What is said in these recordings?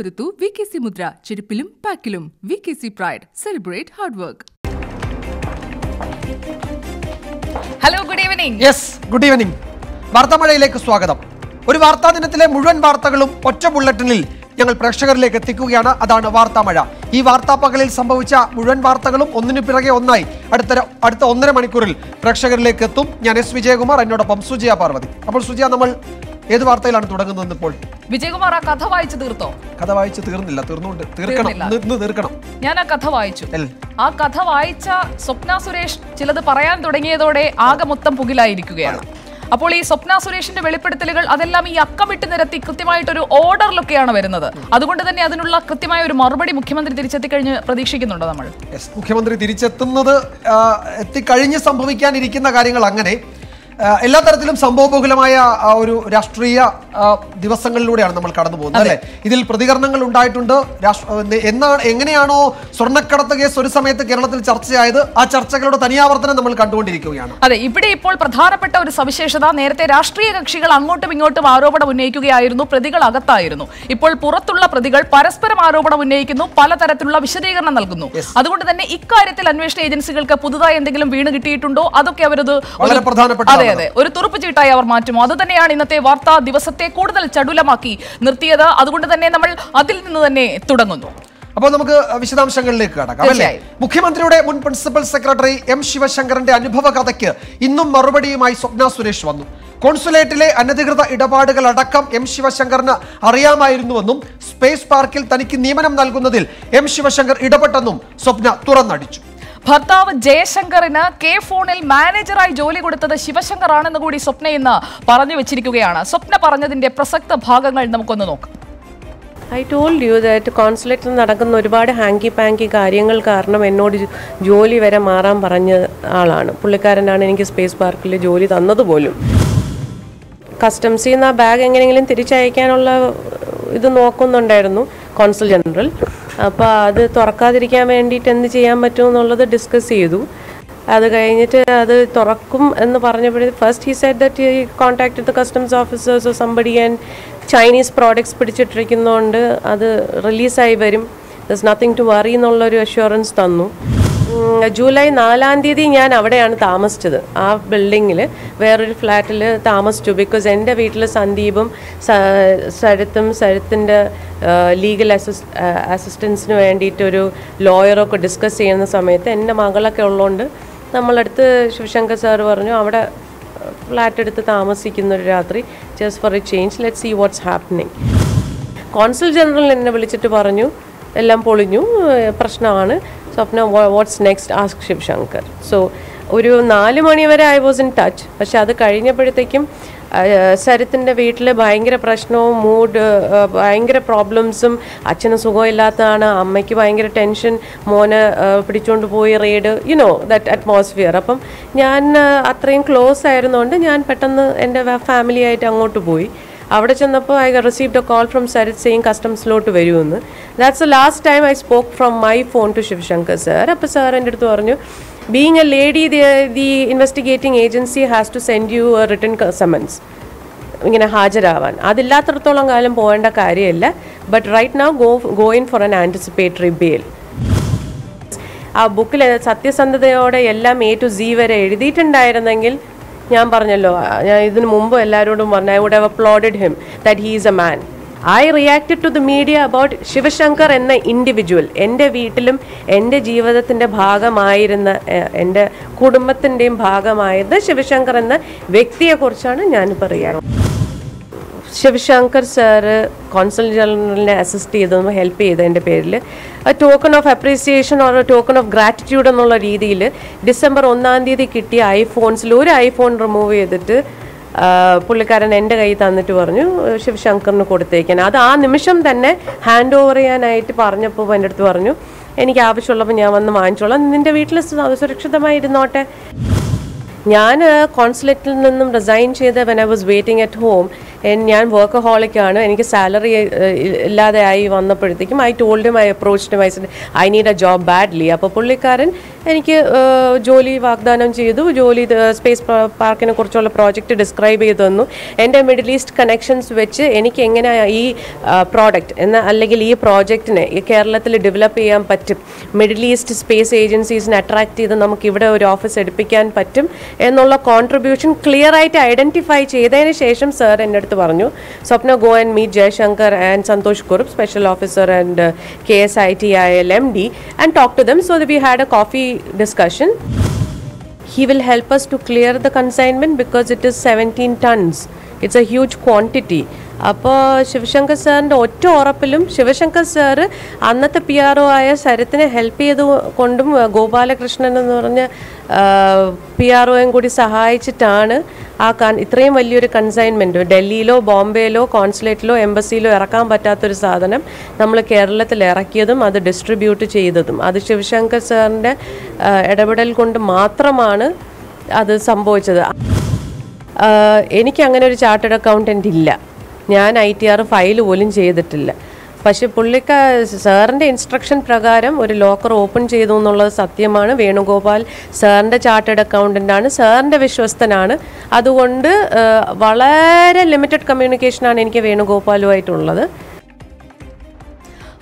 ഉറുത്തു V K C മുദ്ര ചെരുപ്പിലും പാക്കിലും. V K C pride celebrate hard work hello good evening yes good evening വാർത്താമഴയിലേക്ക് സ്വാഗതം. ഒരു വാർത്താ ദിനത്തിലെ മുഴുവൻ വാർത്തകളും ഒറ്റ ബുള്ളറ്റിനിൽ ഞങ്ങൾ പ്രേക്ഷകരിലേക്ക് എത്തിക്കുകയാണ്. അതാണ് വാർത്താമഴ ഈ വാർത്താ പകലിൽ സംഭവിച്ച മുഴുവൻ വാർത്തകളും ഒന്നിനു പിറകെ ഒന്നായി. അടുത്ത അടുത്ത ഒന്നര മണിക്കൂറിൽ പ്രേക്ഷകരിലേക്ക് എത്തും. ഞാൻ എസ് വിജയകുമാർ എന്നോടൊപ്പം സുജയ പാർവതി. അപ്പോൾ സുജയ നമ്മൾ ഏത് വാർത്തയിലാണ് തുടങ്ങുന്നത് ഇപ്പോൾ? വിജയകുമാർ ആ കഥ വായിച്ചു തീർത്തോ? കഥ വായിച്ചു തീർന്നില്ല തീർന്നുകൊണ്ട് തീർക്കണം. ഇന്ന് തീർക്കണം. ഞാൻ ആ കഥ വായിച്ചു. ആ കഥ വായിച്ച സ്വപ്ന സുരേഷ് ചിലത് പറയാൻ തുടങ്ങിയതോടെ ആകെ മൊത്തം പുകിലായിരിക്കുകയാണ്. അപ്പോൾ ഈ സ്വപ്ന സുരേഷിന്റെ വെളിപ്പെടുത്തലുകൾ അതെല്ലാം ഈ അക്കമിട്ട് നിരത്തി കൃത്യമായിട്ടൊരു ഓർഡറിലൊക്കെയാണ് വരുന്നത്. അതുകൊണ്ട് തന്നെ അതിനുള്ള കൃത്യമായ ഒരു മറുപടി മുഖ്യമന്ത്രി തിരിച്ചെത്തിക്കഴിഞ്ഞ് പ്രതീക്ഷിക്കുന്നുണ്ടോ നമ്മൾ? മുഖ്യമന്ത്രി തിരിച്ചെത്തുന്നത് എത്തിക്കഴിഞ്ഞ് സംഭവിക്കാനിരിക്കുന്ന കാര്യങ്ങൾ അങ്ങനെ എല്ലാ തരത്തിലും സംഭവബഹുലമായ ഒരു രാഷ്ട്രീയ ദിവസങ്ങളിലൂടെയാണ് നമ്മൾ കടന്നു പോകുന്നത് അല്ലെ? ഇതിൽ പ്രതികരണങ്ങൾ ഉണ്ടായിട്ടുണ്ട്. എന്നാണ് എങ്ങനെയാണോ സ്വർണക്കടത്ത് കേസ് ഒരു സമയത്ത് കേരളത്തിൽ ചർച്ചയായത് ആ ചർച്ചകളുടെ തനിയാവർത്തനം നമ്മൾ കണ്ടുകൊണ്ടിരിക്കുകയാണ്. അതെ ഇവിടെ ഇപ്പോൾ പ്രധാനപ്പെട്ട ഒരു സവിശേഷത നേരത്തെ രാഷ്ട്രീയ കക്ഷികൾ അങ്ങോട്ടും ഇങ്ങോട്ടും ആരോപണം ഉന്നയിക്കുകയായിരുന്നു പ്രതികൾ അകത്തായിരുന്നു. ഇപ്പോൾ പുറത്തുള്ള പ്രതികൾ പരസ്പരം ആരോപണം ഉന്നയിക്കുന്നു പലതരത്തിലുള്ള വിശദീകരണം നൽകുന്നു. അതുകൊണ്ട് തന്നെ ഇക്കാര്യത്തിൽ അന്വേഷണ ഏജൻസികൾക്ക് പുതുതായി എന്തെങ്കിലും വീണ് കിട്ടിയിട്ടുണ്ടോ? അതൊക്കെ അവരത് വളരെ പ്രധാനപ്പെട്ട അതെ അതെ. ഒരു തുറപ്പ് ചീട്ടായി അവർ മാറ്റുമോ അത് തന്നെയാണ് ഇന്നത്തെ വാർത്താ ദിവസത്തെ കൂടുതൽ ചടുലമാക്കി നിർത്തിയത്. അതുകൊണ്ട് തന്നെ നമ്മൾ അതിൽ നിന്ന് തന്നെ തുടങ്ങുന്നു. അപ്പോൾ നമുക്ക് വിശദാംശങ്ങളിലേക്ക് കടക്കാം അല്ലേ? മുഖ്യമന്ത്രിയുടെ മുൻ പ്രിൻസിപ്പൽ സെക്രട്ടറി എം ശിവശങ്കറിന്റെ അനുഭവ കഥയ്ക്ക് ഇന്നും മറുപടിയുമായി സ്വപ്ന സുരേഷ് വന്നു. കോൺസുലേറ്റിലെ അനധികൃത ഇടപാടുകൾ അടക്കം എം ശിവശങ്കറിന് അറിയാമായിരുന്നുവെന്നും സ്പേസ് പാർക്കിൽ തനിക്ക് നിയമനം നൽകുന്നതിൽ എം ശിവശങ്കർ ഇടപെട്ടെന്നും സ്വപ്ന തുറന്നടിച്ചു. ഭർത്താവ് ജയശങ്കറിന് കെ ഫോണിൽ മാനേജറായി ജോലി കൊടുത്തത് ശിവശങ്കർ ആണെന്ന് കൂടി സ്വപ്ന ഇന്ന് പറഞ്ഞു വെച്ചിരിക്കുകയാണ്. സ്വപ്ന പറഞ്ഞതിന്റെ പ്രസക്ത ഭാഗങ്ങൾ നമുക്കൊന്ന് നോക്കാം. ഐ ടോൾഡ് യു ദാറ്റ് കോൺസുലേറ്റിൽ നടക്കുന്ന ഒരുപാട് ഹാങ്കി പാങ്കി കാര്യങ്ങൾ കാരണം എന്നോട് ജോലി വരെ മാറാൻ പറഞ്ഞ ആളാണ്. പുള്ളിക്കാരനാണ് എനിക്ക് സ്പേസ് പാർക്കിൽ ജോലി തന്നത് പോലും. കസ്റ്റംസിൽ നിന്ന് ആ ബാഗ് എങ്ങനെയെങ്കിലും തിരിച്ചയക്കാനുള്ള ഇത് നോക്കുന്നുണ്ടായിരുന്നു. കോൺസുൽ ജനറൽ അപ്പോൾ അത് തുറക്കാതിരിക്കാൻ വേണ്ടിയിട്ട് എന്ത് ചെയ്യാൻ പറ്റുമെന്നുള്ളത് ഡിസ്കസ് ചെയ്തു. അത് കഴിഞ്ഞിട്ട് അത് തുറക്കും എന്ന് പറഞ്ഞപ്പോഴേ first he said that he contact the customs officers somebody and Chinese products പിടിച്ചിട്ടിരിക്കുന്നതുകൊണ്ട് അത് റിലീസായി വരും. ദസ് നത്തിങ് ടു വറി എന്നുള്ളൊരു അഷ്വറൻസ് തന്നു. ജൂലൈ നാലാം തീയതി ഞാൻ അവിടെയാണ് താമസിച്ചത്. ആ ബിൽഡിങ്ങിൽ വേറൊരു ഫ്ലാറ്റിൽ താമസിച്ചു. ബിക്കോസ് എന്റെ വീട്ടിൽ സന്ദീപും സരത്തും സരത്തിന്റെ ലീഗൽ അസിസ് അസിസ്റ്റൻസിന് വേണ്ടിയിട്ടൊരു ലോയറൊക്കെ ഡിസ്കസ് ചെയ്യുന്ന സമയത്ത് എന്റെ മകളൊക്കെ ഉള്ളതുകൊണ്ട് നമ്മളടുത്ത് ശിവശങ്കർ സാർ പറഞ്ഞു അവിടെ ഫ്ലാറ്റ് എടുത്ത് താമസിക്കുന്ന ഒരു രാത്രി just for a change let see what's happening consul general എന്നെ വിളിച്ചിട്ട് പറഞ്ഞു എല്ലാം പൊളിഞ്ഞു പ്രശ്നമാണ്. Swapna what's next ask Shiv Shankar so ഒരു നാല് മണി വരെ ഐ വാസ് ഇൻ ടച്ച് പക്ഷെ അത് കഴിഞ്ഞപ്പോഴത്തേക്കും ശരത്തിന്റെ വീട്ടിൽ ഭയങ്കര പ്രശ്നവും മൂഡ് ഭയങ്കര പ്രോബ്ലംസും അച്ഛന് സുഖമില്ലാത്തതാണ് അമ്മയ്ക്ക് ഭയങ്കര ടെൻഷൻ മോന് പിടിച്ചുകൊണ്ട് പോയി റെയ്ഡ് യുനോ ദറ്റ് അറ്റ്മോസ്ഫിയർ അപ്പം ഞാൻ അത്രയും ക്ലോസ് ആയിരുന്നുകൊണ്ട് ഞാൻ പെട്ടെന്ന് എന്റെ ഫാമിലിയായിട്ട് അങ്ങോട്ട് പോയി. അവിടെ ചെന്നപ്പോൾ I received a call from Sarith same കസ്റ്റംസിലോട്ട് വരുമെന്ന്. That's the last time I spoke from my phone to Sivasankar sir അപ്പോൾ സാർ എന്റെ അടുത്ത് പറഞ്ഞു being a lady the investigating agency has to send you a return summons ഇങ്ങനെ ഹാജരാവാൻ. അതില്ലാത്തടത്തോളം കാലം പോകേണ്ട കാര്യമില്ല. But right now go go in for an anticipatory bail ആ ബുക്കിൽ സത്യസന്ധതയോടെ എല്ലാം എ ടു സി വരെ എഴുതിയിട്ടുണ്ടായിരുന്നെങ്കിൽ ഞാൻ പറഞ്ഞല്ലോ ഞാൻ ഇതിനു മുമ്പ് എല്ലാവരോടും പറഞ്ഞു I would have uploaded him that he is a man I reacted to the media about Sivasankar എന്ന ഇൻഡിവിജ്വൽ എന്റെ വീട്ടിലും എന്റെ ജീവിതത്തിന്റെ ഭാഗമായിരുന്ന എന്റെ കുടുംബത്തിന്റെയും ഭാഗമായത് ശിവശങ്കർ എന്ന വ്യക്തിയെക്കുറിച്ചാണ് ഞാൻ പറയാറ് ശിവശങ്കർ സാറ് കോൺസൽ ജനറലിനെ അസിസ്റ്റ് ചെയ്തതും ഹെൽപ്പ് ചെയ്തതിന്റെ പേരിൽ. Token of appreciation or token of gratitude എന്നുള്ള രീതിയിൽ ഡിസംബർ ഒന്നാം തീയതി കിട്ടിയ ഐഫോൺസിൽ ഒരു ഐഫോൺ റിമൂവ് ചെയ്തിട്ട് പുള്ളിക്കാരൻ എന്റെ കയ്യിൽ തന്നിട്ട് പറഞ്ഞു ശിവശങ്കറിന് കൊടുത്തേക്കാൻ. അത് ആ നിമിഷം തന്നെ ഹാൻഡ് ഓവർ ചെയ്യാനായിട്ട് പറഞ്ഞപ്പോൾ എന്റെ അടുത്ത് പറഞ്ഞു എനിക്ക് ആവശ്യമുള്ളപ്പോൾ ഞാൻ വന്ന് വാങ്ങിച്ചോളാം. നിന്റെ വീട്ടിൽ സുരക്ഷിതമായിരുന്നോട്ടെ ഞാൻ കോൺസുലേറ്റിൽ നിന്നും റിസൈൻ ചെയ്ത് when I was waiting at home N- work ഹോളിക്കാണ് എനിക്ക് സാലറി ഇല്ലാതെ ആയി വന്നപ്പോഴത്തേക്കും I told my approach my I need a job badly അപ്പോൾ പുള്ളിക്കാരൻ എനിക്ക് ജോലി വാഗ്ദാനം ചെയ്തു. ജോലി സ്പേസ് പാർക്കിനെ കുറിച്ചുള്ള പ്രോജക്റ്റ് ഡിസ്ക്രൈബ് ചെയ്തു തന്നു. എന്റെ മിഡിൽ ഈസ്റ്റ് കണക്ഷൻസ് വെച്ച് എനിക്ക് എങ്ങനെ ഈ പ്രോഡക്റ്റ് എന്ന അല്ലെങ്കിൽ ഈ പ്രോജക്റ്റിനെ കേരളത്തിൽ ഡെവലപ്പ് ചെയ്യാൻ പറ്റും? മിഡിൽ ഈസ്റ്റ് സ്പേസ് ഏജൻസീസിനെ അട്രാക്ട് ചെയ്ത് നമുക്ക് ഇവിടെ ഒരു ഓഫീസ് എടുപ്പിക്കാൻ പറ്റും? എന്നുള്ള കോൺട്രിബ്യൂഷൻ ക്ലിയർ ആയിട്ട് ഐഡന്റിഫൈ ചെയ്തതിന് ശേഷം സാർ എന്റെ അടുത്ത് പറഞ്ഞു Swapna go and meet Jayashankar and Santhosh Kurup special officer and K S I T I L M D and talk to them so we had a coffee discussion he will help us to clear the consignment because it is 17 tons. It's a huge quantity അപ്പോൾ ശിവശങ്കർ സാറിന്റെ ഒറ്റ ഉറപ്പിലും Sivasankar sir അന്നത്തെ P R O ആയ ശരത്തിനെ help ചെയ്ത് കൊണ്ടും ഗോപാലകൃഷ്ണൻ എന്ന് പറഞ്ഞ പി ആർ ഒയും കൂടി സഹായിച്ചിട്ടാണ് ആ കൺ ഇത്രയും വലിയൊരു കൺസൈൻമെന്റ് ഡൽഹിയിലോ ബോംബെയിലോ കോൺസുലേറ്റിലോ എംബസിയിലോ ഇറക്കാൻ പറ്റാത്തൊരു സാധനം നമ്മൾ കേരളത്തിൽ ഇറക്കിയതും അത് ഡിസ്ട്രിബ്യൂട്ട് ചെയ്തതും. അത് ശിവശങ്കർ സാറിന്റെ ഇടപെടൽ കൊണ്ട് മാത്രമാണ് അത് സംഭവിച്ചത്. എനിക്ക് അങ്ങനെ ഒരു ചാർട്ടേഡ് അക്കൗണ്ടന്റ് ഇല്ല. ഞാൻ ഐ ടി ആർ ഫയൽ പോലും ചെയ്തിട്ടില്ല. പക്ഷെ പുള്ളിക്ക സാറിന്റെ ഇൻസ്ട്രക്ഷൻ പ്രകാരം ഒരു ലോക്കർ ഓപ്പൺ ചെയ്തു എന്നുള്ളത് സത്യമാണ്. വേണുഗോപാൽ സാറിന്റെ ചാർട്ടേഡ് അക്കൗണ്ടന്റ് ആണ് സാറിന്റെ വിശ്വസ്തനാണ്. അതുകൊണ്ട് വളരെ ലിമിറ്റഡ് കമ്മ്യൂണിക്കേഷനാണ് എനിക്ക് വേണുഗോപാലുമായിട്ടുള്ളത്.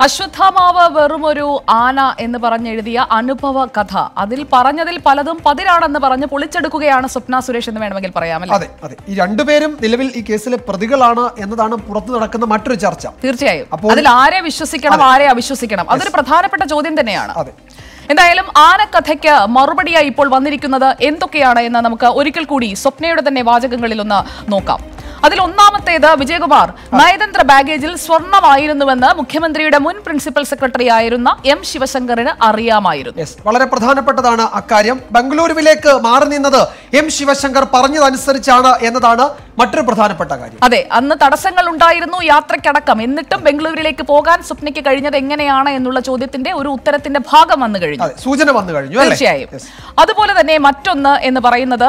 അശ്വത്ഥാമാവ് വെറുമൊരു ആന എന്ന് പറഞ്ഞെഴുതിയ അനുഭവ കഥ. അതിൽ പറഞ്ഞതിൽ പലതും പതിരാണെന്ന് പറഞ്ഞ് പൊളിച്ചെടുക്കുകയാണ് സ്വപ്ന സുരേഷ് എന്ന് വേണമെങ്കിൽ പറയാമല്ലോ? അതെ അതെ. ഈ രണ്ടുപേരും നിലവിൽ ഈ കേസിലെ പ്രതികളാണ് എന്നതാണ് പുറത്തു നടക്കുന്ന മറ്റൊരു ചർച്ച. തീർച്ചയായും. അപ്പോൾ- അതിൽ ആരെ വിശ്വസിക്കണം ആരെ അവിശ്വസിക്കണം? അതൊരു പ്രധാനപ്പെട്ട ചോദ്യം തന്നെയാണ്. അതെ. എന്തായാലും ആനക്കഥയ്ക്ക് മറുപടിയായി ഇപ്പോൾ വന്നിരിക്കുന്നത് എന്തൊക്കെയാണ് എന്ന് നമുക്ക് ഒരിക്കൽ കൂടി സ്വപ്നയുടെ തന്നെ വാചകങ്ങളിൽ ഒന്ന് നോക്കാം. അതിൽ ഒന്നാമത്തേത് വിജയകുമാർ. നയതന്ത്ര ബാഗേജിൽ സ്വർണമായിരുന്നുവെന്ന് മുഖ്യമന്ത്രിയുടെ മുൻ പ്രിൻസിപ്പൽ സെക്രട്ടറി ആയിരുന്ന എം ശിവശങ്കറിന് അറിയാമായിരുന്നു. വളരെ പ്രധാനപ്പെട്ടതാണ് അക്കാര്യം. ബംഗളൂരുവിലേക്ക് മാറി നിന്നത് എം ശിവശങ്കർ പറഞ്ഞതനുസരിച്ചാണ് എന്നതാണ് മറ്റൊരു പ്രധാനപ്പെട്ട കാര്യം. അതെ അന്ന് തടസ്സങ്ങൾ ഉണ്ടായിരുന്നു യാത്രയ്ക്കടക്കം. എന്നിട്ടും ബംഗളൂരുവിലേക്ക് പോകാൻ സ്വപ്നയ്ക്ക് കഴിഞ്ഞത് എങ്ങനെയാണ് എന്നുള്ള ചോദ്യത്തിന്റെ ഒരു ഉത്തരത്തിന്റെ ഭാഗം വന്നു കഴിഞ്ഞു. സൂചന വന്നു കഴിഞ്ഞു തീർച്ചയായും. അതുപോലെ തന്നെ മറ്റൊന്ന് എന്ന് പറയുന്നത്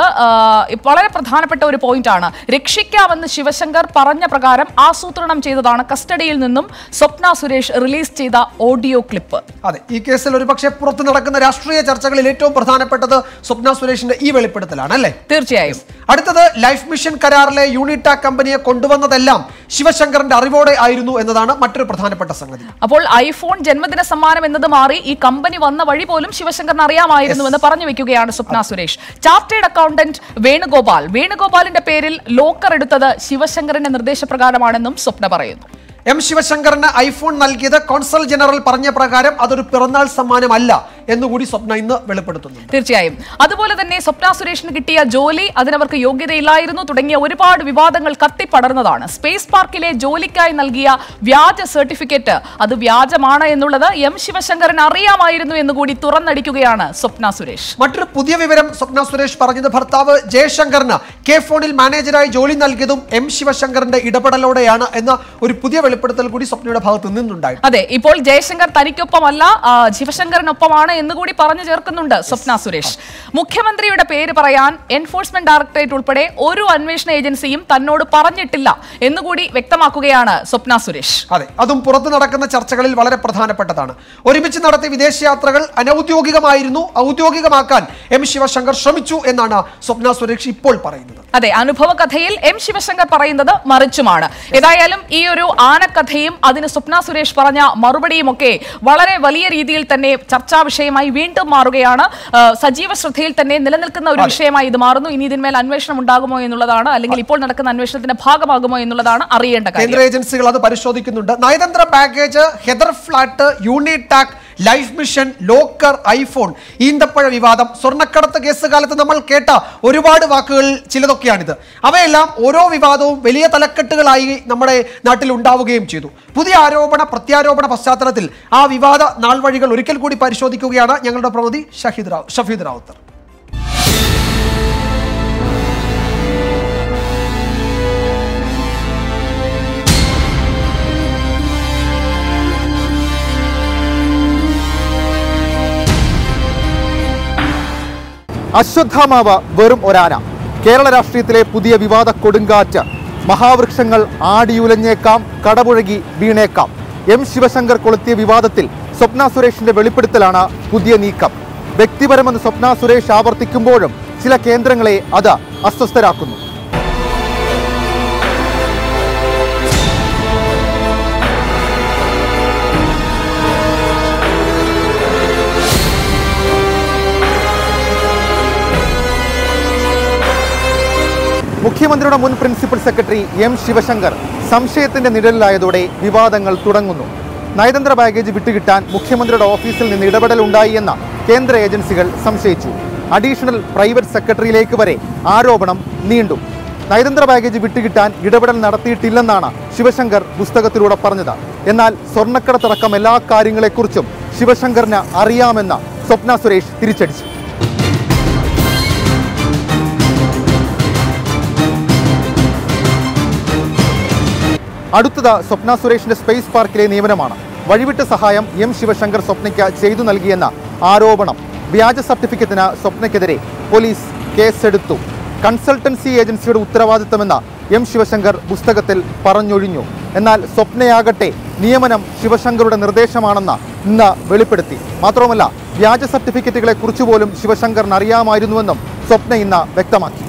വളരെ പ്രധാനപ്പെട്ട ഒരു പോയിന്റ് ആണ്. രക്ഷിക്കാമെന്ന് ശിവശങ്കർ പറഞ്ഞ പ്രകാരം ആസൂത്രണം ചെയ്തതാണ് കസ്റ്റഡിയിൽ നിന്നും സ്വപ്ന സുരേഷ് റിലീസ് ചെയ്ത ഓഡിയോ ക്ലിപ്പ്. അതെ ഈ കേസിൽ ഒരുപക്ഷെ പുറത്തു നടക്കുന്ന രാഷ്ട്രീയ ചർച്ചകളിൽ ഏറ്റവും പ്രധാനപ്പെട്ടത് സ്വപ്ന സുരേഷിന്റെ ഈ വെളിപ്പെടുത്തലാണ് അല്ലേ? തീർച്ചയായും. അടുത്തത് ലൈഫ് മിഷൻ കരാറിലെ യൂണിറ്റ കമ്പനിയെ കൊണ്ടുവന്നതെല്ലാം ശിവശങ്കറിന്റെ അറിവോടെ ആയിരുന്നു എന്നതാണ് മറ്റൊരു പ്രധാനപ്പെട്ട സംഗതി. അപ്പോൾ ഐഫോൺ ജന്മദിന സമ്മാനം എന്നത് മാറി ഈ കമ്പനി വന്ന വഴി പോലും ശിവശങ്കറിന് അറിയാമായിരുന്നുവെന്ന് പറഞ്ഞു വെക്കുകയാണ് Swapna Suresh. Chartered accountant Venugopal. വേണുഗോപാലിന്റെ പേരിൽ ലോക്കർ എടുത്തത് ശിവശങ്കറിന്റെ നിർദ്ദേശപ്രകാരമാണെന്നും സ്വപ്ന പറയുന്നു. എം ശിവശങ്കറിന് ഐഫോൺ നൽകിയത് കോൺസൽ ജനറൽ പറഞ്ഞ പ്രകാരം അതൊരു പിറന്നാൾ സമ്മാനമല്ല എന്നുകൂടി സ്വപ്ന ഇന്ന് വെളിപ്പെടുത്തുന്നു തീർച്ചയായും. അതുപോലെ തന്നെ സ്വപ്ന സുരേഷിന് കിട്ടിയ ജോലി അതിനവർക്ക് യോഗ്യതയില്ലായിരുന്നു. തുടങ്ങിയ ഒരുപാട് വിവാദങ്ങൾ കത്തിപ്പടർന്നതാണ് സ്പേസ് പാർക്കിലെ ജോലിക്കായി നൽകിയ വ്യാജ സർട്ടിഫിക്കറ്റ് അത് വ്യാജമാണ് എന്നുള്ളത് എം ശിവശങ്കരൻ അറിയാമായിരുന്നു എന്നുകൂടി തുറന്നടിക്കുകയാണ് സ്വപ്ന സുരേഷ്. മറ്റൊരു പുതിയ വിവരം സ്വപ്ന സുരേഷ് പറഞ്ഞത് ഭർത്താവ് ജയശങ്കറിന് കെ ഫോണിൽ മാനേജരായി ജോലി നൽകിയതും എം ശിവശങ്കറിന്റെ ഇടപെടലോടെയാണ് എന്ന ഒരു പുതിയ വെളിപ്പെടുത്തൽ കൂടി സ്വപ്നയുടെ ഭാഗത്ത് നിന്നുണ്ടായി. അതെ ഇപ്പോൾ ജയശങ്കർ തനിക്കൊപ്പമല്ല ശിവശങ്കറിനൊപ്പമാണ് എന്ന് കൂടി പറഞ്ഞു ചേർക്കുന്നുണ്ട് സ്വപ്ന സുരേഷ്. മുഖ്യമന്ത്രിയുടെ പേര് പറയാൻ എൻഫോഴ്സ്മെന്റ് ഡയറക്ടറേറ്റ് ഉൾപ്പെടെ ഒരു അന്വേഷണ ഏജൻസിയും തന്നോട് പറഞ്ഞിട്ടില്ല എന്നുകൂടി വ്യക്തമാക്കുകയാണ് സ്വപ്ന സുരേഷ്. അതെ അതും പുറത്തു നടക്കുന്ന ചർച്ചകളിൽ വളരെ പ്രധാനപ്പെട്ടതാണ്. ഒരുമിച്ച് നടത്തിയ വിദേശയാത്രകൾ അനൌദ്യോഗികമായിരുന്നു ഔദ്യോഗികമാക്കാൻ എം ശിവശങ്കർ ശ്രമിച്ചു എന്നാണ് സ്വപ്ന സുരേഷ് ഇപ്പോൾ പറയുന്നത്. അതെ അനുഭവ കഥയിൽ എം ശിവശങ്കർ പറയുന്നത് മറിച്ചുമാണ്. ഏതായാലും ഈ ഒരു ആനക്കഥയും അതിന് സ്വപ്ന സുരേഷ് പറഞ്ഞ മറുപടിയും ഒക്കെ വളരെ വലിയ രീതിയിൽ തന്നെ ചർച്ചാ വിഷയമായി വീണ്ടും മാറുകയാണ്. സജീവ ശ്രദ്ധയിൽ തന്നെ നിലനിൽക്കുന്ന ഒരു വിഷയമായി ഇത് മാറുന്നു. ഇനി ഇതിന്മേൽ അന്വേഷണം ഉണ്ടാകുമോ എന്നുള്ളതാണ്. അല്ലെങ്കിൽ ഇപ്പോൾ നടക്കുന്ന അന്വേഷണത്തിന്റെ ഭാഗമാകുമോ എന്നുള്ളതാണ് അറിയേണ്ട കാര്യം. കേന്ദ്ര ഏജൻസികൾ അത് പരിശോധിക്കുന്നുണ്ട്. നയതന്ത്ര package Heather flat Unitac life mission locker iPhone ഈന്തപ്പഴ വിവാദം സ്വർണക്കടത്ത് കേസ് കാലത്ത് നമ്മൾ കേട്ട ഒരുപാട് വാക്കുകൾ ചിലതൊക്കെയാണിത്. അവയെല്ലാം ഓരോ വിവാദവും വലിയ തലക്കെട്ടുകളായി നമ്മുടെ നാട്ടിൽ ഉണ്ടാവുകയും ചെയ്തു. പുതിയ ആരോപണ പ്രത്യാരോപണ പശ്ചാത്തലത്തിൽ ആ വിവാദ നാൾ വഴികൾ ഒരിക്കൽ കൂടി പരിശോധിക്കുകയാണ് ഞങ്ങളുടെ പ്രതി ഷഹീദ് റാവു ഷഫീദ് റാവുത്തർ. അശ്വത്ഥാമാവ് വെറും ഒരാന. കേരള രാഷ്ട്രീയത്തിലെ പുതിയ വിവാദ കൊടുങ്കാറ്റ് മഹാവൃക്ഷങ്ങൾ ആടിയുലഞ്ഞേക്കാം കടപുഴകി വീണേക്കാം. എം ശിവശങ്കർ കൊളുത്തിയ വിവാദത്തിൽ സ്വപ്ന സുരേഷിന്റെ വെളിപ്പെടുത്തലാണ് പുതിയ നീക്കം. വ്യക്തിപരമെന്ന് സ്വപ്ന സുരേഷ് ആവർത്തിക്കുമ്പോഴും ചില കേന്ദ്രങ്ങളെ അത് അസ്വസ്ഥരാക്കുന്നു. മുഖ്യമന്ത്രിയുടെ മുൻ പ്രിൻസിപ്പൽ സെക്രട്ടറി എം ശിവശങ്കർ സംശയത്തിന്റെ നിഴലിലായതോടെ വിവാദങ്ങൾ തുടങ്ങുന്നു. നയതന്ത്ര ബാഗേജ് വിട്ടുകിട്ടാൻ മുഖ്യമന്ത്രിയുടെ ഓഫീസിൽ നിന്ന് ഇടപെടൽ ഉണ്ടായി എന്ന കേന്ദ്ര ഏജൻസികൾ സംശയിച്ചു. അഡീഷണൽ പ്രൈവറ്റ് സെക്രട്ടറിയിലേക്ക് വരെ ആരോപണം നീണ്ടു. നയതന്ത്ര ബാഗേജ് വിട്ടുകിട്ടാൻ ഇടപെടൽ നടത്തിയിട്ടില്ലെന്നാണ് ശിവശങ്കർ പുസ്തകത്തിലൂടെ പറഞ്ഞത്. എന്നാൽ സ്വർണക്കടത്തടക്കം എല്ലാ കാര്യങ്ങളെക്കുറിച്ചും ശിവശങ്കറിന് അറിയാമെന്ന് സ്വപ്ന സുരേഷ് തിരിച്ചടിച്ചു. അടുത്തത് സ്വപ്ന സുരേഷിന്റെ സ്പേസ് പാർക്കിലെ നിയമനമാണ്. വഴിവിട്ട സഹായം എം ശിവശങ്കർ സ്വപ്നയ്ക്ക് ചെയ്തു നൽകിയെന്ന ആരോപണം വ്യാജ സർട്ടിഫിക്കറ്റിന് സ്വപ്നയ്ക്കെതിരെ പോലീസ് കേസെടുത്തു. കൺസൾട്ടൻസി ഏജൻസിയുടെ ഉത്തരവാദിത്തമെന്ന് എം ശിവശങ്കർ പുസ്തകത്തിൽ പറഞ്ഞൊഴിഞ്ഞു. എന്നാൽ സ്വപ്നയാകട്ടെ നിയമനം ശിവശങ്കറുടെ നിർദ്ദേശമാണെന്ന് ഇന്ന് വെളിപ്പെടുത്തി. മാത്രമല്ല വ്യാജ സർട്ടിഫിക്കറ്റുകളെ കുറിച്ചുപോലും ശിവശങ്കറിന് അറിയാമായിരുന്നുവെന്നും സ്വപ്ന ഇന്ന് വ്യക്തമാക്കി.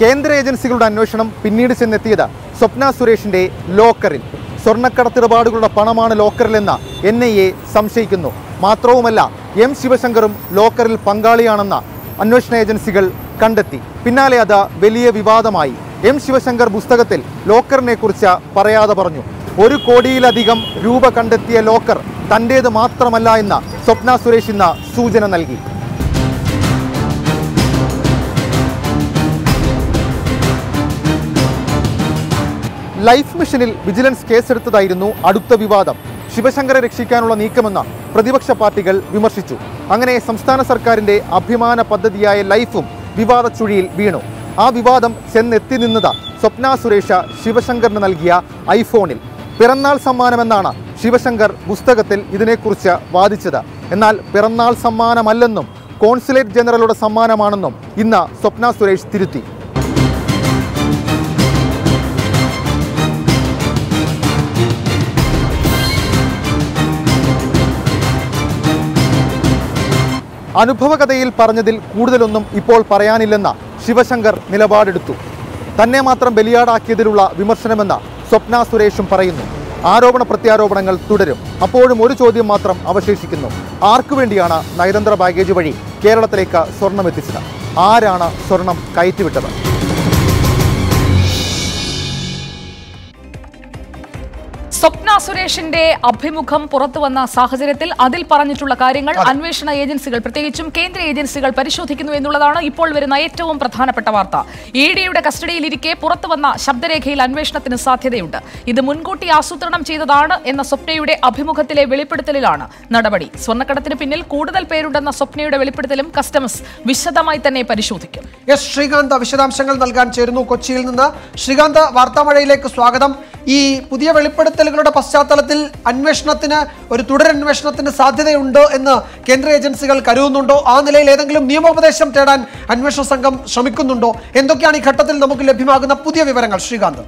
കേന്ദ്ര ഏജൻസികളുടെ അന്വേഷണം പിന്നീട് ചെന്നെത്തിയത് സ്വപ്ന സുരേഷിന്റെ ലോക്കറിൽ. സ്വർണക്കടത്തിടപാടുകളുടെ പണമാണ് ലോക്കറിലെന്ന് എൻ ഐ എ സംശയിക്കുന്നു. മാത്രവുമല്ല എം ശിവശങ്കറും ലോക്കറിൽ പങ്കാളിയാണെന്ന അന്വേഷണ ഏജൻസികൾ കണ്ടെത്തി. പിന്നാലെ അത് വലിയ വിവാദമായി. എം ശിവശങ്കർ പുസ്തകത്തിൽ ലോക്കറിനെ കുറിച്ച് പറയാതെ പറഞ്ഞു ഒരു കോടിയിലധികം രൂപ കണ്ടെത്തിയ ലോക്കർ തന്റേത് മാത്രമല്ല എന്ന് സ്വപ്ന സുരേഷ് ഇന്ന് സൂചന നൽകി. ലൈഫ് മിഷനിൽ വിജിലൻസ് കേസെടുത്തതായിരുന്നു അടുത്ത വിവാദം. ശിവശങ്കരെ രക്ഷിക്കാനുള്ള നീക്കമെന്ന് പ്രതിപക്ഷ പാർട്ടികൾ വിമർശിച്ചു. അങ്ങനെ സംസ്ഥാന സർക്കാരിന്റെ അഭിമാന പദ്ധതിയായ ലൈഫും വിവാദ ചുഴിയിൽ വീണു. ആ വിവാദം ചെന്നെത്തി നിന്നത് സ്വപ്ന സുരേഷ ശിവശങ്കറിന് നൽകിയ ഐഫോണിൽ. പിറന്നാൾ സമ്മാനമെന്നാണ് ശിവശങ്കർ പുസ്തകത്തിൽ ഇതിനെക്കുറിച്ച് വാദിച്ചത്. എന്നാൽ പിറന്നാൾ സമ്മാനമല്ലെന്നും കോൺസുലേറ്റ് ജനറലുടെ സമ്മാനമാണെന്നും ഇന്ന് സ്വപ്ന സുരേഷ് തിരുത്തി. അനുഭവകഥയിൽ പറഞ്ഞതിൽ കൂടുതലൊന്നും ഇപ്പോൾ പറയാനില്ലെന്ന ശിവശങ്കർ നിലപാടെടുത്തു. തന്നെ മാത്രം ബലിയാടാക്കിയതിലുള്ള വിമർശനമെന്ന സ്വപ്ന സുരേഷും പറയുന്നു ആരോപണ പ്രത്യാരോപണങ്ങൾ തുടരും. അപ്പോഴും ഒരു ചോദ്യം മാത്രം അവശേഷിക്കുന്നു. ആർക്കു വേണ്ടിയാണ് നയതന്ത്ര ബാഗേജ് വഴി കേരളത്തിലേക്ക് സ്വർണം എത്തിച്ചത് ആരാണ് സ്വർണം കയറ്റിവിട്ടത്? സ്വപ്ന സുരേഷിന്റെ അഭിമുഖം പുറത്തു വന്ന സാഹചര്യത്തിൽ അതിൽ പറഞ്ഞിട്ടുള്ള കാര്യങ്ങൾ അന്വേഷണ ഏജൻസികൾ പ്രത്യേകിച്ചും കേന്ദ്ര ഏജൻസികൾ പരിശോധിക്കുന്നു എന്നുള്ളതാണ് ഇപ്പോൾ വരുന്ന ഏറ്റവും പ്രധാനപ്പെട്ട വാർത്ത. ഇ ഡിയുടെ കസ്റ്റഡിയിലിരിക്കെ പുറത്തു വന്ന ശബ്ദരേഖയിൽ അന്വേഷണത്തിന് സാധ്യതയുണ്ട്. ഇത് മുൻകൂട്ടി ആസൂത്രണം ചെയ്തതാണ് എന്ന സ്വപ്നയുടെ അഭിമുഖത്തിലെ വെളിപ്പെടുത്തലിലാണ് നടപടി. സ്വർണക്കടത്തിന് പിന്നിൽ കൂടുതൽ പേരുണ്ടെന്ന സ്വപ്നയുടെ വെളിപ്പെടുത്തലും കസ്റ്റംസ് വിശദമായി തന്നെ പരിശോധിക്കും. എസ് ശ്രീകാന്ത് വിശദാംശങ്ങൾ നൽകാൻ ചേരുന്നു കൊച്ചിയിൽ നിന്ന്. ശ്രീകാന്ത് വാർത്താമഴയിലേക്ക് സ്വാഗതം. ഈ പുതിയ വെളിപ്പെടുത്തലുകളുടെ പശ്ചാത്തലത്തിൽ അന്വേഷണത്തിന് ഒരു തുടരന്വേഷണത്തിന് സാധ്യതയുണ്ട് എന്ന് കേന്ദ്ര ഏജൻസികൾ കരുതുന്നുണ്ടോ? ആ നിലയിൽ ഏതെങ്കിലും നിയമോപദേശം തേടാൻ അന്വേഷണ സംഘം ശ്രമിക്കുന്നുണ്ടോ? എന്തൊക്കെയാണ് ഈ ഘട്ടത്തിൽ നമുക്ക് ലഭ്യമാകുന്ന പുതിയ വിവരങ്ങൾ? ശ്രീകാന്ത്.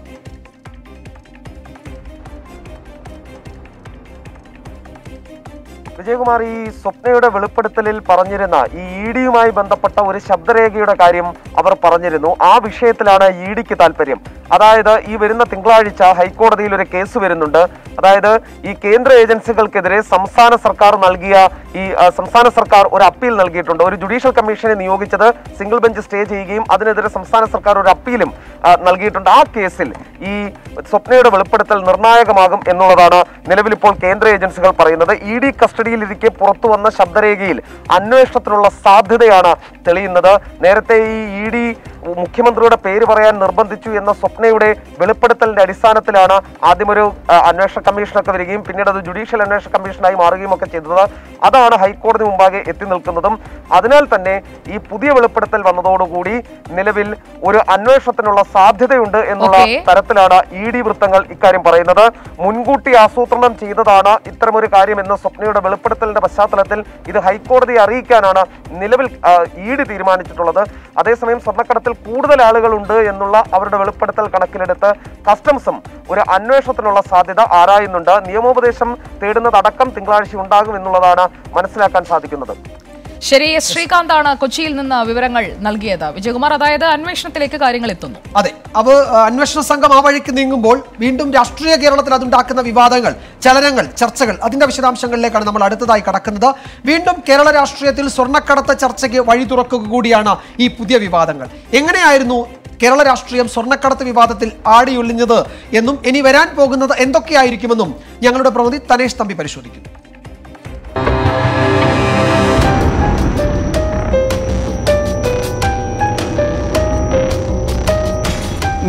വിജയകുമാർ ഈ സ്വപ്നയുടെ വെളിപ്പെടുത്തലിൽ പറഞ്ഞിരുന്ന ഈ ഇ ഡിയുമായി ബന്ധപ്പെട്ട ഒരു ശബ്ദരേഖയുടെ കാര്യം അവർ പറഞ്ഞിരുന്നു. ആ വിഷയത്തിലാണ് ഇ ഡിക്ക് താല്പര്യം അതായത് ഈ വരുന്ന തിങ്കളാഴ്ച ഹൈക്കോടതിയിൽ ഒരു കേസ് വരുന്നുണ്ട്. അതായത് ഈ കേന്ദ്ര ഏജൻസികൾക്കെതിരെ സംസ്ഥാന സർക്കാർ നൽകിയ ഈ സംസ്ഥാന സർക്കാർ ഒരു അപ്പീൽ നൽകിയിട്ടുണ്ട്. ഒരു ജുഡീഷ്യൽ കമ്മീഷനെ നിയോഗിച്ചത് സിംഗിൾ ബെഞ്ച് സ്റ്റേ ചെയ്യുകയും അതിനെതിരെ സംസ്ഥാന സർക്കാർ ഒരു അപ്പീലും നൽകിയിട്ടുണ്ട്. ആ കേസിൽ ഈ സ്വപ്നയുടെ വെളിപ്പെടുത്തൽ നിർണായകമാകും എന്നുള്ളതാണ് നിലവിൽ ഇപ്പോൾ കേന്ദ്ര ഏജൻസികൾ പറയുന്നത്. ഇ ഡി കസ്റ്റഡിയിലിരിക്കെ പുറത്തു വന്ന ശബ്ദരേഖയിൽ അന്വേഷണത്തിനുള്ള സാധ്യതയാണ് തെളിയുന്നത്. നേരത്തെ ഈ ഇ ഡി മുഖ്യമന്ത്രിയുടെ പേര് പറയാൻ നിർബന്ധിച്ചു എന്ന സ്വപ്നയുടെ വെളിപ്പെടുത്തലിന്റെ അടിസ്ഥാനത്തിലാണ് ആദ്യം ഒരു അന്വേഷണ കമ്മീഷനൊക്കെ വരികയും പിന്നീട് അത് ജുഡീഷ്യൽ അന്വേഷണ കമ്മീഷനായി മാറുകയും ഒക്കെ ചെയ്തത്. അതാണ് ഹൈക്കോടതി മുമ്പാകെ എത്തി നിൽക്കുന്നതും. അതിനാൽ തന്നെ ഈ പുതിയ വെളിപ്പെടുത്തൽ വന്നതോടുകൂടി നിലവിൽ ഒരു അന്വേഷണത്തിനുള്ള സാധ്യതയുണ്ട് എന്നുള്ള തരത്തിലാണ് ഇ ഡി വൃത്തങ്ങൾ ഇക്കാര്യം പറയുന്നത്. മുൻകൂട്ടി ആസൂത്രണം ചെയ്തതാണ് ഇത്തരമൊരു കാര്യം എന്ന സ്വപ്നയുടെ വെളിപ്പെടുത്തലിന്റെ പശ്ചാത്തലത്തിൽ ഇത് ഹൈക്കോടതിയെ അറിയിക്കാനാണ് നിലവിൽ ഇ ഡി തീരുമാനിച്ചിട്ടുള്ളത്. അതേസമയം സ്വർണക്കടത്തിൽ കൂടുതൽ ആളുകളുണ്ട് എന്നുള്ള അവരുടെ വെളിപ്പെടുത്തൽ കണക്കിലെടുത്ത് കസ്റ്റംസും ഒരു അന്വേഷണത്തിനുള്ള സാധ്യത ആരായുന്നുണ്ട്? നിയമോപദേശം തേടുന്നതടക്കം തിങ്കളാഴ്ച ഉണ്ടാകും എന്നുള്ളതാണ് മനസ്സിലാക്കാൻ സാധിക്കുന്നത്. ശരി എസ് ശ്രീകാന്താണ് കൊച്ചിയിൽ നിന്ന് വിവരങ്ങൾ നൽകിയത്. വിജയകുമാർ അതായത് അന്വേഷണത്തിലേക്ക് കാര്യങ്ങൾ എത്തുന്നു. അതെ അവ അന്വേഷണ സംഘം ആ വഴിക്ക് നീങ്ങുമ്പോൾ വീണ്ടും രാഷ്ട്രീയ കേരളത്തിൽ അതുണ്ടാക്കുന്ന വിവാദങ്ങൾ ചലനങ്ങൾ ചർച്ചകൾ അതിന്റെ വിശദാംശങ്ങളിലേക്കാണ് നമ്മൾ അടുത്തതായി കടക്കുന്നത്. വീണ്ടും കേരള രാഷ്ട്രീയത്തിൽ സ്വർണക്കടത്ത് ചർച്ചയ്ക്ക് വഴി തുറക്കുക കൂടിയാണ് ഈ പുതിയ വിവാദങ്ങൾ. എങ്ങനെയായിരുന്നു കേരള രാഷ്ട്രീയം സ്വർണക്കടത്ത് വിവാദത്തിൽ ആടിയൊളിഞ്ഞത് എന്നും ഇനി വരാൻ പോകുന്നത് എന്തൊക്കെയായിരിക്കുമെന്നും ഞങ്ങളുടെ പ്രവൃത്തി തനേഷ് തമ്പി പരിശോധിക്കുന്നു.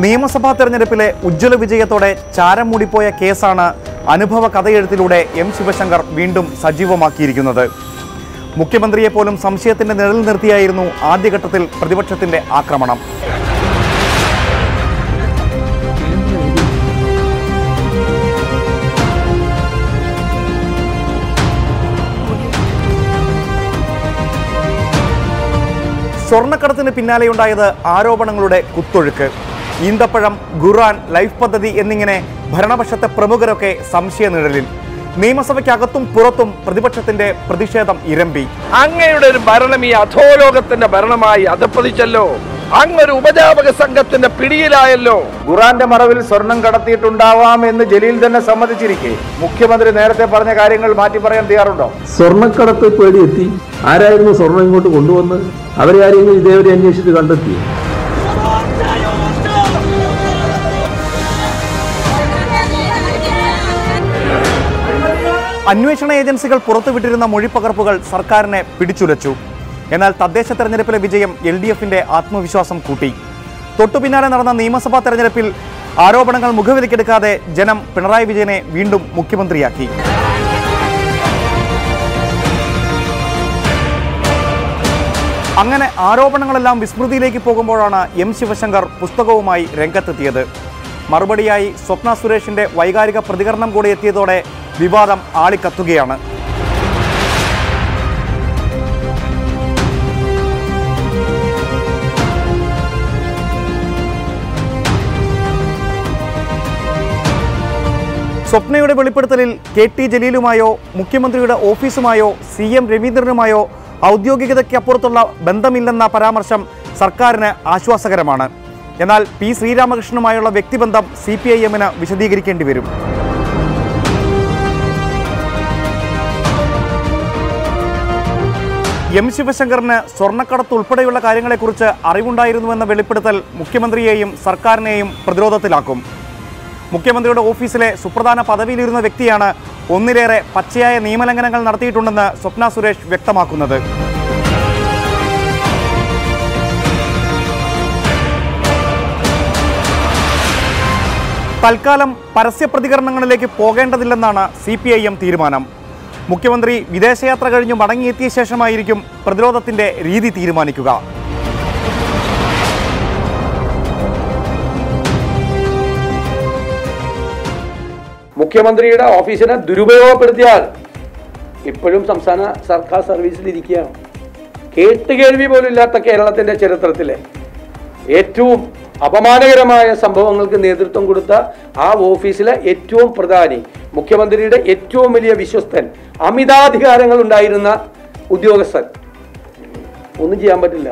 നിയമസഭാ തെരഞ്ഞെടുപ്പിലെ ഉജ്ജ്വല വിജയത്തോടെ ചാരം മൂടിപ്പോയ കേസാണ് അനുഭവ കഥയെഴുത്തിലൂടെ എം ശിവശങ്കർ വീണ്ടും സജീവമാക്കിയിരിക്കുന്നത്. മുഖ്യമന്ത്രിയെ പോലും സംശയത്തിന്റെ നിഴൽ നിർത്തിയായിരുന്നു ആദ്യഘട്ടത്തിൽ പ്രതിപക്ഷത്തിന്റെ ആക്രമണം. സ്വർണക്കടത്തിന് പിന്നാലെയുണ്ടായത് ആരോപണങ്ങളുടെ കുത്തൊഴുക്ക്. ഈന്തപ്പഴം ഖുറാൻ ലൈഫ് പദ്ധതി എന്നിങ്ങനെ ഭരണപക്ഷത്തെ പ്രമുഖരൊക്കെ സംശയ നിഴലിൽ. നിയമസഭയ്ക്കകത്തും പുറത്തും പ്രതിപക്ഷത്തിന്റെ പ്രതിഷേധം ഇരമ്പി. അങ്ങയുടെ ഒരു ഭരണം ഈ അധോലോകത്തിന്റെ ഭരണമായി അധപ്പതിച്ചല്ലോ. അങ്ങൊരു ഉപജാപക സംഘത്തിന്റെ പിടിയിലായല്ലോ. ഖുറാന്റെ മറവിൽ സ്വർണം കടത്തിയിട്ടുണ്ടാവാം എന്ന് ജലീൽ തന്നെ സമ്മതിച്ചിരിക്കെ. മുഖ്യമന്ത്രി നേരത്തെ പറഞ്ഞ കാര്യങ്ങൾ മാറ്റി പറയാൻ തയ്യാറുണ്ടോ? സ്വർണക്കടത്ത് പേടിയെത്തി. ആരായിരുന്നു സ്വർണം ഇങ്ങോട്ട് കൊണ്ടുവന്ന് അവരെ ആരെങ്കിലും ഇതേവരെ അന്വേഷിച്ച് കണ്ടെത്തി അന്വേഷണ ഏജൻസികൾ പുറത്തുവിട്ടിരുന്ന മൊഴിപ്പകർപ്പുകൾ സർക്കാരിനെ പിടിച്ചുലച്ചു. എന്നാൽ തദ്ദേശ തെരഞ്ഞെടുപ്പിലെ വിജയം എൽ ഡി എഫിന്റെ ആത്മവിശ്വാസം കൂട്ടി. തൊട്ടുപിന്നാലെ നടന്ന നിയമസഭാ തെരഞ്ഞെടുപ്പിൽ ആരോപണങ്ങൾ മുഖവിലക്കെടുക്കാതെ ജനം പിണറായി വിജയനെ വീണ്ടും മുഖ്യമന്ത്രിയാക്കി. അങ്ങനെ ആരോപണങ്ങളെല്ലാം വിസ്മൃതിയിലേക്ക് പോകുമ്പോഴാണ് എം ശിവശങ്കർ പുസ്തകവുമായി രംഗത്തെത്തിയത്. മറുപടിയായി സ്വപ്ന സുരേഷിന്റെ വൈകാരിക പ്രതികരണം കൂടി എത്തിയതോടെ വിവാദം ആളിക്കത്തുകയാണ്. സ്വപ്നയുടെ വെളിപ്പെടുത്തലിൽ കെ ടി ജലീലുമായോ മുഖ്യമന്ത്രിയുടെ ഓഫീസുമായോ സി എം രവീന്ദ്രനുമായോ ഔദ്യോഗികതയ്ക്കപ്പുറത്തുള്ള ബന്ധമില്ലെന്ന പരാമർശം സർക്കാരിന് ആശ്വാസകരമാണ്. എന്നാൽ പി ശ്രീരാമകൃഷ്ണനുമായുള്ള വ്യക്തിബന്ധം സി പി ഐ എമ്മിന് വിശദീകരിക്കേണ്ടി വരും. എം ശിവശങ്കറിന് സ്വർണക്കടത്ത് ഉൾപ്പെടെയുള്ള കാര്യങ്ങളെക്കുറിച്ച് അറിവുണ്ടായിരുന്നുവെന്ന വെളിപ്പെടുത്തൽ മുഖ്യമന്ത്രിയെയും സർക്കാരിനെയും പ്രതിരോധത്തിലാക്കും. മുഖ്യമന്ത്രിയുടെ ഓഫീസിലെ സുപ്രധാന പദവിയിലിരുന്ന വ്യക്തിയാണ് ഒന്നിലേറെ പച്ചയായ നിയമലംഘനങ്ങൾ നടത്തിയിട്ടുണ്ടെന്ന് സ്വപ്ന സുരേഷ് വ്യക്തമാക്കുന്നത്. തൽക്കാലം പരസ്യ പ്രതികരണങ്ങളിലേക്ക് പോകേണ്ടതില്ലെന്നാണ് സി തീരുമാനം. മുഖ്യമന്ത്രി വിദേശയാത്ര കഴിഞ്ഞ് മടങ്ങിയെത്തിയ ശേഷമായിരിക്കും പ്രതിരോധത്തിന്റെ രീതി തീരുമാനിക്കുക. മുഖ്യമന്ത്രിയുടെ ഓഫീസിനെ ദുരുപയോഗപ്പെടുത്തിയാൽ ഇപ്പോഴും സംസ്ഥാന സർക്കാർ സർവീസിൽ ഇരിക്കുകയാണ് കേട്ടുകേൾവി പോലും ഇല്ലാത്ത കേരളത്തിന്റെ ചരിത്രത്തിലെ ഏറ്റവും അപമാനകരമായ സംഭവങ്ങൾക്ക് നേതൃത്വം കൊടുത്ത ആ ഓഫീസിലെ ഏറ്റവും പ്രധാനി മുഖ്യമന്ത്രിയുടെ ഏറ്റവും വലിയ വിശ്വസ്തൻ അമിതാധികാരങ്ങൾ ഉണ്ടായിരുന്ന ഉദ്യോഗസ്ഥൻ. ഒന്നും ചെയ്യാൻ പറ്റില്ല.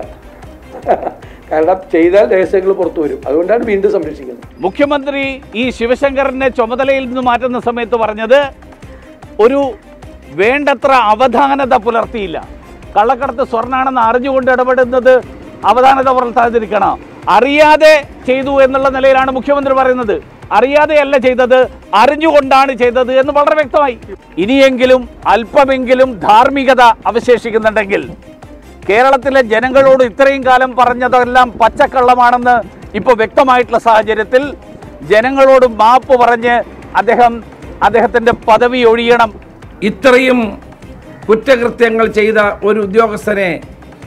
കാരണം ചെയ്താൽ രഹസ്യങ്ങൾ പുറത്തു വരും. അതുകൊണ്ടാണ് വീണ്ടും സംരക്ഷിക്കുന്നത്. മുഖ്യമന്ത്രി ഈ ശിവശങ്കറിനെ ചുമതലയിൽ നിന്ന് മാറ്റുന്ന സമയത്ത് പറഞ്ഞത് ഒരു വേണ്ടത്ര അവധാനത പുലർത്തിയില്ല. കള്ളക്കടത്ത് സ്വർണാണെന്ന് അറിഞ്ഞുകൊണ്ട് ഇടപെടുന്നത് അവധാനത പുലർത്താതിരിക്കണം? അറിയാതെ ചെയ്തു എന്നുള്ള നിലയിലാണ് മുഖ്യമന്ത്രി പറയുന്നത്. അറിയാതെയല്ല ചെയ്തത് അറിഞ്ഞുകൊണ്ടാണ് ചെയ്തത് എന്ന് വളരെ വ്യക്തമായി. ഇനിയെങ്കിലും അല്പമെങ്കിലും ധാർമ്മികത അവശേഷിക്കുന്നുണ്ടെങ്കിൽ കേരളത്തിലെ ജനങ്ങളോട് ഇത്രയും കാലം പറഞ്ഞതെല്ലാം പച്ചക്കള്ളമാണെന്ന് ഇപ്പോൾ വ്യക്തമായിട്ടുള്ള സാഹചര്യത്തിൽ ജനങ്ങളോട് മാപ്പ് പറഞ്ഞ് അദ്ദേഹം അദ്ദേഹത്തിന്റെ പദവി ഒഴിയണം. ഇത്രയും കുറ്റകൃത്യങ്ങൾ ചെയ്ത ഒരു ഉദ്യോഗസ്ഥനെ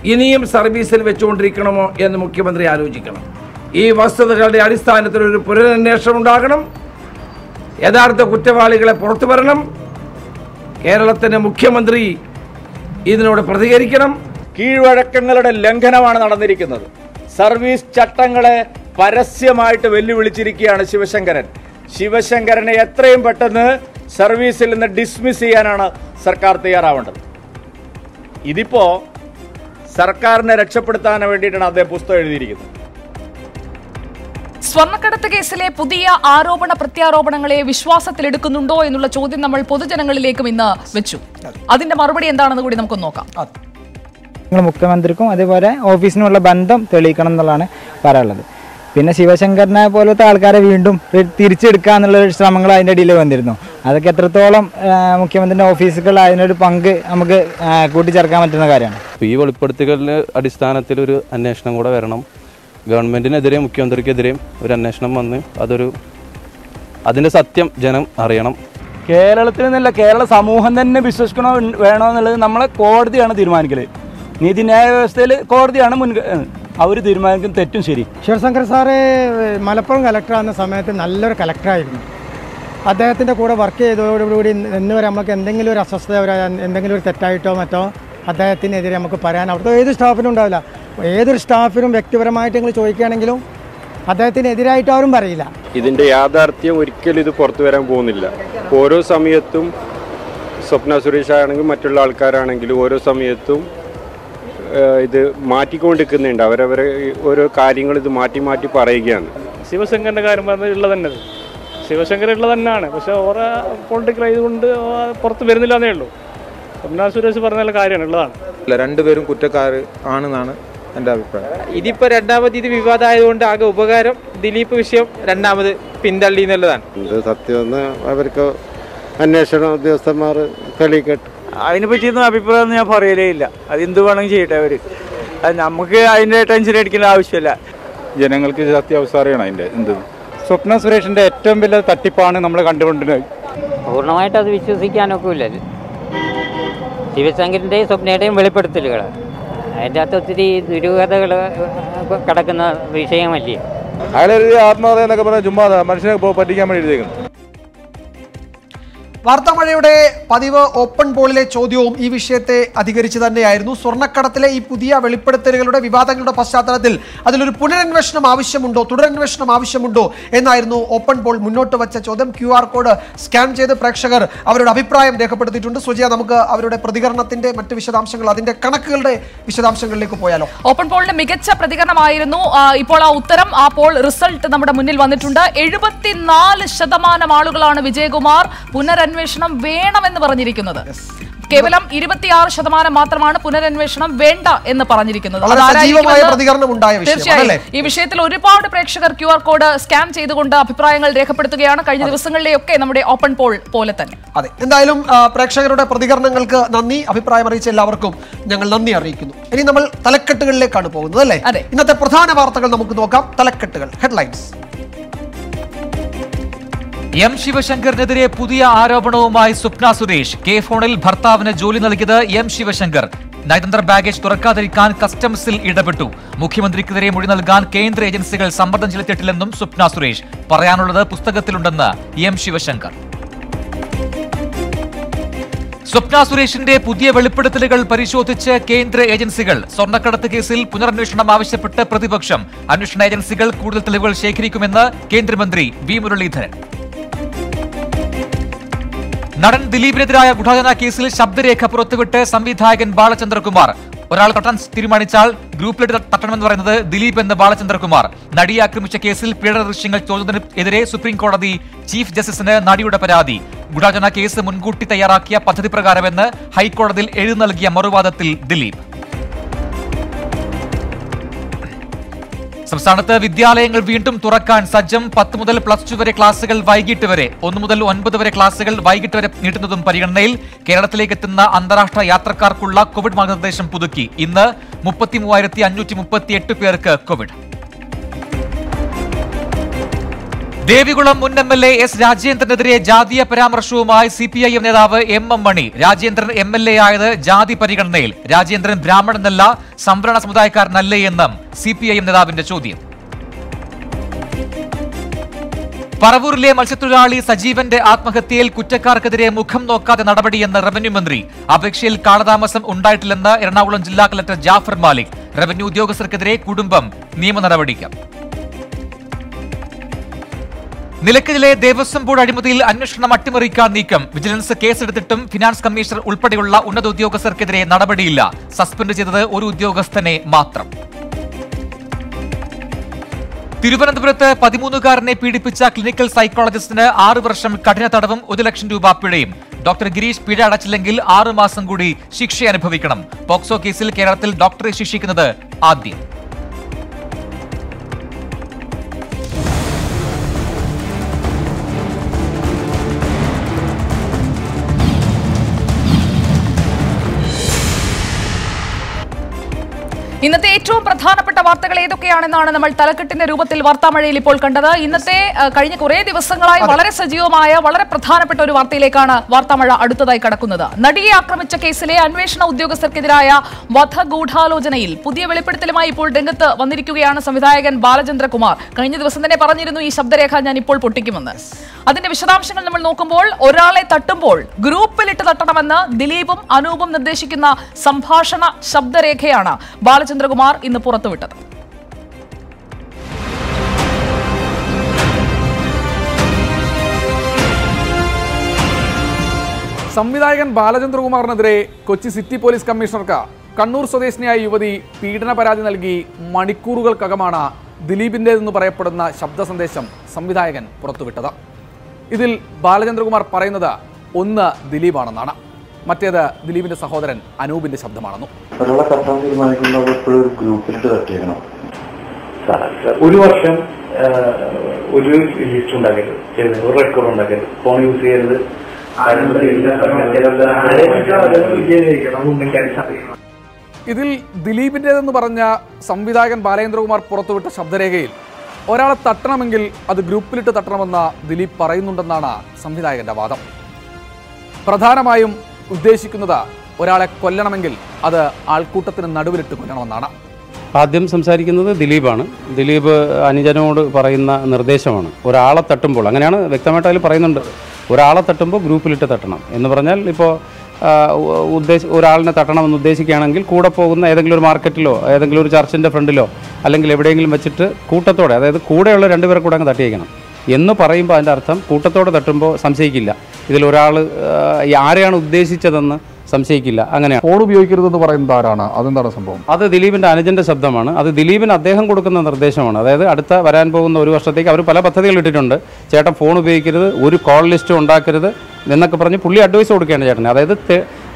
ഇനിയും സർവീസിൽ വെച്ചുകൊണ്ടിരിക്കണമോ എന്ന് മുഖ്യമന്ത്രി ആലോചിക്കണം. ഈ വസ്തുതകളുടെ അടിസ്ഥാനത്തിൽ ഒരു പുനരന്വേഷണം ഉണ്ടാകണം. യഥാർത്ഥ കുറ്റവാളികളെ പുറത്തു വരണം. കേരളത്തിന്റെ മുഖ്യമന്ത്രി ഇതിനോട് പ്രതികരിക്കണം. കീഴ്വഴക്കങ്ങളുടെ ലംഘനമാണ് നടന്നിരിക്കുന്നത്. സർവീസ് ചട്ടങ്ങളെ പരസ്യമായിട്ട് വെല്ലുവിളിച്ചിരിക്കുകയാണ് ശിവശങ്കരൻ. ശിവശങ്കരനെ എത്രയും പെട്ടെന്ന് സർവീസിൽ നിന്ന് ഡിസ്മിസ് ചെയ്യാനാണ് സർക്കാർ തയ്യാറാവേണ്ടത്. ഇതിപ്പോ സർക്കാരിനെ രക്ഷപ്പെടുത്താൻ വേണ്ടിയിട്ടാണ് അദ്ദേഹം പുസ്തകം എഴുതിയിരിക്കുന്നത്. സ്വർണക്കടത്ത് കേസിലെ പുതിയ ആരോപണ പ്രത്യാരോപണങ്ങളെ വിശ്വാസത്തിലെടുക്കുന്നുണ്ടോ എന്നുള്ള ചോദ്യം നമ്മൾ പൊതുജനങ്ങളിലേക്കും ഇന്ന് വെച്ചു. അതിന്റെ മറുപടി എന്താണെന്ന് കൂടി നമുക്ക് നോക്കാം. നിങ്ങൾ മുഖ്യമന്ത്രിക്കും അതേപോലെ ഓഫീസിനുമുള്ള ബന്ധം തെളിയിക്കണം എന്നുള്ളതാണ് പറയാനുള്ളത്. പിന്നെ ശിവശങ്കറിനെ പോലത്തെ ആൾക്കാരെ വീണ്ടും തിരിച്ചെടുക്കുക എന്നുള്ള ശ്രമങ്ങൾ അതിന്റെ ഇടയിൽ വന്നിരുന്നു. അതൊക്കെ എത്രത്തോളം മുഖ്യമന്ത്രിയുടെ ഓഫീസുകൾ അതിനൊരു പങ്ക് നമുക്ക് കൂട്ടിച്ചേർക്കാൻ പറ്റുന്ന കാര്യമാണ്. ഈ വെളിപ്പെടുത്തലുകളുടെ അടിസ്ഥാനത്തിൽ ഒരു അന്വേഷണം കൂടെ വരണം. ഗവൺമെന്റിനെതിരെയും മുഖ്യമന്ത്രിക്കെതിരെയും ഒരു അന്വേഷണം വന്ന് അതൊരു അതിന്റെ സത്യം ജനം അറിയണം. കേരളത്തിൽ നിന്നല്ല കേരള സമൂഹം തന്നെ വിശ്വസിക്കണോ വേണോ എന്നുള്ളത് നമ്മളെ കോടതിയാണ് തീരുമാനിക്കൽ. നീതിന്യായ വ്യവസ്ഥയിൽ കോടതിയാണ് മുൻക അവർ തീരുമാനിക്കും തെറ്റും ശരി. ശിവശങ്കർ സാറ് മലപ്പുറം കലക്ടറാകുന്ന സമയത്ത് നല്ലൊരു കലക്ടറായിരുന്നു അദ്ദേഹത്തിന്റെ കൂടെ വർക്ക് ചെയ്തതോടുകൂടി ഇന്ന് വരെ നമുക്ക് എന്തെങ്കിലും ഒരു അസ്വസ്ഥത എന്തെങ്കിലും ഒരു തെറ്റായിട്ടോ മറ്റോ അദ്ദേഹത്തിനെതിരെ നമുക്ക് പറയാൻ അവിടുത്തെ ഏത് സ്റ്റാഫിനും ഉണ്ടാവില്ല. ഏതൊരു സ്റ്റാഫിനും വ്യക്തിപരമായിട്ട് നിങ്ങൾ ചോദിക്കുകയാണെങ്കിലും അദ്ദേഹത്തിനെതിരായിട്ട് ആരും പറയില്ല. ഇതിന്റെ യാഥാർത്ഥ്യം ഒരിക്കലും ഇത് പുറത്തു വരാൻ പോകുന്നില്ല. ഓരോ സമയത്തും സ്വപ്ന സുരേഷ് ആണെങ്കിലും മറ്റുള്ള ആൾക്കാരാണെങ്കിലും ഓരോ സമയത്തും ഇത് മാറ്റിക്കൊണ്ടിരിക്കുന്നുണ്ട്. അവരവരെ ഓരോ കാര്യങ്ങൾ ഇത് മാറ്റി മാറ്റി പറയുകയാണ്. ശിവശങ്കറിന്റെ കാര്യം പറഞ്ഞത് ഉള്ളത് തന്നെ. ശിവശങ്കർ ഉള്ളത് തന്നെയാണ്. പക്ഷെ ഓരോ പൊളിറ്റിക്കൽ ആയതുകൊണ്ട് പുറത്ത് വരുന്നില്ല എന്നേ ഉള്ളൂ. സ്വപ്ന സുരേഷ് പറഞ്ഞ നല്ല കാര്യമാണ് ഉള്ളതാണ്. അല്ല രണ്ടുപേരും കുറ്റക്കാർ ആണെന്നാണ് എന്റെ അഭിപ്രായം. ഇതിപ്പോ രണ്ടാമത് ഇത് വിവാദമായതുകൊണ്ട് ആകെ ഉപകാരം ദിലീപ് വിഷയം രണ്ടാമത് പിന്തള്ളി എന്നുള്ളതാണ്. സത്യം സത്യമെന്ന് അവർക്ക് അന്വേഷണ ഉദ്യോഗസ്ഥന്മാർ തെളിയിക്കട്ടെ. അതിനെ പറ്റിയൊന്നും അഭിപ്രായം ഞാൻ പറയലേ ഇല്ല. അത് എന്ത് വേണമെങ്കിൽ ചെയ്യട്ടെ അവർ. അത് നമുക്ക് അതിന്റെ ടെൻഷൻ അടിക്കേണ്ട ആവശ്യമില്ല. ജനങ്ങൾക്ക് സത്യാവസ്ഥ അറിയണം അതിന്റെ എന്ത്? സ്വപ്ന സുരേഷിന്റെ ഏറ്റവും വലിയ തട്ടിപ്പാണ് നമ്മൾ കണ്ടുകൊണ്ടിരുന്നത്. പൂർണമായിട്ട് അത് വിശ്വസിക്കാനൊക്കെ ഇല്ല ശിവശങ്കരന്റെയും സ്വപ്നയുടെയും വെളിപ്പെടുത്തലുകൾ അതിന്റെ അകത്ത് ഒത്തിരി ദുരൂഹതകൾ കിടക്കുന്ന വിഷയമല്ലേ? അയാളൊരു ആത്മകഥ എന്നൊക്കെ പറഞ്ഞാൽ ചുമ്മാ മനുഷ്യനെ പറ്റിക്കാൻ വേണ്ടി എഴുതിയേക്കുന്നു. വാർത്താമഴയുടെ പതിവ് ഓപ്പൺ പോളിലെ ചോദ്യവും ഈ വിഷയത്തെ അധികരിച്ച് തന്നെയായിരുന്നു. സ്വർണക്കടത്തിലെ ഈ പുതിയ വെളിപ്പെടുത്തലുകളുടെ വിവാദങ്ങളുടെ പശ്ചാത്തലത്തിൽ അതിലൊരു പുനരന്വേഷണം ആവശ്യമുണ്ടോ തുടരന്വേഷണം ആവശ്യമുണ്ടോ എന്നായിരുന്നു ഓപ്പൺ പോൾ മുന്നോട്ട് വച്ച ചോദ്യം. ക്യു കോഡ് സ്കാൻ ചെയ്ത് പ്രേക്ഷകർ അവരുടെ അഭിപ്രായം രേഖപ്പെടുത്തിയിട്ടുണ്ട്. സുജിയ നമുക്ക് അവരുടെ പ്രതികരണത്തിന്റെ മറ്റ് വിശദാംശങ്ങൾ അതിന്റെ കണക്കുകളുടെ വിശദാംശങ്ങളിലേക്ക് പോയാലോ? ഓപ്പൺ പോളിന്റെ മികച്ച പ്രതികരണമായിരുന്നു. ഇപ്പോൾ ആ ഉത്തരം ആ പോൾ റിസൾട്ട് നമ്മുടെ മുന്നിൽ വന്നിട്ടുണ്ട്. എഴുപത്തിനാല് ശതമാനം ആളുകളാണ് വിജയകുമാർ പുനരന്വേഷണം വേണമെന്ന് പറഞ്ഞിരിക്കുന്നത്. കേവലം ഇരുപത്തിയാറ് ശതമാനം മാത്രമാണ് പുനരന്വേഷണം വേണ്ട എന്ന് പറഞ്ഞിരിക്കുന്നത്. തീർച്ചയായും. ഈ വിഷയത്തിൽ ഒരുപാട് പ്രേക്ഷകർ ക്യു ആർ കോഡ് സ്കാൻ ചെയ്തുകൊണ്ട് അഭിപ്രായങ്ങൾ രേഖപ്പെടുത്തുകയാണ്. കഴിഞ്ഞ ദിവസങ്ങളിലെയൊക്കെ നമ്മുടെ ഓപ്പൺ പോൾ പോലെ തന്നെ. അതെ. എന്തായാലും പ്രേക്ഷകരുടെ പ്രതികരണങ്ങൾക്ക് നന്ദി. അഭിപ്രായം അറിയിച്ച എല്ലാവർക്കും ഞങ്ങൾ നന്ദി അറിയിക്കുന്നു. ഇനി നമ്മൾ തലക്കെട്ടുകളിലേക്കാണ് പോകുന്നത് അല്ലേ? ഇന്നത്തെ പ്രധാന വാർത്തകൾ നമുക്ക് നോക്കാം. തലക്കെട്ടുകൾ ഹെഡ്ലൈൻസ്. എം ശിവശങ്കറിനെതിരെ പുതിയ ആരോപണവുമായി സ്വപ്ന സുരേഷ്. കെ ഫോണിൽ ഭർത്താവിന് ജോലി നൽകിയത് എം ശിവശങ്കർ. നയതന്ത്ര ബാഗേജ് തുറക്കാതിരിക്കാൻ കസ്റ്റംസിൽ ഇടപെട്ടു. മുഖ്യമന്ത്രിക്കെതിരെ മൊഴി നൽകാൻ കേന്ദ്ര ഏജൻസികൾ സമ്മർദ്ദം ചെലുത്തിയിട്ടില്ലെന്നും സ്വപ്ന സുരേഷ് പറയാനുള്ളത് പുസ്തകത്തിലുണ്ടെന്ന് എം ശിവശങ്കർ. സ്വപ്ന സുരേഷിന്റെ പുതിയ വെളിപ്പെടുത്തലുകൾ പരിശോധിച്ച് കേന്ദ്ര ഏജൻസികൾ സ്വർണക്കടത്ത് കേസിൽ പുനരന്വേഷണം ആവശ്യപ്പെട്ട് പ്രതിപക്ഷം. അന്വേഷണ ഏജൻസികൾ കൂടുതൽ തെളിവുകൾ ശേഖരിക്കുമെന്ന് കേന്ദ്രമന്ത്രി വി മുരളീധരൻ. നടൻ ദിലീപിനെതിരായ ഗുഢാചന കേസിൽ ശബ്ദരേഖ പുറത്തുവിട്ട് സംവിധായകൻ ബാലചന്ദ്രകുമാർ. ഒരാൾ തട്ടാൻ തീരുമാനിച്ചാൽ ഗ്രൂപ്പിലിട്ട് തട്ടണമെന്ന് പറയുന്നത് ദിലീപ് എന്ന് ബാലചന്ദ്രകുമാർ. നടിയെ ആക്രമിച്ച കേസിൽ പീഡന ദൃശ്യങ്ങൾ ചോദ്യത്തിനെതിരെ സുപ്രീം കോടതി ചീഫ് ജസ്റ്റിസിന് നടിയുടെ പരാതി. ഗുഢാചന കേസ് മുൻകൂട്ടി തയ്യാറാക്കിയ പദ്ധതി പ്രകാരമെന്ന് ഹൈക്കോടതിയിൽ എഴുതി നൽകിയ മറുവാദത്തിൽ ദിലീപ്. സംസ്ഥാനത്ത് വിദ്യാലയങ്ങൾ വീണ്ടും തുറക്കാൻ സജ്ജം പത്ത് മുതൽ പ്ലസ് ടു വരെ ക്ലാസുകൾ വൈകിട്ട് വരെ ഒന്ന് മുതൽ ഒൻപത് വരെ ക്ലാസുകൾ വൈകിട്ട് വരെ നീട്ടുന്നതും പരിഗണനയിൽ കേരളത്തിലേക്ക് എത്തുന്ന അന്താരാഷ്ട്ര യാത്രക്കാർക്കുള്ള കോവിഡ് മാർഗനിർദ്ദേശം പുതുക്കി. ഇന്ന് മുപ്പത്തി പേർക്ക് കോവിഡ്. ദേവികുളം മുൻ എം എൽ എ എസ് രാജേന്ദ്രനെതിരെ ജാതീയ പരാമർശവുമായി സി പി ഐ എം നേതാവ് M M Mani Rajendran M L A ആയത് ജാതി പരിഗണനയിൽ. രാജേന്ദ്രൻ ബ്രാഹ്മണനല്ല സംവരണ സമുദായക്കാരനല്ലേ എന്നും സി പി ഐ എം നേതാവിന്റെ ചോദ്യം. പറവൂരിലെ മത്സ്യത്തൊഴിലാളി സജീവന്റെ ആത്മഹത്യയിൽ കുറ്റക്കാർക്കെതിരെ മുഖം നോക്കാതെ നടപടിയെന്ന് റവന്യൂ മന്ത്രി. അപേക്ഷയിൽ കാലതാമസം ഉണ്ടായിട്ടില്ലെന്ന് എറണാകുളം ജില്ലാ കളക്ടർ ജാഫർ മാലിക്. റവന്യൂ ഉദ്യോഗസ്ഥർക്കെതിരെ കുടുംബം നിയമ നടപടിക്ക്. നിലയ്ക്കലിലെ ദേവസ്വം ബോർഡ് അഴിമതിയിൽ അന്വേഷണം അട്ടിമറിക്കാൻ നീക്കം. വിജിലൻസ് കേസെടുത്തിട്ടും ഫിനാൻസ് കമ്മീഷണർ ഉൾപ്പെടെയുള്ള ഉന്നത ഉദ്യോഗസ്ഥർക്കെതിരെ നടപടിയില്ല. സസ്പെൻഡ് ചെയ്തത് ഒരു ഉദ്യോഗസ്ഥനെ മാത്രം. തിരുവനന്തപുരത്ത് പതിമൂന്നുകാരനെ പീഡിപ്പിച്ച ക്ലിനിക്കൽ സൈക്കോളജിസ്റ്റിന് ആറു വർഷം കഠിന തടവും ഒരു ലക്ഷം രൂപ പിഴയും. ഡോക്ടർ ഗിരീഷ് പിഴ അടച്ചില്ലെങ്കിൽ ആറു മാസം കൂടി ശിക്ഷ അനുഭവിക്കണം പോക്സോ കേസിൽ കേരളത്തിൽ ഡോക്ടറെ ശിക്ഷിക്കുന്നത് ആദ്യം. ഇന്നത്തെ ഏറ്റവും പ്രധാനപ്പെട്ട വാർത്തകൾ ഏതൊക്കെയാണെന്നാണ് നമ്മൾ തലക്കെട്ടിന്റെ രൂപത്തിൽ വാർത്താമഴയിൽ ഇപ്പോൾ കണ്ടത്. ഇന്നത്തെ കഴിഞ്ഞ കുറേ ദിവസങ്ങളായി വളരെ സജീവമായ വളരെ പ്രധാനപ്പെട്ട ഒരു വാർത്തയിലേക്കാണ് വാർത്താമഴ അടുത്തതായി കടക്കുന്നത്. നടിയെ ആക്രമിച്ച കേസിലെ അന്വേഷണ ഉദ്യോഗസ്ഥർക്കെതിരായ വധഗൂഢാലോചനയിൽ പുതിയ വെളിപ്പെടുത്തലുമായി ഇപ്പോൾ രംഗത്ത് വന്നിരിക്കുകയാണ് സംവിധായകൻ ബാലചന്ദ്രകുമാർ. കഴിഞ്ഞ ദിവസം തന്നെ പറഞ്ഞിരുന്നു ഈ ശബ്ദരേഖ ഞാൻ ഇപ്പോൾ പൊട്ടിക്കുമെന്ന്. അതിന്റെ വിശദാംശങ്ങൾ നമ്മൾ നോക്കുമ്പോൾ ഒരാളെ തട്ടുമ്പോൾ ഗ്രൂപ്പിലിട്ട് തട്ടണമെന്ന് ദിലീപും അനൂപും നിർദ്ദേശിക്കുന്ന സംഭാഷണ ശബ്ദരേഖയാണ് ബാലചന്ദ്രകുമാർ ഇന്ന് പുറത്തുവിട്ടത്. സംവിധായകൻ ബാലചന്ദ്രകുമാറിനെതിരെ കൊച്ചി സിറ്റി പോലീസ് കമ്മീഷണർക്ക് കണ്ണൂർ സ്വദേശിനിയായ യുവതി പീഡന പരാതി നൽകി മണിക്കൂറുകൾക്കകമാണ് ദിലീപിന്റെതെന്ന് പറയപ്പെടുന്ന ശബ്ദ സന്ദേശം സംവിധായകൻ പുറത്തുവിട്ടത്. ഇതിൽ ബാലചന്ദ്രകുമാർ പറയുന്നത് ഒന്ന് ദിലീപാണെന്നാണ്. മറ്റേത് ദിലീപിന്റെ സഹോദരൻ അനൂപിന്റെ ശബ്ദമാണെന്നു. ഒരാളെ കത്താൻ എപ്പോഴും ഒരു ഗ്രൂപ്പിലിട്ട് തട്ടിയേക്കണം ഒരു വർഷം ഒരു ലിസ്റ്റ് ഉണ്ടാക്കരുത്. ചെയ്തത് ഒരു റെക്കോർഡ് ഉണ്ടാക്കരുത്. ഫോൺ യൂസ് ചെയ്യരുത്. ഇതിൽ ദിലീപിന്റെതെന്ന് പറഞ്ഞ സംവിധായകൻ ബാലേന്ദ്രകുമാർ പുറത്തുവിട്ട ശബ്ദരേഖയിൽ ഒരാളെ തട്ടണമെങ്കിൽ അത് ഗ്രൂപ്പിലിട്ട് തട്ടണമെന്ന് ദിലീപ് പറയുന്നുണ്ടെന്നാണ് സംവിധായകന്റെ വാദം. പ്രധാനമായും ഉദ്ദേശിക്കുന്നത് ഒരാളെ കൊല്ലണമെങ്കിൽ അത് ആൾക്കൂട്ടത്തിന് നടുവിലിട്ട് കൊല്ലണമെന്നാണ്. ആദ്യം സംസാരിക്കുന്നത് ദിലീപാണ്. ദിലീപ് അനുജനോട് പറയുന്ന നിർദ്ദേശമാണ്. ഒരാളെ തട്ടുമ്പോൾ അങ്ങനെയാണ് വ്യക്തമായിട്ട് അതിൽ പറയുന്നുണ്ട്. ഒരാളെ തട്ടുമ്പോൾ ഗ്രൂപ്പിലിട്ട് തട്ടണം എന്ന് പറഞ്ഞാൽ ഇപ്പോൾ ഉദ്ദേശ ഒരാളിനെ തട്ടണമെന്ന് ഉദ്ദേശിക്കുകയാണെങ്കിൽ കൂടെ പോകുന്ന ഏതെങ്കിലും ഒരു മാർക്കറ്റിലോ ഏതെങ്കിലും ഒരു ചർച്ചിന്റെ ഫ്രണ്ടിലോ അല്ലെങ്കിൽ എവിടെയെങ്കിലും വെച്ചിട്ട് കൂട്ടത്തോടെ അതായത് കൂടെയുള്ള രണ്ടുപേരെ കൂടെ അങ്ങ് തട്ടിയേക്കണം. എന്ന് പറയുമ്പോൾ അതിന്റെ അർത്ഥം കൂട്ടത്തോടെ തട്ടുമ്പോൾ സംശയിക്കില്ല. ഇതിൽ ഒരാൾ ആരെയാണ് ഉദ്ദേശിച്ചതെന്ന് സംശയിക്കില്ല. അങ്ങനെയാണ്. ഫോൺ ഉപയോഗിക്കരുതെന്ന് പറയുന്നത് ആരാണ്? അതെന്താണ് സംഭവം? അത് ദിലീപിന്റെ അനുജന്റെ ശബ്ദമാണ്. അത് ദിലീപിന് അദ്ദേഹം കൊടുക്കുന്ന നിർദ്ദേശമാണ്. അതായത് അടുത്ത വരാൻ പോകുന്ന ഒരു വർഷത്തേക്ക് അവർ പല പദ്ധതികൾ ഇട്ടിട്ടുണ്ട്. ചേട്ടൻ ഫോൺ ഉപയോഗിക്കരുത് ഒരു കോൾ ലിസ്റ്റ് ഉണ്ടാക്കരുത് എന്നൊക്കെ പറഞ്ഞ് പുള്ളി അഡ്വൈസ് കൊടുക്കുകയാണ് ചേട്ടന്. അതായത്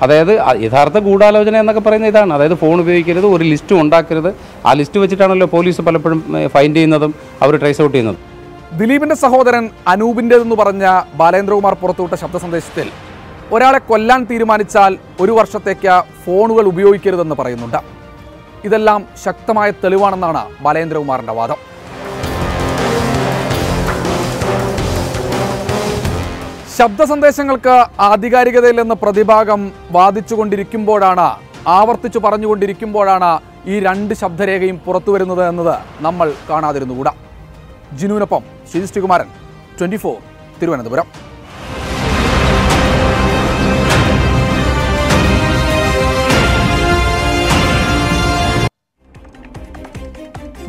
അതായത് യഥാർത്ഥ ഗൂഢാലോചന എന്നൊക്കെ പറയുന്ന ഇതാണ്. അതായത് ഫോൺ ഉപയോഗിക്കരുത് ഒരു ലിസ്റ്റ് ഉണ്ടാക്കരുത്. ആ ലിസ്റ്റ് വെച്ചിട്ടാണല്ലോ പോലീസ് പലപ്പോഴും ഫൈൻഡ് ചെയ്യുന്നതും അവർ ട്രേസ് ഔട്ട് ചെയ്യുന്നതും. ദിലീപിന്റെ സഹോദരൻ അനൂപിന്റെതെന്ന് പറഞ്ഞ ബാലേന്ദ്രകുമാർ പുറത്തുവിട്ട ശബ്ദ സന്ദേശത്തിൽ ഒരാളെ കൊല്ലാൻ തീരുമാനിച്ചാൽ ഒരു വർഷത്തേക്ക് ഫോണുകൾ ഉപയോഗിക്കരുതെന്ന് പറയുന്നുണ്ട്. ഇതെല്ലാം ശക്തമായ തെളിവാണെന്നാണ് ബാലേന്ദ്രകുമാറിന്റെ വാദം. ശബ്ദ സന്ദേശങ്ങൾക്ക് ആധികാരികതയില്ലെന്ന് പ്രതിഭാഗം വാദിച്ചുകൊണ്ടിരിക്കുമ്പോഴാണ് ആവർത്തിച്ചു പറഞ്ഞുകൊണ്ടിരിക്കുമ്പോഴാണ് ഈ രണ്ട് ശബ്ദരേഖയും പുറത്തു വരുന്നത് എന്നത് നമ്മൾ കാണാതിരുന്നുകൂടാ. ജിനുവിനൊപ്പം ശ്രീജിഷ്ടികുമാരൻ ട്വന്റി ഫോർ തിരുവനന്തപുരം.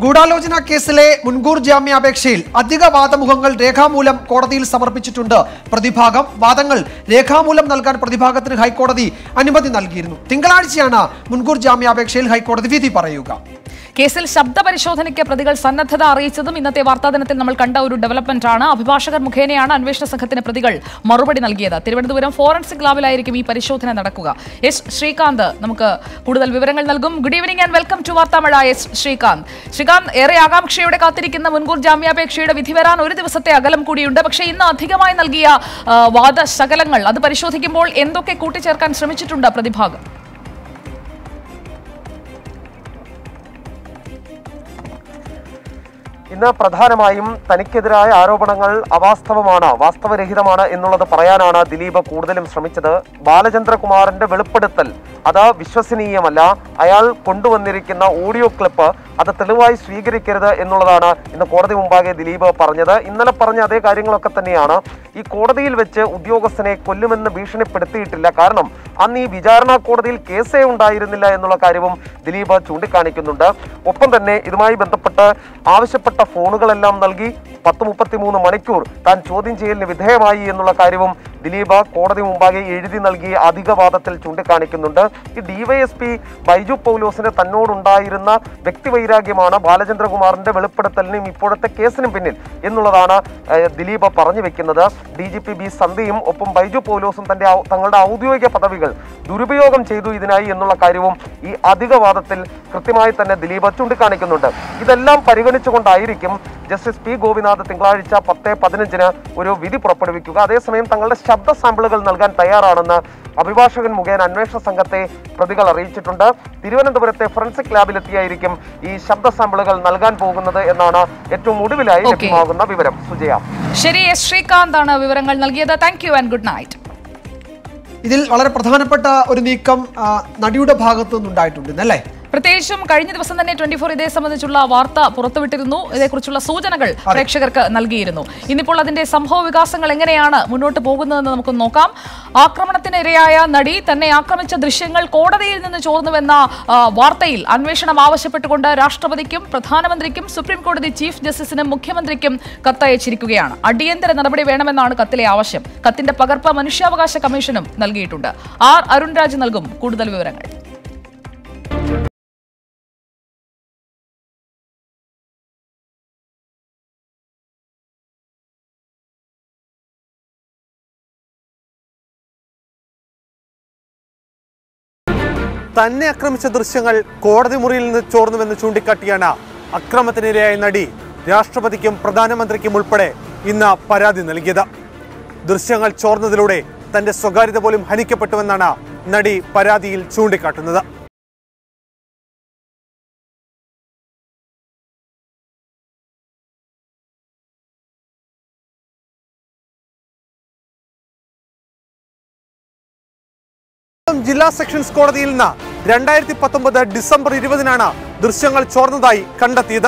ഗൂഢാലോചന കേസിലെ മുൻകൂർ ജാമ്യാപേക്ഷയിൽ അധിക വാദമുഖങ്ങൾ രേഖാമൂലം കോടതിയിൽ സമർപ്പിച്ചിട്ടുണ്ട് പ്രതിഭാഗം. വാദങ്ങൾ രേഖാമൂലം നൽകാൻ പ്രതിഭാഗത്തിന് ഹൈക്കോടതി അനുമതി നൽകിയിരുന്നു. തിങ്കളാഴ്ചയാണ് മുൻകൂർ ജാമ്യാപേക്ഷയിൽ ഹൈക്കോടതി വിധി പറയുക. കേസിൽ ശബ്ദ പരിശോധനയ്ക്ക് പ്രതികൾ സന്നദ്ധത അറിയിച്ചതും ഇന്നത്തെ വാർത്താദിനത്തിൽ നമ്മൾ കണ്ട ഒരു ഡെവലപ്മെന്റ് ആണ് അഭിഭാഷകർ മുഖേനയാണ് അന്വേഷണ സംഘത്തിന് പ്രതികൾ മറുപടി നൽകിയത്. തിരുവനന്തപുരം ഫോറൻസിക് ലാബിലായിരിക്കും ഈ പരിശോധന നടക്കുക. എസ് ശ്രീകാന്ത് നമുക്ക് കൂടുതൽ വിവരങ്ങൾ നൽകും. Good evening and welcome to Varthamazha S Sreekanth. Sreekanth ഏറെ ആകാംക്ഷയോടെ കാത്തിരിക്കുന്ന മുൻകൂർ ജാമ്യാപേക്ഷയുടെ വിധി വരാൻ ഒരു ദിവസത്തെ അകലം കൂടിയുണ്ട്. പക്ഷേ ഇന്ന് അധികമായി നൽകിയ വാദശകലങ്ങൾ അത് പരിശോധിക്കുമ്പോൾ എന്തൊക്കെ കൂട്ടിച്ചേർക്കാൻ ശ്രമിച്ചിട്ടുണ്ട് പ്രതിഭാഗം? ഇന്ന് പ്രധാനമായും തനിക്കെതിരായ ആരോപണങ്ങൾ അവാസ്തവമാണ് വാസ്തവരഹിതമാണ് എന്നുള്ളത് പറയാനാണ് ദിലീപ് കൂടുതലും ശ്രമിച്ചത്. ബാലചന്ദ്രകുമാറിന്റെ വെളിപ്പെടുത്തൽ അത് വിശ്വസനീയമല്ല. അയാൾ കൊണ്ടുവന്നിരിക്കുന്ന ഓഡിയോ ക്ലിപ്പ് അത് തെളിവായി സ്വീകരിക്കരുത് എന്നുള്ളതാണ് ഇന്ന് കോടതി മുമ്പാകെ ദിലീപ് പറഞ്ഞത്. ഇന്നലെ പറഞ്ഞ അതേ കാര്യങ്ങളൊക്കെ തന്നെയാണ്. ഈ കോടതിയിൽ വെച്ച് ഉദ്യോഗസ്ഥനെ കൊല്ലുമെന്ന് ഭീഷണിപ്പെടുത്തിയിട്ടില്ല. കാരണം അന്ന് ഈ വിചാരണ കോടതിയിൽ കേസേ ഉണ്ടായിരുന്നില്ല എന്നുള്ള കാര്യവും ദിലീപ് ചൂണ്ടിക്കാണിക്കുന്നുണ്ട്. ഒപ്പം തന്നെ ഇതുമായി ബന്ധപ്പെട്ട് ആവശ്യപ്പെട്ട ഫോണുകളെല്ലാം നൽകി പത്ത് മുപ്പത്തിമൂന്ന് മണിക്കൂർ താൻ ചോദ്യം ചെയ്യലിന് വിധേയമായി എന്നുള്ള കാര്യവും ദിലീപ് കോടതി മുമ്പാകെ എഴുതി നൽകി അധികവാദത്തിൽ ചൂണ്ടിക്കാണിക്കുന്നുണ്ട്. ഈ ഡിവൈഎസ്പി ബൈജു പൗലോസിന് തന്നോടുണ്ടായിരുന്ന വ്യക്തിവൈരാഗ്യമാണ് ബാലചന്ദ്രകുമാറിന്റെ വെളിപ്പെടുത്തലിനും ഇപ്പോഴത്തെ കേസിനും പിന്നിൽ എന്നുള്ളതാണ് ദിലീപ പറഞ്ഞു വെക്കുന്നത്. ഡി ജി പി ബി സന്ധ്യയും ഒപ്പം ബൈജു പൗലോസും തന്റെ തങ്ങളുടെ ഔദ്യോഗിക പദവികൾ ദുരുപയോഗം ചെയ്തു ഇതിനായി എന്നുള്ള കാര്യവും ഈ അധികവാദത്തിൽ കൃത്യമായി തന്നെ ദിലീപ് ചൂണ്ടിക്കാണിക്കുന്നുണ്ട്. ഇതെല്ലാം പരിഗണിച്ചുകൊണ്ടായിരിക്കും ജസ്റ്റിസ് പി ഗോപിനാഥ് തിങ്കളാഴ്ച പത്ത് പതിനഞ്ചിന് ഒരു വിധി പുറപ്പെടുവിക്കുക. അതേസമയം തങ്ങളുടെ ശബ്ദ സാമ്പിളുകൾ നൽകാൻ തയ്യാറാണെന്ന് അഭിഭാഷകൻ മുഖേന അന്വേഷണ സംഘത്തെ പ്രതികൾ അറിയിച്ചിട്ടുണ്ട്. തിരുവനന്തപുരത്തെ ഫോറൻസിക് ലാബിലെത്തിയായിരിക്കും ഈ ശബ്ദ സാമ്പിളുകൾ നൽകാൻ പോകുന്നത് എന്നാണ് ഏറ്റവും ഒടുവിലായി. ലഭ്യമാകുന്ന വിവരം. സുജയ. ശരി എസ് ശ്രീകാന്ത് ആണ് വിവരങ്ങൾ നൽകിയത്. Thank you and good night ഇതിൽ വളരെ പ്രധാനപ്പെട്ട ഒരു നീക്കം നടിയുടെ ഭാഗത്തു നിന്നുണ്ടായിട്ടുണ്ട് അല്ലേ? പ്രത്യേകിച്ചും കഴിഞ്ഞ ദിവസം തന്നെ ട്വന്റി ഫോർ ഇതേ സംബന്ധിച്ചുള്ള വാർത്ത പുറത്തുവിട്ടിരുന്നു. ഇതേക്കുറിച്ചുള്ള സൂചനകൾ പ്രേക്ഷകർക്ക് നൽകിയിരുന്നു. ഇന്നിപ്പോൾ അതിന്റെ സംഭവ വികാസങ്ങൾ എങ്ങനെയാണ് മുന്നോട്ട് പോകുന്നതെന്ന് നമുക്ക് നോക്കാം. ആക്രമണത്തിനിരയായ നടി തന്നെ ആക്രമിച്ച ദൃശ്യങ്ങൾ കോടതിയിൽ നിന്ന് ചോർന്നുവെന്ന വാർത്തയിൽ അന്വേഷണം ആവശ്യപ്പെട്ടുകൊണ്ട് രാഷ്ട്രപതിക്കും പ്രധാനമന്ത്രിക്കും സുപ്രീം കോടതി ചീഫ് ജസ്റ്റിസിനും മുഖ്യമന്ത്രിക്കും കത്തയച്ചിരിക്കുകയാണ്. അടിയന്തര നടപടി വേണമെന്നാണ് കത്തിലെ ആവശ്യം. കത്തിന്റെ പകർപ്പ് മനുഷ്യാവകാശ കമ്മീഷനും നൽകിയിട്ടുണ്ട്. ആർ അരുൺരാജ് നൽകും കൂടുതൽ വിവരങ്ങൾ. തന്നെ ആക്രമിച്ച ദൃശ്യങ്ങൾ കോടതി മുറിയിൽ നിന്ന് ചോർന്നുവെന്ന് ചൂണ്ടിക്കാട്ടിയാണ് അക്രമത്തിനിരയായ നടി രാഷ്ട്രപതിക്കും പ്രധാനമന്ത്രിക്കും ഉൾപ്പെടെ ഇന്ന് പരാതി നൽകിയത്. ദൃശ്യങ്ങൾ ചോർന്നതിലൂടെ തന്റെ സ്വകാര്യത പോലും ഹനിക്കപ്പെട്ടുവെന്നാണ് നടി പരാതിയിൽ ചൂണ്ടിക്കാട്ടുന്നത്. ജില്ലാ സെഷൻസ് കോടതിയിൽ നിന്ന് രണ്ടായിരത്തി പത്തൊമ്പത് ഡിസംബർ ഇരുപതിനാണ് ദൃശ്യങ്ങൾ ചോർന്നതായി കണ്ടെത്തിയത്.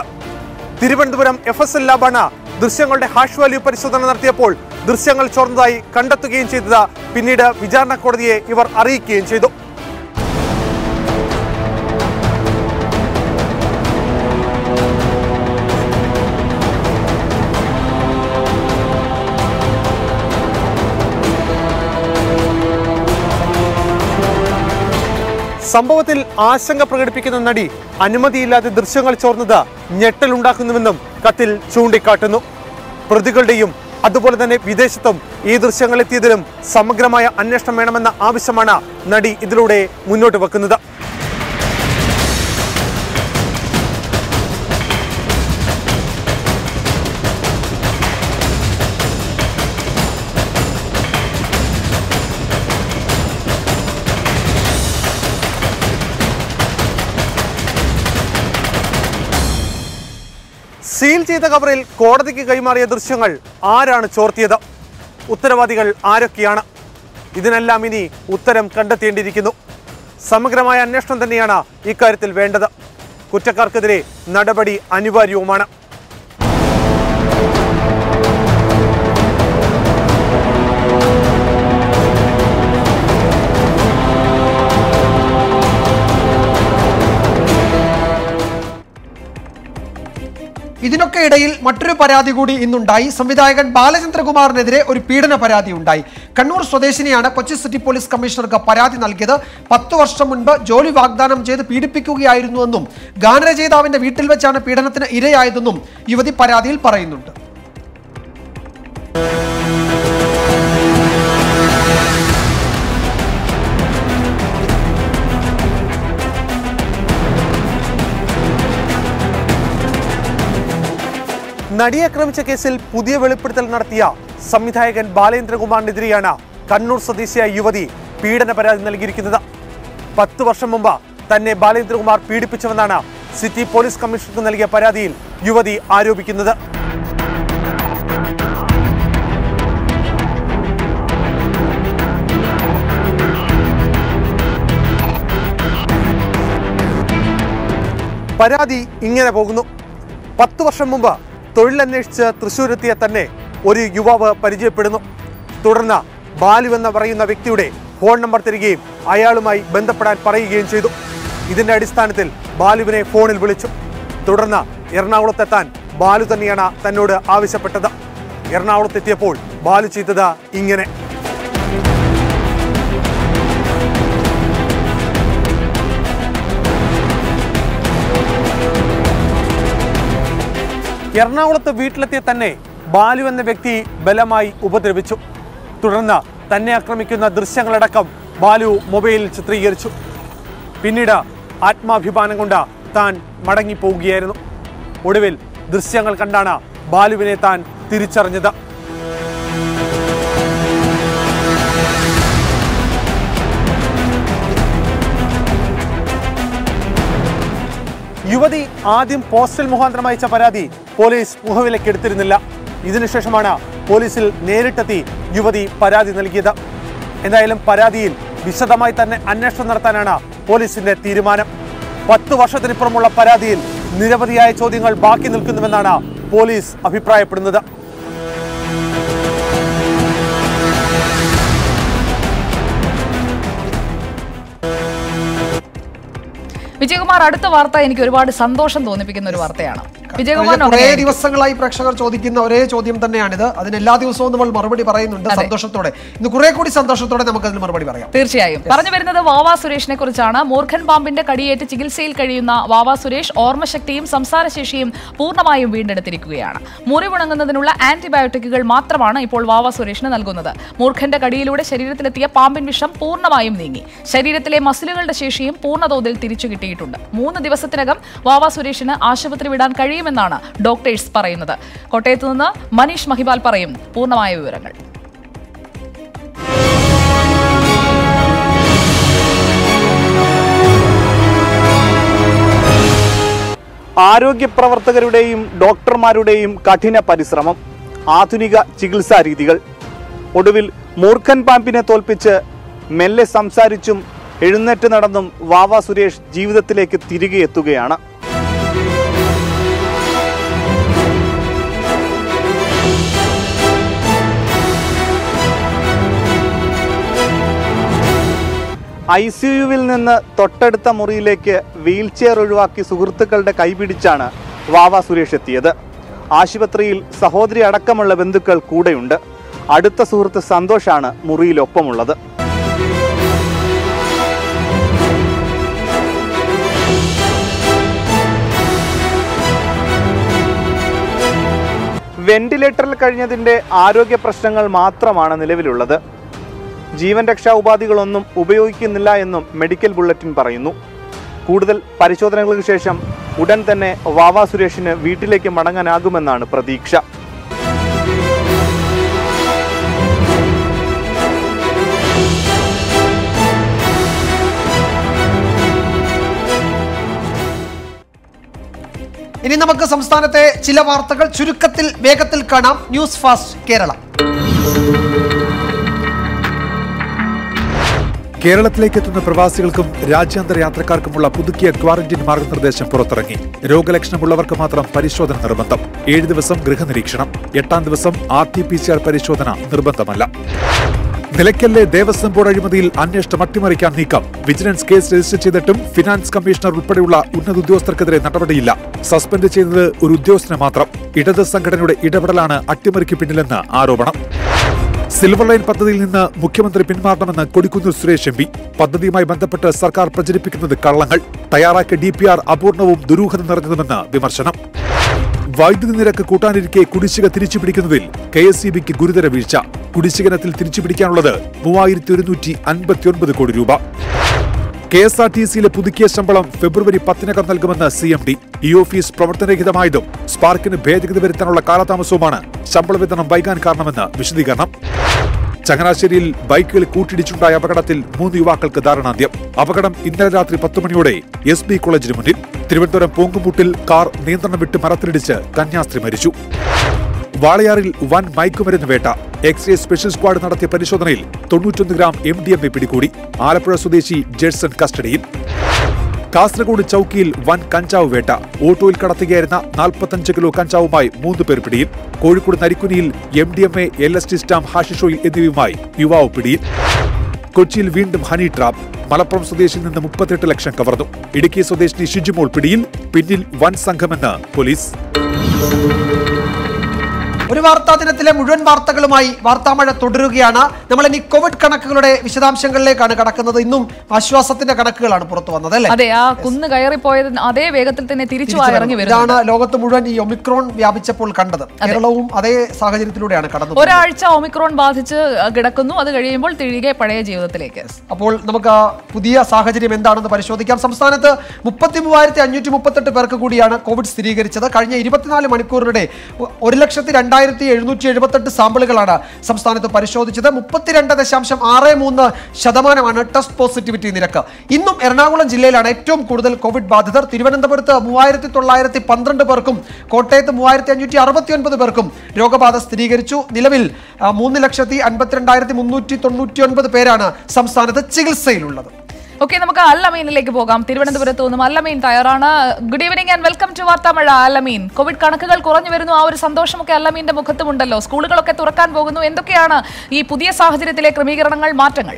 തിരുവനന്തപുരം എഫ് എസ് എൽ ലാബാണ് ദൃശ്യങ്ങളുടെ ഹാഷ് വാല്യൂ പരിശോധന നടത്തിയപ്പോൾ ദൃശ്യങ്ങൾ ചോർന്നതായി കണ്ടെത്തുകയും ചെയ്തത്. പിന്നീട് വിചാരണ കോടതിയെ ഇവർ അറിയിക്കുകയും ചെയ്തു. സംഭവത്തിൽ ആശങ്ക പ്രകടിപ്പിക്കുന്ന നടി അനുമതിയില്ലാതെ ദൃശ്യങ്ങൾ ചോർന്നത് ഞെട്ടലുണ്ടാക്കുന്നുവെന്നും കത്തിൽ ചൂണ്ടിക്കാട്ടുന്നു. പ്രതികളുടെയും അതുപോലെ തന്നെ വിദേശത്തും ഈ ദൃശ്യങ്ങൾ എത്തിയതിലും സമഗ്രമായ അന്വേഷണം വേണമെന്ന ആവശ്യമാണ് നടി ഇതിലൂടെ മുന്നോട്ട് വെക്കുന്നത്. ചെയ്ത കവറിൽ കോടതിക്ക് കൈമാറിയ ദൃശ്യങ്ങൾ ആരാണ് ചോർത്തിയത്? ഉത്തരവാദികൾ ആരൊക്കെയാണ്? ഇതിനെല്ലാം ഇനി ഉത്തരം കണ്ടെത്തേണ്ടിയിരിക്കുന്നു. സമഗ്രമായ അന്വേഷണം തന്നെയാണ് ഇക്കാര്യത്തിൽ വേണ്ടത്. കുറ്റക്കാർക്കെതിരെ നടപടി അനിവാര്യവുമാണ്. ഇതിനൊക്കെ ഇടയിൽ മറ്റൊരു പരാതി കൂടി ഇന്നുണ്ടായി. സംവിധായകൻ ബാലചന്ദ്രകുമാറിനെതിരെ ഒരു പീഡന പരാതി ഉണ്ടായി. കണ്ണൂർ സ്വദേശിനിയാണ് കൊച്ചി സിറ്റി പോലീസ് കമ്മീഷണർക്ക് പരാതി നൽകിയത്. പത്ത് വർഷം മുൻപ് ജോലി വാഗ്ദാനം ചെയ്ത് പീഡിപ്പിക്കുകയായിരുന്നുവെന്നും ഗാനരചയിതാവിന്റെ വീട്ടിൽ വെച്ചാണ് പീഡനത്തിന് ഇരയായതെന്നും യുവതി പരാതിയിൽ പറയുന്നുണ്ട്. നടിയെ ആക്രമിച്ച കേസിൽ പുതിയ വെളിപ്പെടുത്തൽ നടത്തിയ സംവിധായകൻ ബാലേന്ദ്രകുമാറിനെതിരെയാണ് കണ്ണൂർ സ്വദേശിയായ യുവതി പീഡന പരാതി നൽകിയിരിക്കുന്നത്. പത്ത് വർഷം മുമ്പ് തന്നെ ബാലേന്ദ്രകുമാർ പീഡിപ്പിച്ചുവെന്നാണ് സിറ്റി പോലീസ് കമ്മീഷണർക്ക് നൽകിയ പരാതിയിൽ യുവതി ആരോപിക്കുന്നത്. പരാതി ഇങ്ങനെ പോകുന്നു. പത്തു വർഷം മുമ്പ് തൊഴിലന്വേഷിച്ച് തൃശ്ശൂരെത്തിയ തന്നെ ഒരു യുവാവ് പരിചയപ്പെടുന്നു. തുടർന്ന് ബാലു എന്ന് പറയുന്ന വ്യക്തിയുടെ ഫോൺ നമ്പർ തരികയും അയാളുമായി ബന്ധപ്പെടാൻ പറയുകയും ചെയ്തു. ഇതിന്റെ അടിസ്ഥാനത്തിൽ ബാലുവിനെ ഫോണിൽ വിളിച്ചു. തുടർന്ന് എറണാകുളത്തെത്താൻ ബാലു തന്നെയാണ് തന്നോട് ആവശ്യപ്പെട്ടത്. എറണാകുളത്തെത്തിയപ്പോൾ ബാലു ചെയ്തത് ഇങ്ങനെ. എറണാകുളത്ത് വീട്ടിലെത്തിയ തന്നെ ബാലു എന്ന വ്യക്തി ബലമായി ഉപദ്രവിച്ചു. തുടർന്ന് തന്നെ ആക്രമിക്കുന്ന ദൃശ്യങ്ങളടക്കം ബാലു മൊബൈലിൽ ചിത്രീകരിച്ചു. പിന്നീട് ആത്മാഭിമാനം കൊണ്ട് താൻ മടങ്ങിപ്പോവുകയായിരുന്നു. ഒടുവിൽ ദൃശ്യങ്ങൾ കണ്ടാണ് ബാലുവിനെ താൻ തിരിച്ചറിഞ്ഞത്. യുവതി ആദ്യം പോസ്റ്റൽ മുഖാന്തരം അയച്ച പരാതി പോലീസ് മുഖവിലക്കെടുത്തിരുന്നില്ല ഇതിനുശേഷമാണ് പോലീസിൽ നേരിട്ടെത്തി യുവതി പരാതി നൽകിയത്. എന്തായാലും പരാതിയിൽ വിശദമായി തന്നെ അന്വേഷണം നടത്താനാണ് പോലീസിന്റെ തീരുമാനം. പത്ത് വർഷത്തിനിപ്പുറമുള്ള പരാതിയിൽ നിരവധിയായ ചോദ്യങ്ങൾ ബാക്കി നിൽക്കുന്നുവെന്നാണ് പോലീസ് അഭിപ്രായപ്പെടുന്നത്. വിജയകുമാർ അടുത്ത വാർത്ത എനിക്ക് ഒരുപാട് സന്തോഷം തോന്നിപ്പിക്കുന്ന ഒരു വാർത്തയാണ്. അങ്ങനെ ദിവസങ്ങളായി പ്രേക്ഷകർ ചോദിക്കുന്ന ഒരേ ചോദ്യം തന്നെയാണിത്. അതിന് എല്ലാ ദിവസവും നമ്മൾ മറുപടി പറയുന്നുണ്ട് സന്തോഷത്തോടെ. ഇന്ന് കുറെ കൂടി സന്തോഷത്തോടെ നമുക്ക് അതിന് മറുപടി പറയാം. തീർച്ചയായും. പറഞ്ഞു വരുന്നത് വാവാ സുരേഷിനെ കുറിച്ചാണ്. മൂർഖൻ പാമ്പിന്റെ കടിയേറ്റ് ചികിത്സയിൽ കഴിയുന്ന വാവാ സുരേഷ് ഓർമ്മശക്തിയും സംസാരശേഷിയും പൂർണമായും വീണ്ടെടുത്തിരിക്കുകയാണ്. മുറിവുണങ്ങുന്നതിനുള്ള ആന്റിബയോട്ടിക്കുകൾ മാത്രമാണ് ഇപ്പോൾ വാവാ സുരേഷിന് നൽകുന്നത്. മൂർഖന്റെ കടിയിലൂടെ ശരീരത്തിലെത്തിയ പാമ്പിൻ വിഷം പൂർണമായും നീങ്ങി. ശരീരത്തിലെ മസിലുകളുടെ ശേഷിയും പൂർണതോതിൽ തിരിച്ചു കിട്ടിയിട്ടുണ്ട്. മൂന്ന് ദിവസത്തിനകം വാവാ സുരേഷിന് ആശുപത്രി വിടാൻ കഴിയുമെന്നാണ് ഡോക്ടേഴ്സ് പറയുന്നത്. കോട്ടയത്ത് നിന്ന് മനീഷ് മഹിബാൽ പറയും പൂർണമായ വിവരങ്ങൾ. ആരോഗ്യ പ്രവർത്തകരുടെയും ഡോക്ടർമാരുടെയും കഠിന പരിശ്രമം ആധുനിക ചികിത്സാ രീതികൾ ഒടുവിൽ മൂർഖൻ പാമ്പിനെ തോൽപ്പിച്ച് മെല്ലെ സംസാരിച്ചും എഴുന്നേറ്റ് നടന്നും വാവ സുരേഷ് ജീവിതത്തിലേക്ക് തിരികെ എത്തുകയാണ്. ഐ സി യുവിൽ നിന്ന് തൊട്ടടുത്ത മുറിയിലേക്ക് വീൽ ചെയർ ഒഴിവാക്കി സുഹൃത്തുക്കളുടെ കൈപിടിച്ചാണ് വാവ സുരേഷ് എത്തിയത്. ആശുപത്രിയിൽ സഹോദരി അടക്കമുള്ള ബന്ധുക്കൾ കൂടെയുണ്ട്. അടുത്ത സുഹൃത്ത് സന്തോഷാണ് മുറിയിലൊപ്പമുള്ളത്. വെന്റിലേറ്ററിൽ കഴിഞ്ഞതിന്റെ ആരോഗ്യ പ്രശ്നങ്ങൾ മാത്രമാണ് നിലവിലുള്ളത്. ജീവൻ രക്ഷാ ഉപാധികളൊന്നും ഉപയോഗിക്കുന്നില്ല എന്നും മെഡിക്കൽ ബുള്ളറ്റിൻ പറയുന്നു. കൂടുതൽ പരിശോധനകൾക്ക് ശേഷം ഉടൻ തന്നെ വാവ സുരേഷിന് വീട്ടിലേക്ക് മടങ്ങാനാകുമെന്നാണ് പ്രതീക്ഷ. ഇനി നമുക്ക് സംസ്ഥാനത്തെ ചില വാർത്തകൾ ചുരുക്കത്തിൽ വേഗത്തിൽ കാണാം. News fast Kerala. കേരളത്തിലേക്ക് എത്തുന്ന പ്രവാസികൾക്കും രാജ്യാന്തര യാത്രക്കാർക്കുമുള്ള പുതുക്കിയ ക്വാറന്റീൻ മാർഗനിർദ്ദേശം പുറത്തിറങ്ങി. രോഗലക്ഷണമുള്ളവർക്ക് മാത്രം പരിശോധന നിർബന്ധം. ഏഴ് ദിവസം ഗൃഹനിരീക്ഷണം. എട്ടാം ദിവസം R T P C R പരിശോധന നിർബന്ധമല്ല. നിലയ്ക്കലിലെ ദേവസ്വം ബോർഡ് അഴിമതിയിൽ അന്വേഷണം അട്ടിമറിക്കാൻ നീക്കം. വിജിലൻസ് കേസ് രജിസ്റ്റർ ചെയ്തിട്ടും ഫിനാൻസ് കമ്മീഷണർ ഉൾപ്പെടെയുള്ള ഉന്നത ഉദ്യോഗസ്ഥർക്കെതിരെ നടപടിയില്ല. സസ്പെൻഡ് ചെയ്തത് ഒരു ഉദ്യോഗസ്ഥനെ മാത്രം. ഇടത് സംഘടനയുടെ ഇടപെടലാണ് അട്ടിമറിക്ക് പിന്നിലെന്ന് ആരോപണം. സിൽവർ ലൈൻ പദ്ധതിയിൽ നിന്ന് മുഖ്യമന്ത്രി പിന്മാറണമെന്ന് കൊടിക്കുന്നിൽ സുരേഷ് എം പി. പദ്ധതിയുമായി ബന്ധപ്പെട്ട് സർക്കാർ പ്രചരിപ്പിക്കുന്നത് കള്ളങ്ങൾ. തയ്യാറാക്കിയ ഡി പി ആർ അപൂർണവും ദുരൂഹത നിറഞ്ഞതുമെന്ന് വിമർശനം. വൈദ്യുതി നിരക്ക് കൂട്ടാനിരിക്കെ കുടിശ്ശിക തിരിച്ചുപിടിക്കുന്നതിൽ കെ എസ് ഇ ബിക്ക് ഗുരുതര വീഴ്ച. കുടിശ്ശികനത്തിൽ തിരിച്ചുപിടിക്കാനുള്ളത് മൂവായിരത്തി ഒരുന്നൂറ്റി അൻപത്തിയൊൻപത് കോടി രൂപ. കെ എസ് ആർ ടി സിയിലെ പുതുക്കിയ ശമ്പളം ഫെബ്രുവരി പത്തിനകം നൽകുമെന്ന് സി എം ഡി. ഈ ഓഫീസ് പ്രവർത്തനരഹിതമായതും സ്പാർക്കിന് ഭേദഗതി വരുത്താനുള്ള കാലതാമസവുമാണ് ശമ്പള വിതരണം വൈകാൻ കാരണമെന്ന് വിശദീകരണം. ചങ്ങനാശ്ശേരിയിൽ ബൈക്കുകൾ കൂട്ടിടിച്ചുണ്ടായ അപകടത്തിൽ മൂന്ന് യുവാക്കൾക്ക് ദാരുണാന്ത്യം അപകടം ഇന്നലെ രാത്രി പത്ത് മണിയോടെ എസ് ബി കോളേജിന് മുന്നിൽ. തിരുവനന്തപുരം പൂങ്കുമുട്ടിൽ കാർ നിയന്ത്രണം വിട്ട് മരത്തിലിടിച്ച് കന്യാസ്ത്രീ മരിച്ചു. വാളയാറിൽ വൻ മയക്കുമരുന്ന് വേട്ട. എക്സ്റേ സ്പെഷ്യൽ സ്ക്വാഡ് നടത്തിയ പരിശോധനയിൽ തൊണ്ണൂറ്റൊന്ന് gram M D M A പിടികൂടി. ആലപ്പുഴ സ്വദേശി ജെഡ്സൺ കസ്റ്റഡിയിൽ. കാസർഗോഡ് ചൌക്കിയിൽ വൻ കഞ്ചാവ് വേട്ട. ഓട്ടോയിൽ കടത്തുകയായിരുന്ന നാൽപ്പത്തഞ്ച് കിലോ കഞ്ചാവുമായി മൂന്ന് പേർ പിടിയിൽ. Kozhikode നരിക്കുനിയിൽ M D M A L S T stamp hashish oil എന്നിവയുമായി യുവാവ് പിടിയിൽ. കൊച്ചിയിൽ വീണ്ടും ഹണി ട്രാപ്പ് മലപ്പുറം സ്വദേശിയിൽ നിന്ന് മുപ്പത്തെട്ട് ലക്ഷം കവർന്നു. ഇടുക്കി സ്വദേശിനി ഷിജിമോൾ പിടിയിൽ. പിന്നിൽ വൻ സംഘമെന്ന് പോലീസ്. ഒരു വാർത്താ ദിനത്തിലെ മുഴുവൻ വാർത്തകളുമായി വാർത്താമഴ തുടരുകയാണ്. നമ്മൾ ഇനി കോവിഡ് കണക്കുകളുടെ വിശദാംശങ്ങളിലേക്കാണ് കടക്കുന്നത്. ഇന്നും ആശ്വാസത്തിന്റെ കണക്കുകളാണ് പുറത്തു വന്നത് അല്ലേ? അതെ ആ കുന്ന് കയറിപ്പോയത് അതേ വേഗത്തിൽ തന്നെ തിരിച്ചു ഇറങ്ങി ഇതാണ് ലോകത്ത് മുഴുവൻ ഈ ഒമിക്രോൺ വ്യാപിച്ചപ്പോൾ കണ്ടത്. കേരളവും അതേ സാഹചര്യത്തിലൂടെയാണ് കടന്നത്. ഒരാഴ്ച ഒമിക്രോൺ ബാധിച്ച് കിടക്കുന്നു. അത് കഴിയുമ്പോൾ തിരികെ പഴയ ജീവിതത്തിലേക്ക്. അപ്പോൾ നമുക്ക് ആ പുതിയ സാഹചര്യം എന്താണെന്ന് പരിശോധിക്കാം. സംസ്ഥാനത്ത് മുപ്പത്തി മൂവായിരത്തി അഞ്ഞൂറ്റി മുപ്പത്തെട്ട് പേർക്ക് കൂടിയാണ് കോവിഡ് സ്ഥിരീകരിച്ചത്. കഴിഞ്ഞ ഇരുപത്തിനാല് മണിക്കൂറിനിടെ ഒരു ലക്ഷത്തി രണ്ടായിരത്തി എഴുന്നൂറ്റി എഴുപത്തെട്ട് സാമ്പിളുകളാണ് സംസ്ഥാനത്ത് പരിശോധിച്ചത്. മുപ്പത്തിരണ്ട് ദശാംശം ആറ് മൂന്ന് ശതമാനമാണ് ടെസ്റ്റ് പോസിറ്റിവിറ്റി നിരക്ക്. ഇന്നും എറണാകുളം ജില്ലയിലാണ് ഏറ്റവും കൂടുതൽ കോവിഡ് ബാധിതർ. തിരുവനന്തപുരത്ത് മൂവായിരത്തി തൊള്ളായിരത്തി പന്ത്രണ്ട് പേർക്കും കോട്ടയത്ത് മൂവായിരത്തി അഞ്ഞൂറ്റി അറുപത്തി ഒൻപത് പേർക്കും രോഗബാധ സ്ഥിരീകരിച്ചു. നിലവിൽ മൂന്ന് ലക്ഷത്തി അൻപത്തിരണ്ടായിരത്തി മുന്നൂറ്റി തൊണ്ണൂറ്റി ഒൻപത് പേരാണ് സംസ്ഥാനത്ത് ചികിത്സയിലുള്ളത്. ഓക്കെ നമുക്ക് അല്ലമീനിലേക്ക് പോകാം. തിരുവനന്തപുരത്ത് നിന്നും അല്ലമീൻ തയ്യാറാണ്. Good evening and welcome to Varthamazha Alameen. Covid കണക്കുകൾ കുറഞ്ഞു വരുന്നു. ആ ഒരു സന്തോഷമൊക്കെ അല്ലമീന്റെ മുഖത്തുമുണ്ടല്ലോ സ്കൂളുകളൊക്കെ തുറക്കാൻ പോകുന്നു. എന്തൊക്കെയാണ് ഈ പുതിയ സാഹചര്യത്തിലെ ക്രമീകരണങ്ങൾ മാറ്റങ്ങൾ?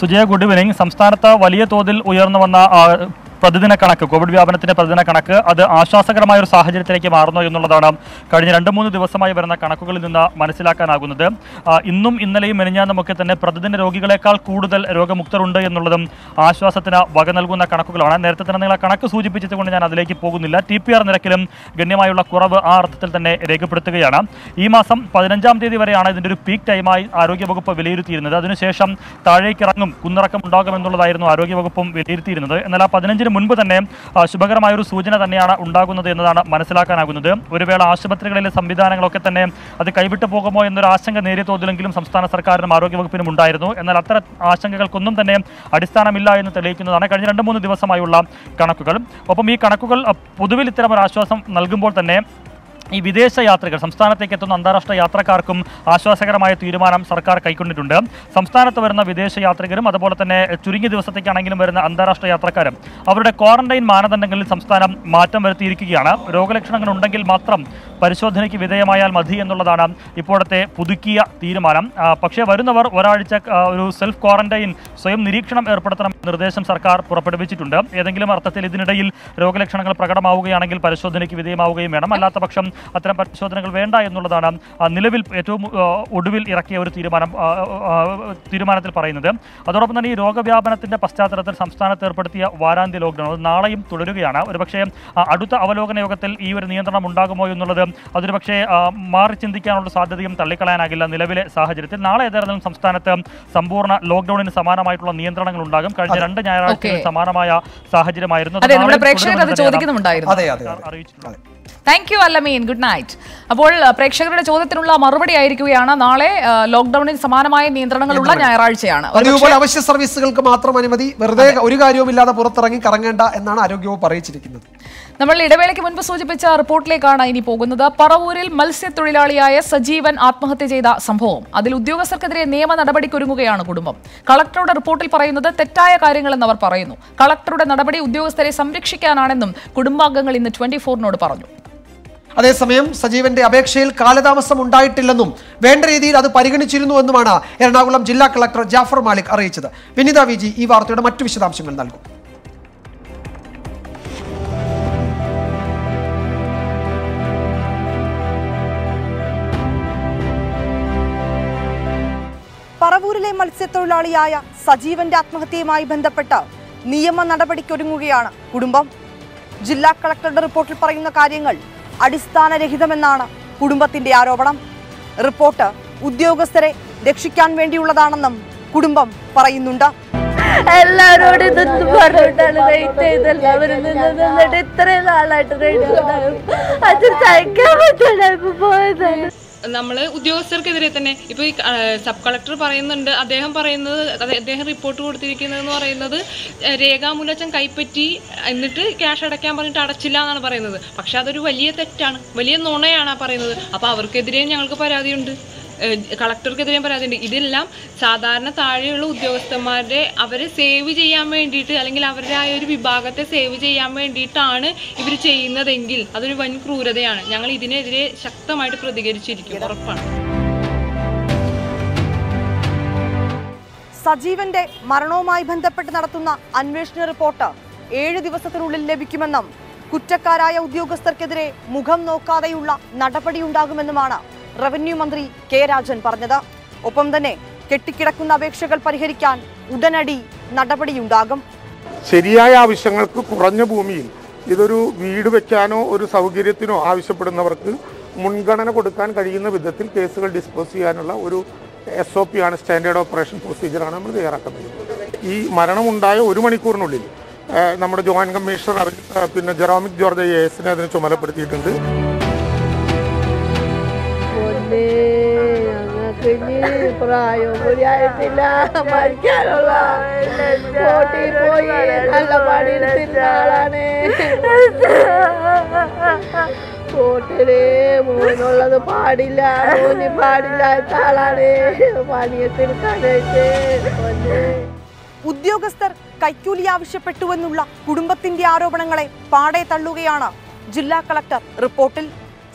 സുജയ ഗുഡ് ഈവനിങ് സംസ്ഥാനത്ത് വലിയ തോതിൽ ഉയർന്നു വന്ന പ്രതിദിന കണക്ക് കോവിഡ് വ്യാപനത്തിന്റെ പ്രതിദിന കണക്ക് അത് ആശ്വാസകരമായ ഒരു സാഹചര്യത്തിലേക്ക് മാറുന്നു എന്നുള്ളതാണ് കഴിഞ്ഞ രണ്ട് മൂന്ന് ദിവസമായി വരുന്ന കണക്കുകളിൽ നിന്ന് മനസ്സിലാക്കാനാകുന്നത്. ഇന്നും ഇന്നലെയും മെനിഞ്ഞാന്നുമൊക്കെ തന്നെ പ്രതിദിന രോഗികളെക്കാൾ കൂടുതൽ രോഗമുക്തരുണ്ട് എന്നുള്ളതും ആശ്വാസത്തിന് വക നൽകുന്ന കണക്കുകളാണ്. നേരത്തെ തന്നെ നിങ്ങളെ കണക്ക് സൂചിപ്പിച്ചതുകൊണ്ട് ഞാൻ അതിലേക്ക് പോകുന്നില്ല. ടി പി ആർ നിരക്കിലും ഗണ്യമായുള്ള കുറവ് ആ അർത്ഥത്തിൽ തന്നെ രേഖപ്പെടുത്തുകയാണ്. ഈ മാസം പതിനഞ്ചാം തീയതി വരെയാണ് ഇതിന്റെ ഒരു പീക്ക് ടൈമായി ആരോഗ്യവകുപ്പ് വിലയിരുത്തിയിരുന്നത്. അതിനുശേഷം താഴേക്കിറങ്ങും കുന്നിറക്കം ഉണ്ടാകുമെന്നുള്ളതായിരുന്നു ആരോഗ്യവകുപ്പും വിലയിരുത്തിയിരുന്നത്. എന്നാൽ ആ പതിനഞ്ചിന് മുൻപ് തന്നെ ശുഭകരമായ ഒരു സൂചന തന്നെയാണ് ഉണ്ടാകുന്നത് എന്നതാണ് മനസ്സിലാക്കാനാകുന്നത്. ഒരു വേള ആശുപത്രികളിലെ സംവിധാനങ്ങളൊക്കെ തന്നെ അത് കൈവിട്ടു പോകുമോ എന്നൊരു ആശങ്ക നേരിയ തോതിലെങ്കിലും സംസ്ഥാന സർക്കാരിനും ആരോഗ്യവകുപ്പിനും ഉണ്ടായിരുന്നു. എന്നാൽ അത്ര ആശങ്കകൾക്കൊന്നും തന്നെ അടിസ്ഥാനമില്ല എന്ന് തെളിയിക്കുന്നതാണ് കഴിഞ്ഞ രണ്ട് മൂന്ന് ദിവസമായുള്ള കണക്കുകൾ. ഒപ്പം ഈ കണക്കുകൾ പൊതുവിൽ ഇത്തരം ഒരു ആശ്വാസം നൽകുമ്പോൾ തന്നെ ഈ വിദേശ യാത്രകൾ സംസ്ഥാനത്തേക്ക് എത്തുന്ന അന്താരാഷ്ട്ര യാത്രക്കാർക്കും ആശ്വാസകരമായ തീരുമാനം സർക്കാർ കൈക്കൊണ്ടിട്ടുണ്ട്. സംസ്ഥാനത്ത് വരുന്ന വിദേശ യാത്രികരും അതുപോലെ തന്നെ ചുരുങ്ങിയ ദിവസത്തേക്കാണെങ്കിലും വരുന്ന അന്താരാഷ്ട്ര യാത്രക്കാരും അവരുടെ ക്വാറന്റൈൻ മാനദണ്ഡങ്ങളിൽ സംസ്ഥാനം മാറ്റം വരുത്തിയിരിക്കുകയാണ്. രോഗലക്ഷണങ്ങൾ ഉണ്ടെങ്കിൽ മാത്രം പരിശോധനയ്ക്ക് വിധേയമായാൽ മതി എന്നുള്ളതാണ് ഇപ്പോഴത്തെ പുതുക്കിയ തീരുമാനം. പക്ഷേ വരുന്നവർ ഒരാഴ്ച ഒരു സെൽഫ് ക്വാറന്റൈൻ സ്വയം നിരീക്ഷണം ഏർപ്പെടുത്തണം നിർദ്ദേശം സർക്കാർ പുറപ്പെടുവിച്ചിട്ടുണ്ട്. ഏതെങ്കിലും അർത്ഥത്തിൽ ഇതിനിടയിൽ രോഗലക്ഷണങ്ങൾ പ്രകടമാവുകയാണെങ്കിൽ പരിശോധനയ്ക്ക് വിധേയമാവുകയും വേണം. അല്ലാത്ത പക്ഷം അത്തരം പരിശോധനകൾ വേണ്ട എന്നുള്ളതാണ് ആ, നിലവിൽ ഏറ്റവും ഒടുവിൽ ഇറക്കിയ ഒരു തീരുമാനം തീരുമാനത്തിൽ പറയുന്നത്. അതോടൊപ്പം തന്നെ ഈ രോഗവ്യാപനത്തിന്റെ പശ്ചാത്തലത്തിൽ സംസ്ഥാനത്ത് ഏർപ്പെടുത്തിയ വാരാന്ത്യ ലോക്ക്ഡൗൺ അത് നാളെയും തുടരുകയാണ്. ഒരുപക്ഷെ അടുത്ത അവലോകന യോഗത്തിൽ ഈ ഒരു നിയന്ത്രണം ഉണ്ടാകുമോ എന്നുള്ളത് അതൊരു പക്ഷേ മാറി ചിന്തിക്കാനുള്ള സാധ്യതയും തള്ളിക്കളയാനാകില്ല നിലവിലെ സാഹചര്യത്തിൽ. നാളെ ഏതായിരുന്നാലും സംസ്ഥാനത്ത് സമ്പൂർണ ലോക്ക്ഡൌണിന് സമാനമായിട്ടുള്ള നിയന്ത്രണങ്ങൾ ഉണ്ടാകും. കഴിഞ്ഞ രണ്ട് ഞായറാഴ്ചയിൽ Okay. സമാനമായ സാഹചര്യമായിരുന്നു. അത്. Thank you Alameen good night അപ്പോൾ അഹ്, പ്രേക്ഷകരുടെ ചോദ്യത്തിനുള്ള മറുപടി ആയിരിക്കുകയാണ്. നാളെ ലോക്ക്ഡൌണിന് സമാനമായ നിയന്ത്രണങ്ങളുള്ള ഞായറാഴ്ചയാണ്. അവശ്യ സർവീസുകൾക്ക് മാത്രം അനുമതി വെറുതെ ഒരു കാര്യവുമില്ലാതെ പുറത്തിറങ്ങി കറങ്ങേണ്ട എന്നാണ് ആരോഗ്യവകുപ്പ് അറിയിച്ചിരിക്കുന്നത്. നമ്മൾ ഇടവേളയ്ക്ക് മുൻപ് സൂചിപ്പിച്ച റിപ്പോർട്ടിലേക്കാണ് ഇനി പോകുന്നത്. പറവൂരിൽ മത്സ്യത്തൊഴിലാളിയായ സജീവൻ ആത്മഹത്യ ചെയ്ത സംഭവം. അതിൽ ഉദ്യോഗസ്ഥർക്കെതിരെ നിയമ നടപടിക്കൊരുങ്ങുകയാണ് കുടുംബം. കളക്ടറുടെ റിപ്പോർട്ടിൽ പറയുന്നത് തെറ്റായ കാര്യങ്ങളെന്ന് അവർ പറയുന്നു. കളക്ടറുടെ നടപടി ഉദ്യോഗസ്ഥരെ സംരക്ഷിക്കാനാണെന്നും കുടുംബാംഗങ്ങൾ ഇന്ന് ട്വന്റി ഫോറിനോട് പറഞ്ഞു. അതേസമയം സജീവന്റെ അപേക്ഷയിൽ കാലതാമസം ഉണ്ടായിട്ടില്ലെന്നും വേണ്ട രീതിയിൽ അത് പരിഗണിച്ചിരുന്നുവെന്നുമാണ് എറണാകുളം ജില്ലാ കളക്ടർ ജാഫർ മാലിക് അറിയിച്ചത്. വിനിത വിജി ഈ വാർത്തയുടെ മറ്റു വിശദാംശങ്ങൾ നൽകും. പറവൂരിലെ മത്സ്യത്തൊഴിലാളിയായ സജീവന്റെ ആത്മഹത്യയുമായി ബന്ധപ്പെട്ട് നിയമ നടപടിക്കൊരുങ്ങുകയാണ് കുടുംബം. ജില്ലാ കളക്ടറുടെ റിപ്പോർട്ടിൽ പറയുന്ന കാര്യങ്ങൾ അടിസ്ഥാനരഹിതമെന്നാണ് കുടുംബത്തിന്റെ ആരോപണം. റിപ്പോർട്ട് ഉദ്യോഗസ്ഥരെ രക്ഷിക്കാൻ വേണ്ടിയുള്ളതാണെന്നും കുടുംബം പറയുന്നുണ്ട്. എല്ലാരോടും ഇതൊന്നും പറഞ്ഞിട്ടാണ് ചെയ്തല്ല എല്ലാവരും നിന്ന് നിന്നിട്ട് ഇത്രയും നാളായിട്ട് കഴിയുന്നുണ്ടാകും അത് സഹിക്കാൻ ഇപ്പൊ പോയതാണ്. നമ്മൾ ഉദ്യോഗസ്ഥർക്കെതിരെ തന്നെ ഇപ്പോൾ ഈ സബ് കളക്ടർ പറയുന്നുണ്ട് അദ്ദേഹം പറയുന്നത് അദ്ദേഹം റിപ്പോർട്ട് കൊടുത്തിരിക്കുന്നതെന്ന് പറയുന്നത് രേഖാമൂലച്ചം കൈപ്പറ്റി എന്നിട്ട് ക്യാഷ് അടയ്ക്കാൻ പറഞ്ഞിട്ട് അടച്ചില്ല എന്നാണ് പറയുന്നത്. പക്ഷെ അതൊരു വലിയ തെറ്റാണ് വലിയ നുണയാണ് ആ പറയുന്നത്. അപ്പോൾ അവർക്കെതിരെയും ഞങ്ങൾക്ക് പരാതിയുണ്ട്. ഏഹ്, കളക്ടർക്കെതിരെയും പരാതിയുണ്ട് ഇതെല്ലാം സാധാരണ താഴെയുള്ള ഉദ്യോഗസ്ഥന്മാരുടെ അവരെ സേവ് ചെയ്യാൻ വേണ്ടിയിട്ട് അല്ലെങ്കിൽ അവരുടെ ആ ഒരു വിഭാഗത്തെ സേവ് ചെയ്യാൻ വേണ്ടിയിട്ടാണ് ഇവർ ചെയ്യുന്നതെങ്കിൽ അതൊരു വൻ ക്രൂരതയാണ്. ഞങ്ങൾ ഇതിനെതിരെ ശക്തമായിട്ട് പ്രതികരിച്ചിരിക്കും. ഉറപ്പാണ്. സജീവന്റെ മരണവുമായി ബന്ധപ്പെട്ട് നടത്തുന്ന അന്വേഷണ റിപ്പോർട്ട് ഏഴ് ദിവസത്തിനുള്ളിൽ ലഭിക്കുമെന്നും കുറ്റക്കാരായ ഉദ്യോഗസ്ഥർക്കെതിരെ മുഖം നോക്കാതെയുള്ള നടപടിയുണ്ടാകുമെന്നുമാണ് റവന്യൂ മന്ത്രി കെ രാജൻ പറഞ്ഞത്. ഒപ്പം തന്നെ കെട്ടിക്കിടക്കുന്ന അപേക്ഷകൾ പരിഹരിക്കാൻ ഉടനടി നടപടിയുണ്ടാകും. ശരിയായ ആവശ്യങ്ങൾക്ക് കുറഞ്ഞ ഭൂമിയിൽ ഇതൊരു വീട് വെക്കാനോ ഒരു സൗകര്യത്തിനോ ആവശ്യപ്പെടുന്നവർക്ക് മുൻഗണന കൊടുക്കാൻ കഴിയുന്ന വിധത്തിൽ കേസുകൾ ഡിസ്പോസ് ചെയ്യാനുള്ള ഒരു എസ് ഒ പി ആണ് സ്റ്റാൻഡേർഡ് ഓപ്പറേഷൻ പ്രൊസീജിയറാണ് നമ്മൾ തയ്യാറാക്കുന്നത്. ഈ മരണമുണ്ടായ ഒരു മണിക്കൂറിനുള്ളിൽ നമ്മുടെ ജോയിന്റ് കമ്മീഷണർ പിന്നെ ജെറോമിക് ജോർജ് എസിനെ അതിനെ ചുമതലപ്പെടുത്തിയിട്ടുണ്ട്. പൊന്നേ ഞങ്ങൾക്ക് ഇനി പ്രായം കൂടി ആയിട്ടില്ല മരിക്കാനുള്ള കോട്ടി പോയി. നല്ല പണിയെടുത്തിരുന്ന ആളാണ്. കോട്ടിൽ മോനുള്ളത് പാടില്ല മോന് പാടില്ലാത്ത ആളാണ്. പണിയെടുത്തിരുത്താനായിട്ട് ഉദ്യോഗസ്ഥർ കൈക്കൂലി ആവശ്യപ്പെട്ടുവെന്നുള്ള കുടുംബത്തിന്റെ ആരോപണങ്ങളെ പാടെ തള്ളുകയാണ് ജില്ലാ കളക്ടർ റിപ്പോർട്ടിൽ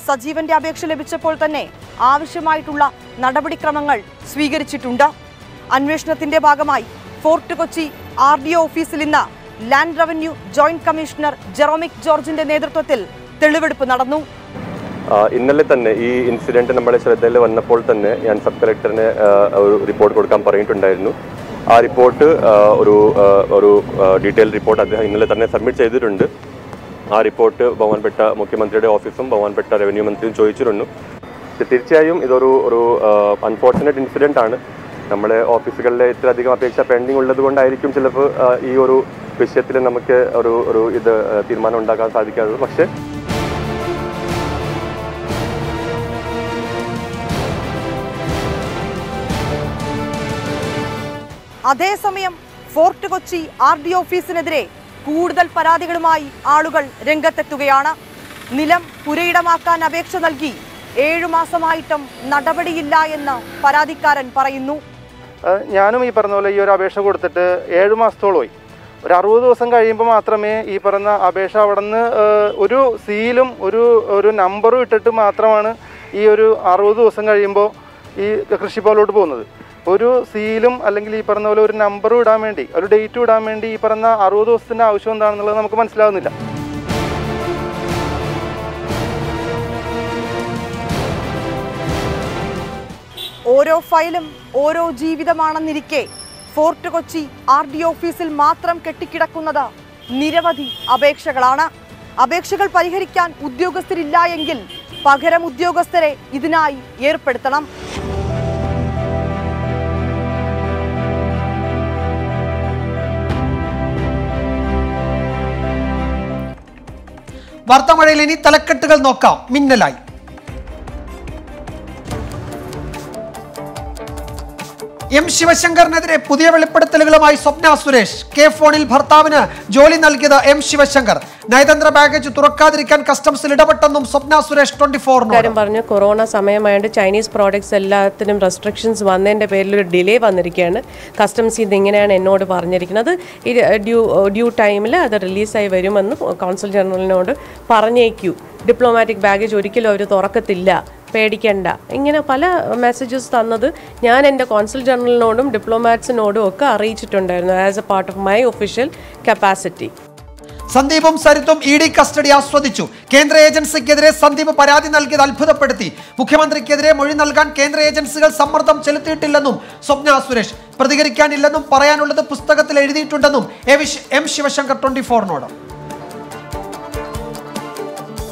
സജീവന്റെ അപേക്ഷ ലഭിച്ചപ്പോൾ തന്നെ ആവശ്യമായിട്ടുള്ള നടപടിക്രമങ്ങൾ സ്വീകരിച്ചിട്ടുണ്ട്. അന്വേഷണത്തിന്റെ ഭാഗമായി Fort Kochi R D O ഓഫീസിൽ ഇന്ന് land revenue joint commissioner Jeromic ജോർജിന്റെ നേതൃത്വത്തിൽ തെളിവെടുപ്പ് നടന്നു. ഇന്നലെ തന്നെ ഈ ഇൻസിഡന്റ് നമ്മുടെ ശ്രദ്ധയിൽ വന്നപ്പോൾ തന്നെ ഞാൻ സബ് കളക്ടറിന് ഒരു റിപ്പോർട്ട് കൊടുക്കാൻ പറഞ്ഞിട്ടുണ്ടായിരുന്നു. ആ റിപ്പോർട്ട് ഒരു ഒരു ഡീറ്റെയിൽ റിപ്പോർട്ട് അദ്ദേഹം ഇന്നലെ തന്നെ സബ്മിറ്റ് ചെയ്തിട്ടുണ്ട്. ആ റിപ്പോർട്ട് ബഹുമാനപ്പെട്ട മുഖ്യമന്ത്രിയുടെ ഓഫീസും ബഹുമാനപ്പെട്ട റവന്യൂ മന്ത്രിയും ചോദിച്ചിരുന്നു. തീർച്ചയായും ഇതൊരു ഒരു അൺഫോർച്ചുനേറ്റ് ഇൻസിഡന്റ് ആണ്. നമ്മുടെ ഓഫീസുകളിലെ ഇത്രയധികം അപേക്ഷ പെൻഡിങ് ഉള്ളത് കൊണ്ടായിരിക്കും ചിലപ്പോൾ ഈ ഒരു വിഷയത്തിൽ നമുക്ക് ഒരു ഒരു ഇത് തീരുമാനം ഉണ്ടാക്കാൻ സാധിക്കാറുള്ളത് പക്ഷേ അതേസമയം ഫോർട്ട് കൊച്ചി ആർ ഡി ഓഫീസിനെതിരെ കൂടുതൽ പരാതികളുമായി ആളുകൾ രംഗത്തെത്തുകയാണ്. നിലം പുരയിടമാക്കാൻ അപേക്ഷ നൽകി ഏഴു മാസമായിട്ടും നടപടിയില്ല എന്ന് പരാതിക്കാരൻ പറയുന്നു. ഞാനും ഈ പറഞ്ഞ പോലെ ഈ ഒരു അപേക്ഷ കൊടുത്തിട്ട് ഏഴ് മാസത്തോളമായി. ഒരു അറുപത് ദിവസം കഴിയുമ്പോൾ മാത്രമേ ഈ പറഞ്ഞ അപേക്ഷ അവിടെ നിന്ന് ഒരു സീലും ഒരു ഒരു നമ്പറും ഇട്ടിട്ട് മാത്രമാണ് ഈ ഒരു അറുപത് ദിവസം കഴിയുമ്പോൾ ഈ കൃഷിപ്പോലോട്ട് പോകുന്നത്. ഒരു സീലും അല്ലെങ്കിൽ ഈ പറഞ്ഞ പോലെ ഒരു നമ്പറും ഇടാൻ വേണ്ടി ഒരു ഡേറ്റും ഇടാൻ വേണ്ടി ഈ പറഞ്ഞ അറുപത് ദിവസത്തിന്റെ ആവശ്യം എന്താണെന്നുള്ളത് നമുക്ക് മനസ്സിലാവുന്നില്ല. ഓരോ ഫയലും ഓരോ ജീവിതമാണെന്നിരിക്കെ ഫോർട്ട് കൊച്ചി ആർ ഡി ഓഫീസിൽ മാത്രം കെട്ടിക്കിടക്കുന്നത് നിരവധി അപേക്ഷകളാണ്. അപേക്ഷകൾ പരിഹരിക്കാൻ ഉദ്യോഗസ്ഥരില്ല എങ്കിൽ പകരം ഉദ്യോഗസ്ഥരെ ഇതിനായി ഏർപ്പെടുത്തണം. വാർത്താമഴയിൽ ഇനി തലക്കെട്ടുകൾ നോക്കാം. മിന്നലായി. എം ശിവശങ്കറിനെതിരെ പുതിയ വെളിപ്പെടുത്തലുകളുമായി സ്വപ്ന സുരേഷ്. കെ ഫോണിൽ ഭർത്താവിന് ജോലി നൽകിയത് എം ശിവശങ്കർ. നയതന്ത്ര ബാഗേജ് തുറക്കാതിരിക്കാൻ കസ്റ്റംസിൽ ഇടപെട്ടെന്നും സ്വപ്ന സുരേഷ് ട്വന്റി കാര്യം പറഞ്ഞു കൊറോണ സമയമായതുകൊണ്ട് ചൈനീസ് പ്രോഡക്ട്സ് എല്ലാത്തിനും റെസ്ട്രിക്ഷൻസ് വന്നതിന്റെ പേരിൽ ഒരു ഡിലേ വന്നിരിക്കുകയാണ്. കസ്റ്റംസ് ഇത് ഇങ്ങനെയാണ് എന്നോട് പറഞ്ഞിരിക്കുന്നത്. ഡ്യൂ ഡ്യൂ ടൈമിൽ അത് റിലീസായി വരുമെന്ന് കോൺസുൽ ജനറലിനോട് പറഞ്ഞേക്കൂ. ഡിപ്ലോമാറ്റിക് ബാഗേജ് ഒരിക്കലും അവർ തുറക്കത്തില്ല. പേടിക്കണ്ട. ഇങ്ങനെ പല മെസ്സേജസ് തന്നത് ഞാൻ എന്റെ കോൺസുൽ ജനറലിനോടും ഡിപ്ലോമാറ്റ്സിനോടും ഒക്കെ അറിയിച്ചിട്ടുണ്ടായിരുന്നു as a part of my official capacity സന്ദീപും സരിത്തും ഇ ഡി കസ്റ്റഡി ആസ്വദിച്ചു. കേന്ദ്ര ഏജൻസിക്കെതിരെ സന്ദീപ് പരാതി നൽകിയത് അത്ഭുതപ്പെടുത്തി. മുഖ്യമന്ത്രിക്കെതിരെ മൊഴി നൽകാൻ കേന്ദ്ര ഏജൻസികൾ സമ്മർദ്ദം ചെലുത്തിയിട്ടില്ലെന്നും സ്വപ്ന സുരേഷ് പ്രതികരിക്കാനില്ലെന്നും പറയാനുള്ളത് പുസ്തകത്തിൽ എഴുതിയിട്ടുണ്ടെന്നും എ ശിവശങ്കർ ട്വന്റി ഫോറിനോട്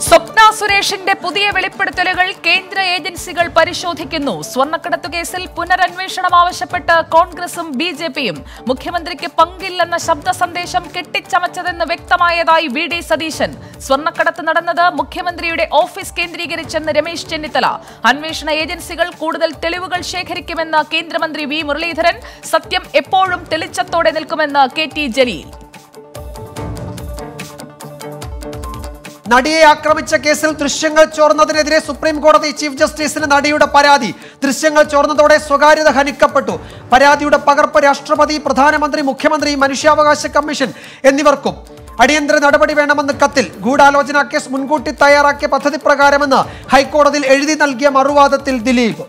സ്വപ്ന സുരേഷിന്റെ പുതിയ വെളിപ്പെടുത്തലുകൾ കേന്ദ്ര ഏജൻസികൾ പരിശോധിക്കുന്നു. സ്വർണക്കടത്തു കേസിൽ പുനരന്വേഷണം ആവശ്യപ്പെട്ട് കോൺഗ്രസും ബി ജെ പിയും മുഖ്യമന്ത്രിക്ക് പങ്കില്ലെന്ന ശബ്ദ സന്ദേശം കെട്ടിച്ചമച്ചതെന്ന് വ്യക്തമായതായി വി ഡി സതീശൻ. സ്വർണക്കടത്ത് നടന്നത് മുഖ്യമന്ത്രിയുടെ ഓഫീസ് കേന്ദ്രീകരിച്ചെന്ന് രമേശ് ചെന്നിത്തല. അന്വേഷണ ഏജൻസികൾ കൂടുതൽ തെളിവുകൾ ശേഖരിക്കുമെന്ന് കേന്ദ്രമന്ത്രി വി മുരളീധരൻ. സത്യം എപ്പോഴും തെളിച്ചത്തോടെ നിൽക്കുമെന്ന് കെ ടി ജലീൽ. നടിയെ ആക്രമിച്ച കേസിൽ ദൃശ്യങ്ങൾ ചോർന്നതിനെതിരെ സുപ്രീം കോടതി ചീഫ് ജസ്റ്റിസിന് നടിയുടെ പരാതി. ദൃശ്യങ്ങൾ ചോർന്നതോടെ സ്വകാര്യത ഹനിക്കപ്പെട്ടു. പരാതിയുടെ പകർപ്പ് രാഷ്ട്രപതി പ്രധാനമന്ത്രി മുഖ്യമന്ത്രി മനുഷ്യാവകാശ കമ്മീഷൻ എന്നിവർക്കും. അടിയന്തര നടപടി വേണമെന്ന് കത്തിൽ ഗൂഢാലോചന കേസ് മുൻകൂട്ടി തയ്യാറാക്കിയ പദ്ധതി പ്രകാരമെന്ന് ഹൈക്കോടതിയിൽ എഴുതി നൽകിയ മറുവാദത്തിൽ ദിലീപ്.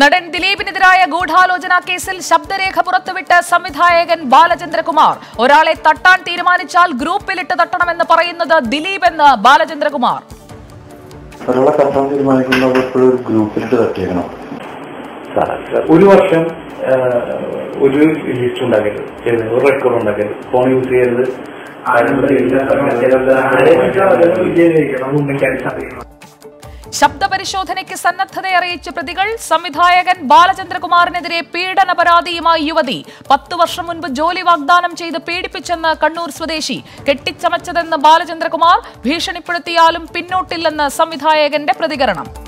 നടൻ ദിലീപിനെതിരായ ഗൂഢാലോചന കേസിൽ ശബ്ദരേഖ പുറത്തുവിട്ട സംവിധായകൻ ബാലചന്ദ്രകുമാർ ഒരാളെ തട്ടാൻ തീരുമാനിച്ചാൽ ഗ്രൂപ്പിലിട്ട് തട്ടണമെന്ന് പറയുന്നത് ദിലീപ് എന്ന് ബാലചന്ദ്രകുമാർ ഒരാളെ കത്താൻ തീരുമാനിക്കുമ്പോൾ എപ്പോഴും ഒരു ഗ്രൂപ്പിലിട്ട് തട്ടിയേക്കണം ഒരു വർഷം ഒരു ലിസ്റ്റ് ഉണ്ടാക്കരുത് ഒരു റെക്കോർഡ് ഉണ്ടാക്കരുത് ഫോൺ യൂസ് ചെയ്യരുത് ശബ്ദപരിശോധനയ്ക്ക് സന്നദ്ധത അറിയിച്ച പ്രതികൾ സംവിധായകൻ ബാലചന്ദ്രകുമാറിനെതിരെ പീഡന പരാതിയുമായി യുവതി പത്തു വർഷം മുൻപ് ജോലി വാഗ്ദാനം ചെയ്ത് പീഡിപ്പിച്ചെന്ന് കണ്ണൂർ സ്വദേശി കെട്ടിച്ചമച്ചതെന്ന് ബാലചന്ദ്രകുമാർ ഭീഷണിപ്പെടുത്തിയാലും പിന്നോട്ടില്ലെന്ന് സംവിധായകന്റെ പ്രതികരണം.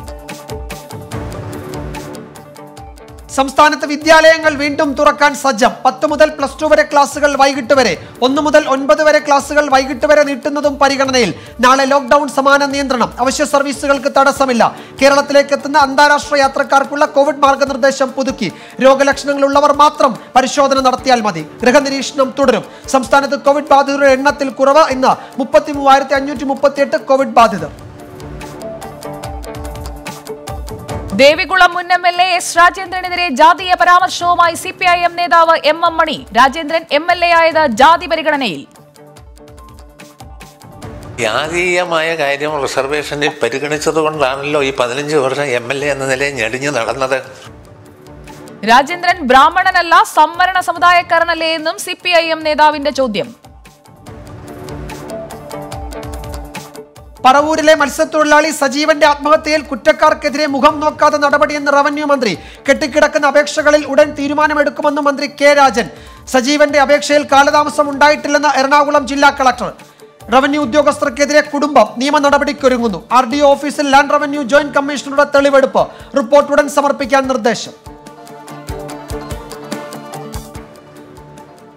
സംസ്ഥാനത്ത് വിദ്യാലയങ്ങൾ വീണ്ടും തുറക്കാൻ സജ്ജം. പത്ത് മുതൽ പ്ലസ് ടു വരെ ക്ലാസുകൾ വൈകിട്ട് വരെ. ഒന്ന് മുതൽ ഒൻപത് വരെ ക്ലാസുകൾ വൈകിട്ട് വരെ നീട്ടുന്നതും പരിഗണനയിൽ. നാളെ ലോക്ഡൌൺ സമാന നിയന്ത്രണം. അവശ്യ സർവീസുകൾക്ക് തടസ്സമില്ല. കേരളത്തിലേക്ക് എത്തുന്ന അന്താരാഷ്ട്ര യാത്രക്കാർക്കുള്ള കോവിഡ് മാർഗനിർദ്ദേശം പുതുക്കി. രോഗലക്ഷണങ്ങളുള്ളവർ മാത്രം പരിശോധന നടത്തിയാൽ മതി. ഗൃഹനിരീക്ഷണം തുടരും. സംസ്ഥാനത്ത് കോവിഡ് ബാധിതരുടെ എണ്ണത്തിൽ കുറവ് ഇന്ന് മുപ്പത്തി കോവിഡ് ബാധിതർ. ദേവികുളം മുൻ എം എൽ എ എസ് രാജേന്ദ്രനെതിരെ ജാതീയ പരാമർശവുമായി സി പി ഐ എം നേതാവ് M M Mani Rajendran M L A ആയത് ജാതി പരിഗണനയിൽ. ജാതീയമായ കാര്യം റിസർവേഷനിൽ പരിഗണിച്ചത് കൊണ്ടാണല്ലോ ഈ പതിനഞ്ച് വർഷം എം എൽ എ എന്ന നിലയിൽ ഞെടിഞ്ഞു നടന്നത്. രാജേന്ദ്രൻ ബ്രാഹ്മണനല്ല സംവരണ സമുദായക്കാരനല്ലേ എന്നും സി പി ഐ എം നേതാവിന്റെ ചോദ്യം. പറവൂരിലെ മത്സ്യത്തൊഴിലാളി സജീവന്റെ ആത്മഹത്യയിൽ കുറ്റക്കാർക്കെതിരെ മുഖം നോക്കാതെ നടപടിയെന്ന് റവന്യൂ മന്ത്രി കെട്ടിക്കിടക്കുന്ന അപേക്ഷകളിൽ ഉടൻ തീരുമാനമെടുക്കുമെന്നും മന്ത്രി കെ രാജൻ. സജീവന്റെ അപേക്ഷയിൽ കാലതാമസം ഉണ്ടായിട്ടില്ലെന്ന് എറണാകുളം ജില്ലാ കളക്ടർ. റവന്യൂ ഉദ്യോഗസ്ഥർക്കെതിരെ കുടുംബം നിയമ നടപടിക്കൊരുങ്ങുന്നു. ആർ ഡി ഓഫീസിൽ ലാൻഡ് റവന്യൂ ജോയിന്റ് കമ്മീഷണറുടെ തെളിവെടുപ്പ് റിപ്പോർട്ട് ഉടൻ സമർപ്പിക്കാൻ നിർദ്ദേശം.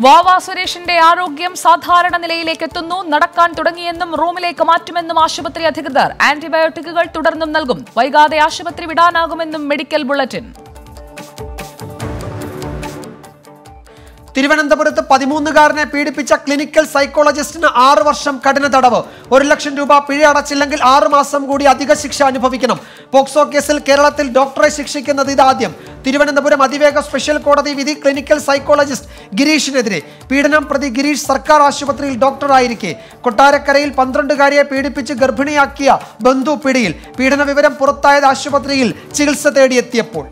വാവ സുരേഷിന്റെ ആരോഗ്യം സാധാരണ നിലയിലേക്ക് എത്തുന്നു. നടക്കാൻ തുടങ്ങിയെന്നും റൂമിലേക്ക് മാറ്റുമെന്നും ആശുപത്രി അധികൃതർ ആന്റിബയോട്ടിക്കുകൾ തുടർന്നും നൽകും. വൈകാതെ ആശുപത്രി വിടാനാകുമെന്നും മെഡിക്കൽ ബുള്ളറ്റിൻ. തിരുവനന്തപുരത്ത് പതിമൂന്നുകാരനെ പീഡിപ്പിച്ച ക്ലിനിക്കൽ സൈക്കോളജിസ്റ്റിന് ആറ് വർഷം കഠിന തടവ്. ഒരു ലക്ഷം രൂപ പിഴ അടച്ചില്ലെങ്കിൽ ആറ് മാസം കൂടി അധിക ശിക്ഷ അനുഭവിക്കണം. പോക്സോ കേസിൽ കേരളത്തിൽ ഡോക്ടറെ ശിക്ഷിക്കുന്നത് ഇതാദ്യം. തിരുവനന്തപുരം അതിവേഗ സ്പെഷ്യൽ കോടതി വിധി ക്ലിനിക്കൽ സൈക്കോളജിസ്റ്റ് ഗിരീഷിനെതിരെ. പീഡനം പ്രതി ഗിരീഷ് സർക്കാർ ആശുപത്രിയിൽ ഡോക്ടറായിരിക്കെ. കൊട്ടാരക്കരയിൽ പന്ത്രണ്ടുകാരിയെ പീഡിപ്പിച്ച് ഗർഭിണിയാക്കിയ ബന്ധു പിടിയിൽ. പീഡന വിവരം പുറത്തായത് ആശുപത്രിയിൽ ചികിത്സ തേടിയെത്തിയപ്പോൾ.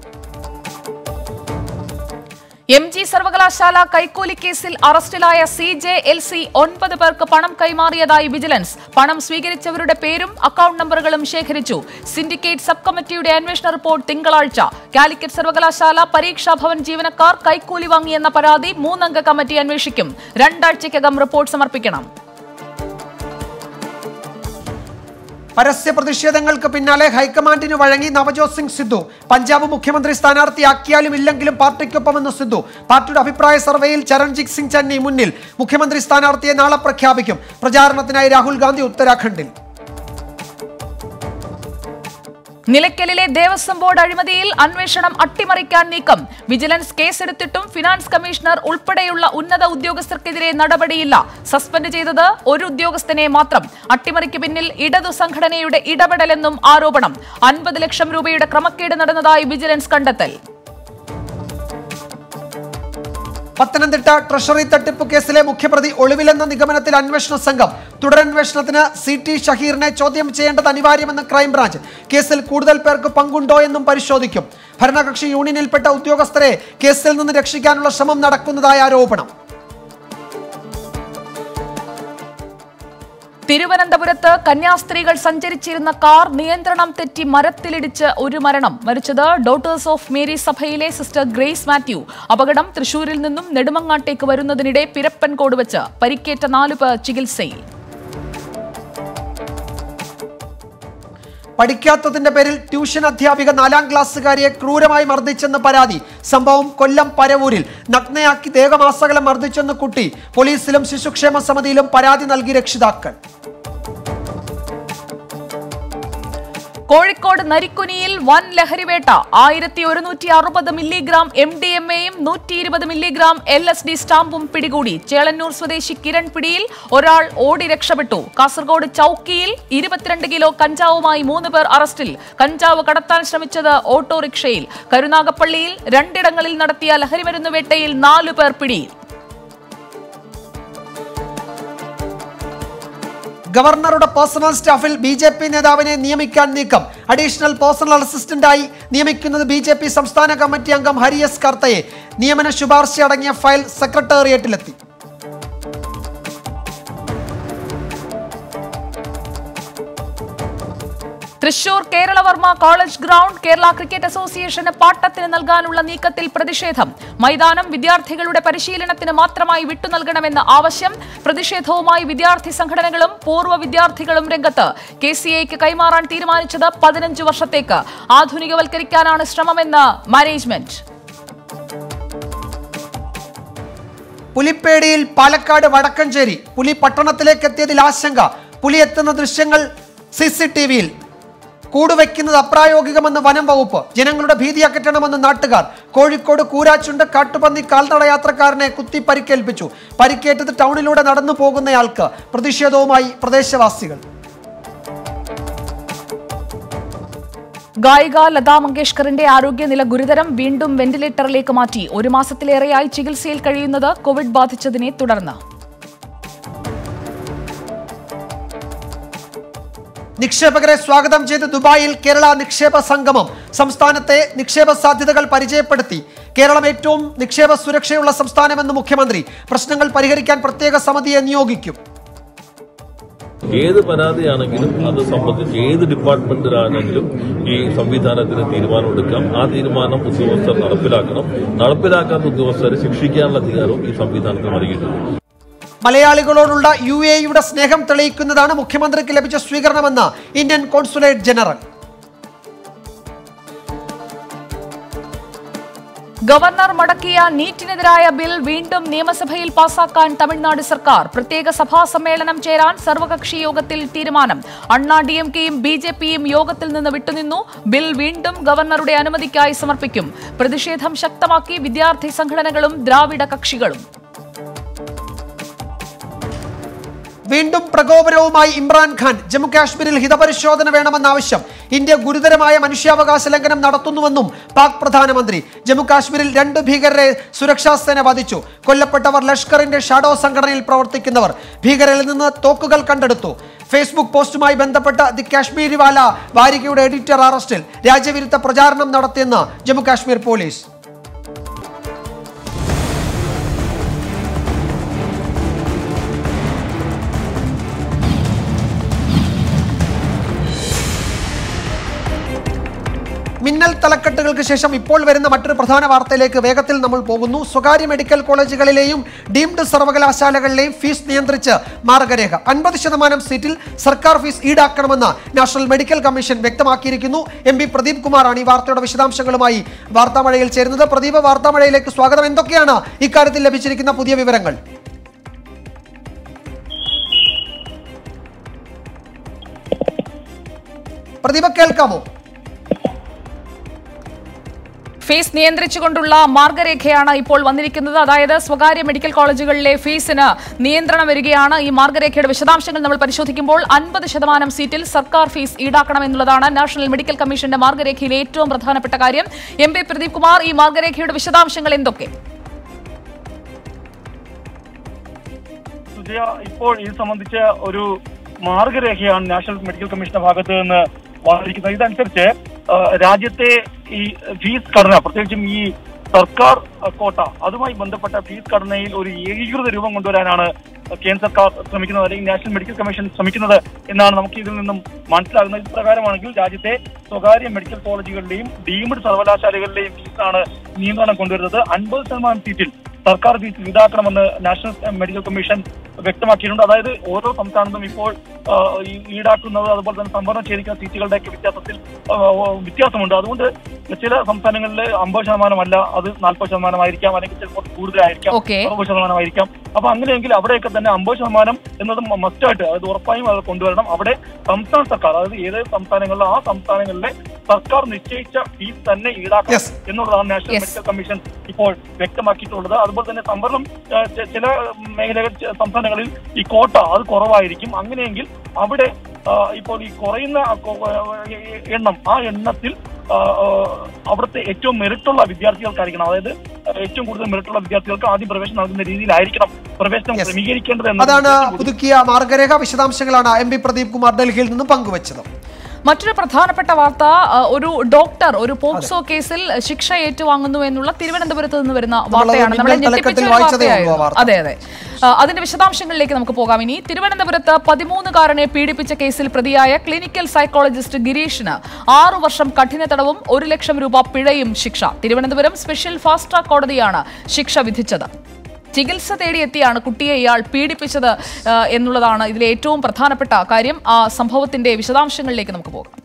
എം ജി സർവകലാശാല കൈക്കൂലി കേസിൽ അറസ്റ്റിലായ സി ജെ എൽ സി ഒൻപത് പേർക്ക് പണം കൈമാറിയതായി വിജിലൻസ്. പണം സ്വീകരിച്ചവരുടെ പേരും അക്കൗണ്ട് നമ്പറുകളും ശേഖരിച്ചു. സിൻഡിക്കേറ്റ് സബ് കമ്മിറ്റിയുടെ അന്വേഷണ റിപ്പോർട്ട് തിങ്കളാഴ്ച. കാലിക്കറ്റ് സർവകലാശാല പരീക്ഷാ ഭവൻ ജീവനക്കാർ കൈക്കൂലി വാങ്ങിയെന്ന പരാതി മൂന്നംഗ കമ്മിറ്റി അന്വേഷിക്കും. രണ്ടാഴ്ചയ്ക്കകം റിപ്പോർട്ട് സമർപ്പിക്കണം. പരസ്യ പ്രതിഷേധങ്ങൾക്ക് പിന്നാലെ ഹൈക്കമാൻഡിന് വഴങ്ങി നവജോത് സിംഗ് സിദ്ധു. പഞ്ചാബ് മുഖ്യമന്ത്രി സ്ഥാനാർത്ഥിയാക്കിയാലും ഇല്ലെങ്കിലും പാർട്ടിക്കൊപ്പമെന്ന് സിദ്ധു. പാർട്ടിയുടെ അഭിപ്രായ സർവേയിൽ ചരൺജിത് സിംഗ് ചന്നി മുന്നിൽ. മുഖ്യമന്ത്രി സ്ഥാനാർത്ഥിയെ നാളെ പ്രഖ്യാപിക്കും. പ്രചാരണത്തിനായി രാഹുൽ ഗാന്ധി ഉത്തരാഖണ്ഡിൽ. നിലയ്ക്കലിലെ ദേവസ്വം ബോർഡ് അഴിമതിയിൽ അന്വേഷണം അട്ടിമറിക്കാൻ നീക്കം. വിജിലൻസ് കേസെടുത്തിട്ടും ഫിനാൻസ് കമ്മീഷണർ ഉൾപ്പെടെയുള്ള ഉന്നത ഉദ്യോഗസ്ഥർക്കെതിരെ നടപടിയില്ല. സസ്പെൻഡ് ചെയ്തത് ഒരു ഉദ്യോഗസ്ഥനെ മാത്രം. അട്ടിമറിക്ക് പിന്നിൽ ഇടതു സംഘടനയുടെ ഇടപെടലെന്നും ആരോപണം. അൻപത് ലക്ഷം രൂപയുടെ ക്രമക്കേട് നടന്നതായി വിജിലൻസ് കണ്ടെത്തൽ. പത്തനംതിട്ട ട്രഷറി തട്ടിപ്പ് കേസിലെ മുഖ്യപ്രതി ഒളിവിലെന്ന നിഗമനത്തിൽ അന്വേഷണ സംഘം തുടരന്വേഷണത്തിന് സി ടി ഷഹീറിനെ ചോദ്യം ചെയ്യേണ്ടത് അനിവാര്യമെന്ന് ക്രൈംബ്രാഞ്ച്. കേസിൽ കൂടുതൽ പേർക്ക് പങ്കുണ്ടോ എന്നും പരിശോധിക്കും. ഭരണകക്ഷി യൂണിയനിൽപ്പെട്ട ഉദ്യോഗസ്ഥരെ കേസിൽ നിന്ന് രക്ഷിക്കാനുള്ള ശ്രമം നടക്കുന്നതായ ആരോപണം. തിരുവനന്തപുരത്ത് കന്യാസ്ത്രീകൾ സഞ്ചരിച്ചിരുന്ന കാർ നിയന്ത്രണം തെറ്റി മരത്തിലിടിച്ച് ഒരു മരണം. മരിച്ചത് ഡോട്ടേഴ്സ് ഓഫ് മേരി സഭയിലെ സിസ്റ്റർ ഗ്രേസ് മാത്യു. അപകടം തൃശൂരിൽ നിന്നും നെടുമങ്ങാട്ടേക്ക് വരുന്നതിനിടെ പിരപ്പൻകോട് വെച്ച് പരിക്കേറ്റ നാലു പേർ ചികിത്സയിൽ. പഠിക്കാത്തതിന്റെ പേരിൽ ട്യൂഷൻ അധ്യാപിക നാലാം ക്ലാസ്സുകാരിയെ ക്രൂരമായി മർദ്ദിച്ചെന്ന് പരാതി. സംഭവം കൊല്ലം പരവൂരിൽ. നഗ്നയാക്കി ദേഹമാസകലം മർദ്ദിച്ചെന്ന് കുട്ടി. പോലീസിലും ശിശുക്ഷേമ സമിതിയിലും പരാതി നൽകി രക്ഷിതാക്കൾ. കോഴിക്കോട് നരിക്കുനിയിൽ വൻ ലഹരിവേട്ട ആയിരത്തി ഒരുന്നൂറ്റി അറുപത് മില്ലിഗ്രാം എം ഡി എം എയും നൂറ്റി ഇരുപത് മില്ലിഗ്രാം എൽ എസ് ഡി സ്റ്റാമ്പും പിടികൂടി. ചേളന്നൂർ സ്വദേശി കിരൺ പിടിയിൽ ഒരാൾ ഓടി രക്ഷപ്പെട്ടു. കാസർഗോഡ് ചൌക്കിയിൽ ഇരുപത്തിരണ്ട് കിലോ കഞ്ചാവുമായി മൂന്ന് പേർ അറസ്റ്റിൽ. കഞ്ചാവ് കടത്താൻ ശ്രമിച്ചത് ഓട്ടോറിക്ഷയിൽ. കരുനാഗപ്പള്ളിയിൽ രണ്ടിടങ്ങളിൽ നടത്തിയ ലഹരിമരുന്ന് വേട്ടയിൽ നാലു പേർ പിടിയിൽ. ഗവർണറുടെ പേഴ്സണൽ സ്റ്റാഫിൽ ബി ജെ പി നേതാവിനെ നിയമിക്കാൻ നീക്കം. അഡീഷണൽ പേഴ്സണൽ അസിസ്റ്റന്റായി നിയമിക്കുന്നത് ബി ജെ പി സംസ്ഥാന കമ്മിറ്റി അംഗം ഹരി എസ് കർത്തയെ. നിയമന ശുപാർശ അടങ്ങിയ file സെക്രട്ടേറിയറ്റിലെത്തി Thrissur Keralavarma college ground Kerala cricket അസോസിയേഷന് പാട്ടത്തിന് നൽകാനുള്ള നീക്കത്തിൽ പ്രതിഷേധം. മൈതാനം വിദ്യാർത്ഥികളുടെ പരിശീലനത്തിന് മാത്രമായി വിട്ടു നൽകണമെന്ന ആവശ്യം. പ്രതിഷേധവുമായി വിദ്യാർത്ഥി സംഘടനകളും പൂർവ വിദ്യാർത്ഥികളും രംഗത്ത്. കെ സി കൈമാറാൻ തീരുമാനിച്ചത് പതിനഞ്ച് വർഷത്തേക്ക്. ആധുനികവൽക്കരിക്കാനാണ് ശ്രമമെന്ന് മാനേജ്മെന്റ്. പുലിപ്പേടിയിൽ പാലക്കാട് വടക്കഞ്ചേരി. പുലി പട്ടണത്തിലേക്ക് എത്തിയതിൽ ആശങ്ക. പുലി എത്തുന്ന ദൃശ്യങ്ങൾ സി സി കൂടുവെക്കുന്നത് അപ്രായോഗികമെന്ന് വനം വകുപ്പ് ജനങ്ങളുടെ ഭീതി അകറ്റണമെന്ന് നാട്ടുകാർ കോഴിക്കോട് കൂരാച്ചുണ്ട് കാട്ടുപന്നി കാൽനട യാത്രക്കാരനെ കുത്തി പരിക്കേൽപ്പിച്ചു. പരിക്കേറ്റത് ടൗണിലൂടെ നടന്നു പോകുന്നയാൾക്ക് പ്രതിഷേധവുമായി പ്രദേശവാസികൾ. ഗായിക ലതാ മങ്കേഷ്കറിന്റെ ആരോഗ്യനില ഗുരുതരം വീണ്ടും വെന്റിലേറ്ററിലേക്ക് മാറ്റി. ഒരു മാസത്തിലേറെയായി ചികിത്സയിൽ കഴിയുന്നത് കോവിഡ് ബാധിച്ചതിനെ തുടർന്ന്. നിക്ഷേപകരെ സ്വാഗതം ചെയ്ത് ദുബായിൽ കേരള നിക്ഷേപ സംഗമം. സംസ്ഥാനത്തെ നിക്ഷേപ സാധ്യതകൾ പരിചയപ്പെടുത്തി. കേരളം ഏറ്റവും നിക്ഷേപ സുരക്ഷയുള്ള സംസ്ഥാനമെന്ന് മുഖ്യമന്ത്രി. പ്രശ്നങ്ങൾ പരിഹരിക്കാൻ പ്രത്യേക സമിതിയെ നിയോഗിക്കും. ഏത് പരാതിയാണെങ്കിലും അത് സംബന്ധിച്ച് ഏത് ഡിപ്പാർട്ട്മെന്റിലാണെങ്കിലും ഈ സംവിധാനത്തിന് തീരുമാനമെടുക്കാം. ആ തീരുമാനം ഉദ്യോഗസ്ഥർ നടപ്പിലാക്കണം. നടപ്പിലാക്കാത്ത ഉദ്യോഗസ്ഥരെ ശിക്ഷിക്കാനുള്ള അധികാരവും ഈ സംവിധാനത്തിന് നൽകിയിട്ടുണ്ട്. മലയാളികളോടുള്ള യു എ യുടെ സ്നേഹം തെളിയിക്കുന്നതാണ് മുഖ്യമന്ത്രിക്ക് ലഭിച്ച സ്വീകരണമെന്ന് ഇന്ത്യൻ കോൺസുലേറ്റ് ജനറൽ. ഗവർണർ മടക്കിയ നീറ്റിനെതിരായ ബിൽ വീണ്ടും നിയമസഭയിൽ പാസാക്കാൻ തമിഴ്നാട് സർക്കാർ പ്രത്യേക സഭാ സമ്മേളനം ചേരാൻ സർവകക്ഷി യോഗത്തിൽ തീരുമാനം. അണ്ണാ ഡി എം കെയും ബി ജെ പിയും യോഗത്തിൽ നിന്ന് വിട്ടുനിന്നു. ബിൽ വീണ്ടും ഗവർണറുടെ അനുമതിക്കായി സമർപ്പിക്കും. പ്രതിഷേധം ശക്തമാക്കി വിദ്യാർത്ഥി സംഘടനകളും ദ്രാവിഡ കക്ഷികളും. വീണ്ടും പ്രകോപനവുമായി ഇമ്രാൻഖാൻ ജമ്മു കാശ്മീരിൽ ഹിതപരിശോധന വേണമെന്ന ആവശ്യം ഇന്ത്യ ഗുരുതരമായ മനുഷ്യാവകാശ ലംഘനം നടത്തുന്നുവെന്നും പാക് പ്രധാനമന്ത്രി ജമ്മു കാശ്മീരിൽ രണ്ട് ഭീകരരെ സുരക്ഷാ സേന വധിച്ചു. കൊല്ലപ്പെട്ടവർ ലഷ്കറിന്റെ ഷാഡോ സംഘടനയിൽ പ്രവർത്തിക്കുന്നവർ ഭീകരരിൽ നിന്ന് തോക്കുകൾ കണ്ടെടുത്തു. ഫേസ്ബുക്ക് പോസ്റ്റുമായി ബന്ധപ്പെട്ട ദി കാശ്മീരിവാല വാരികയുടെ എഡിറ്റർ അറസ്റ്റിൽ രാജ്യവിരുദ്ധ പ്രചാരണം നടത്തിയെന്ന് ജമ്മു കാശ്മീർ പോലീസ്. മിന്നൽ തലക്കെട്ടുകൾക്ക് ശേഷം ഇപ്പോൾ വരുന്ന മറ്റൊരു പ്രധാന വാർത്തയിലേക്ക് വേഗത്തിൽ നമ്മൾ പോകുന്നു. സ്വകാര്യ മെഡിക്കൽ കോളേജുകളിലെയും ഡീംഡ് സർവകലാശാലകളിലെയും ഫീസ് നിയന്ത്രിച്ച് മാർഗരേഖ. അൻപത് ശതമാനം സീറ്റിൽ സർക്കാർ ഫീസ് ഈടാക്കണമെന്ന് നാഷണൽ മെഡിക്കൽ കമ്മീഷൻ വ്യക്തമാക്കിയിരിക്കുന്നു. എം പി പ്രദീപ് കുമാറാണ് ഈ വാർത്തയുടെ വിശദാംശങ്ങളുമായി വാർത്താമഴയിൽ ചേരുന്നത്. പ്രദീപ് വാർത്താമഴയിലേക്ക് സ്വാഗതം. എന്തൊക്കെയാണ് ഇക്കാര്യത്തിൽ ലഭിച്ചിരിക്കുന്ന പുതിയ വിവരങ്ങൾ? പ്രദീപ കേൾക്കാമോ? ഫീസ് നിയന്ത്രിച്ചുകൊണ്ടുള്ള മാർഗരേഖയാണ് ഇപ്പോൾ വന്നിരിക്കുന്നത്. അതായത് സ്വകാര്യ മെഡിക്കൽ കോളേജുകളിലെ ഫീസിന് നിയന്ത്രണം വരികയാണ്. ഈ മാർഗരേഖയുടെ വിശദാംശങ്ങൾ നമ്മൾ പരിശോധിക്കുമ്പോൾ അൻപത് ശതമാനം സീറ്റിൽ സർക്കാർ ഫീസ് ഈടാക്കണമെന്നുള്ളതാണ് നാഷണൽ മെഡിക്കൽ കമ്മീഷന്റെ മാർഗരേഖയിലെ ഏറ്റവും പ്രധാനപ്പെട്ട കാര്യം. എം പി പ്രദീപ് കുമാർ ഈ മാർഗരേഖയുടെ വിശദാംശങ്ങൾ എന്തൊക്കെ? ഇപ്പോൾ ഇത് സംബന്ധിച്ച ഒരു മാർഗരേഖയാണ് നാഷണൽ മെഡിക്കൽ കമ്മീഷന്റെ ഭാഗത്ത് നിന്ന് വന്നിരിക്കുന്നത്. ഇതനുസരിച്ച് രാജ്യത്തെ ഈ ഫീസ് ഘടന പ്രത്യേകിച്ചും ഈ സർക്കാർ കോട്ട അതുമായി ബന്ധപ്പെട്ട ഫീസ് ഘടനയിൽ ഒരു ഏകീകൃത രൂപം കൊണ്ടുവരാനാണ് കേന്ദ്ര സർക്കാർ ശ്രമിക്കുന്നത് അല്ലെങ്കിൽ നാഷണൽ മെഡിക്കൽ കമ്മീഷൻ ശ്രമിക്കുന്നത് എന്നാണ് നമുക്ക് ഇതിൽ നിന്നും മനസ്സിലാകുന്നത്. ഇപ്രകാരമാണെങ്കിൽ പ്രകാരമാണെങ്കിൽ രാജ്യത്തെ സ്വകാര്യ മെഡിക്കൽ കോളേജുകളിലെയും ഡീംഡ് സർവകലാശാലകളിലെയും ഫീസാണ് നിയന്ത്രണം കൊണ്ടുവരുന്നത്. അൻപത് ശതമാനം സീറ്റിൽ സർക്കാർ ഫീസ് ഈടാക്കണമെന്ന് നാഷണൽ മെഡിക്കൽ കമ്മീഷൻ വ്യക്തമാക്കിയിട്ടുണ്ട്. അതായത് ഓരോ സംസ്ഥാനത്തും ഇപ്പോൾ ഈടാക്കുന്നത് അതുപോലെ തന്നെ സംവരണം ചെയ്തിരിക്കുന്ന സീറ്റുകളുടെയൊക്കെ വ്യത്യാസത്തിൽ വ്യത്യാസമുണ്ട്. അതുകൊണ്ട് ചില സംസ്ഥാനങ്ങളിൽ അമ്പത് ശതമാനമല്ല അത് നാൽപ്പത് ശതമാനമായിരിക്കാം അല്ലെങ്കിൽ ചിലപ്പോൾ കൂടുതലായിരിക്കാം. അറുപത് ശതമാനമായിരിക്കാം. അപ്പൊ അങ്ങനെയെങ്കിൽ അവിടെയൊക്കെ തന്നെ അമ്പത് ശതമാനം എന്നത് മസ്റ്റായിട്ട് അതായത് ഉറപ്പായും അത് കൊണ്ടുവരണം. അവിടെ സംസ്ഥാന സർക്കാർ അതായത് ഏത് സംസ്ഥാനങ്ങളിലെ ആ സംസ്ഥാനങ്ങളിലെ സർക്കാർ നിശ്ചയിച്ച ഫീസ് തന്നെ ഈടാക്കണം എന്നുള്ളതാണ് നാഷണൽ മെഡിക്കൽ കമ്മീഷൻ ഇപ്പോൾ വ്യക്തമാക്കിയിട്ടുള്ളത്. അതുപോലെ തന്നെ സംവരണം ചില മേഖലകൾ സംസ്ഥാനങ്ങളിൽ ഈ കോട്ട അത് കുറവായിരിക്കും. അങ്ങനെയെങ്കിൽ അവിടെ ഇപ്പോൾ ഈ കുറയുന്ന എണ്ണം ആ എണ്ണത്തിൽ അവിടുത്തെ ഏറ്റവും മെറിറ്റുള്ള വിദ്യാർത്ഥികൾക്കായിരിക്കണം. അതായത് ഏറ്റവും കൂടുതൽ മെറിറ്റുള്ള വിദ്യാർത്ഥികൾക്ക് ആദ്യം പ്രവേശനം നൽകുന്ന രീതിയിലായിരിക്കണം പ്രവേശനം ക്രമീകരിക്കേണ്ടത് അതാണ് പുതുക്കിയ മാർഗരേഖ വിശദാംശങ്ങളാണ് എം പി പ്രദീപ് കുമാർ ഡൽഹിയിൽ നിന്നും പങ്കുവച്ചത്. മറ്റൊരു പ്രധാനപ്പെട്ട വാർത്ത ഒരു ഡോക്ടർ ഒരു പോക്സോ കേസിൽ ശിക്ഷ ഏറ്റുവാങ്ങുന്നു എന്നുള്ള തിരുവനന്തപുരത്ത് നിന്ന് വരുന്ന വാർത്തയാണ്. നമ്മളെ ഞെട്ടിപ്പിച്ച വാർത്തയായിരുന്നു. അതെ അതെ. അതിന്റെ വിശദാംശങ്ങളിലേക്ക് നമുക്ക് പോകാം. ഇനി തിരുവനന്തപുരത്ത് പതിമൂന്നുകാരനെ പീഡിപ്പിച്ച കേസിൽ പ്രതിയായ ക്ലിനിക്കൽ സൈക്കോളജിസ്റ്റ് ഗിരീഷിന് ആറു വർഷം കഠിന തടവും ഒരു ലക്ഷം രൂപ പിഴയും ശിക്ഷ. തിരുവനന്തപുരം സ്പെഷ്യൽ ഫാസ്റ്റ് ട്രാക്ക് കോടതിയാണ് ശിക്ഷ വിധിച്ചത്. ചികിത്സ തേടിയെത്തിയാണ് കുട്ടിയെ ഇയാൾ പീഡിപ്പിച്ചത് എന്നുള്ളതാണ് ഇതിലെ ഏറ്റവും പ്രധാനപ്പെട്ട കാര്യം. ആ സംഭവത്തിന്റെ വിശദാംശങ്ങളിലേക്ക് നമുക്ക് പോകാം.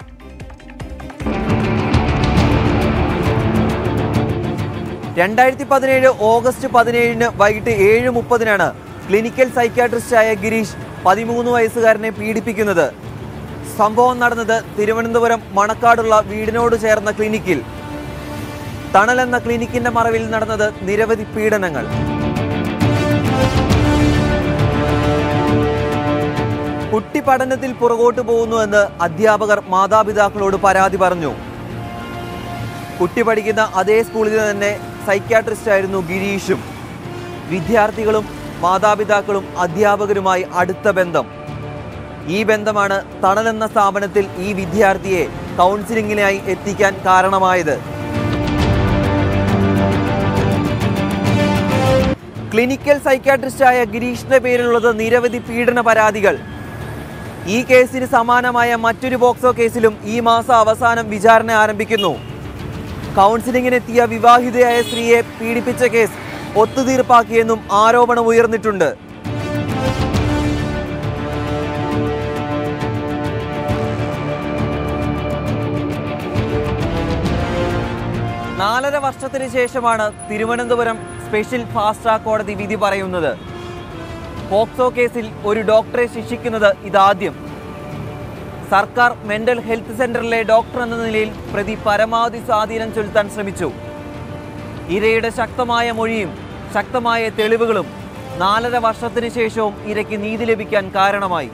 രണ്ടായിരത്തി പതിനേഴ് ഓഗസ്റ്റ് പതിനേഴിന് വൈകിട്ട് ഏഴ് മുപ്പതിനാണ് ക്ലിനിക്കൽ സൈക്യാട്രിസ്റ്റായ ഗിരീഷ് പതിമൂന്ന് വയസ്സുകാരനെ പീഡിപ്പിക്കുന്നത്. സംഭവം നടന്നത് തിരുവനന്തപുരം മണക്കാടുള്ള വീടിനോട് ചേർന്ന ക്ലിനിക്കിൽ. തണൽ എന്ന ക്ലിനിക്കിന്റെ മറവിൽ നടന്നത് നിരവധി പീഡനങ്ങൾ. കുട്ടി പഠനത്തിൽ പുറകോട്ട് പോകുന്നുവെന്ന് അധ്യാപകർ മാതാപിതാക്കളോട് പരാതി പറഞ്ഞു. കുട്ടി പഠിക്കുന്ന അതേ സ്കൂളിൽ തന്നെ സൈക്യാട്രിസ്റ്റ് ആയിരുന്നു ഗിരീഷും. വിദ്യാർത്ഥികളും മാതാപിതാക്കളും അധ്യാപകരുമായി അടുത്ത ബന്ധം. ഈ ബന്ധമാണ് തണൽ എന്ന സ്ഥാപനത്തിൽ ഈ വിദ്യാർത്ഥിയെ കൗൺസിലിങ്ങിനായി എത്തിക്കാൻ കാരണമായത്. ക്ലിനിക്കൽ സൈക്യാട്രിസ്റ്റായ ഗിരീഷിന്റെ പേരിലുള്ളത് നിരവധി പീഡന പരാതികൾ. ഈ കേസിന് സമാനമായ മറ്റൊരു പോക്സോ കേസിലും ഈ മാസം അവസാനം വിചാരണ ആരംഭിക്കുന്നു. കൗൺസിലിംഗിനെത്തിയ വിവാഹിതയായ സ്ത്രീയെ പീഡിപ്പിച്ച കേസ് ഒത്തുതീർപ്പാക്കിയെന്നും ആരോപണം ഉയർന്നിട്ടുണ്ട്. നാലര വർഷത്തിന് ശേഷമാണ് തിരുവനന്തപുരം സ്പെഷ്യൽ ഫാസ്റ്റ് ട്രാക്ക് കോടതി വിധി പറയുന്നത്. പോക്സോ കേസിൽ ഒരു ഡോക്ടറെ ശിക്ഷിക്കുന്നത് ഇതാദ്യം. സർക്കാർ മെന്റൽ ഹെൽത്ത് സെന്ററിലെ ഡോക്ടർ എന്ന നിലയിൽ പ്രതി പരമാവധി സ്വാധീനം ചെലുത്താൻ ശ്രമിച്ചു. ഇരയുടെ ശക്തമായ മൊഴിയും ശക്തമായ തെളിവുകളും നാലര വർഷത്തിന് ശേഷവും ഇരയ്ക്ക് നീതി ലഭിക്കാൻ കാരണമായി.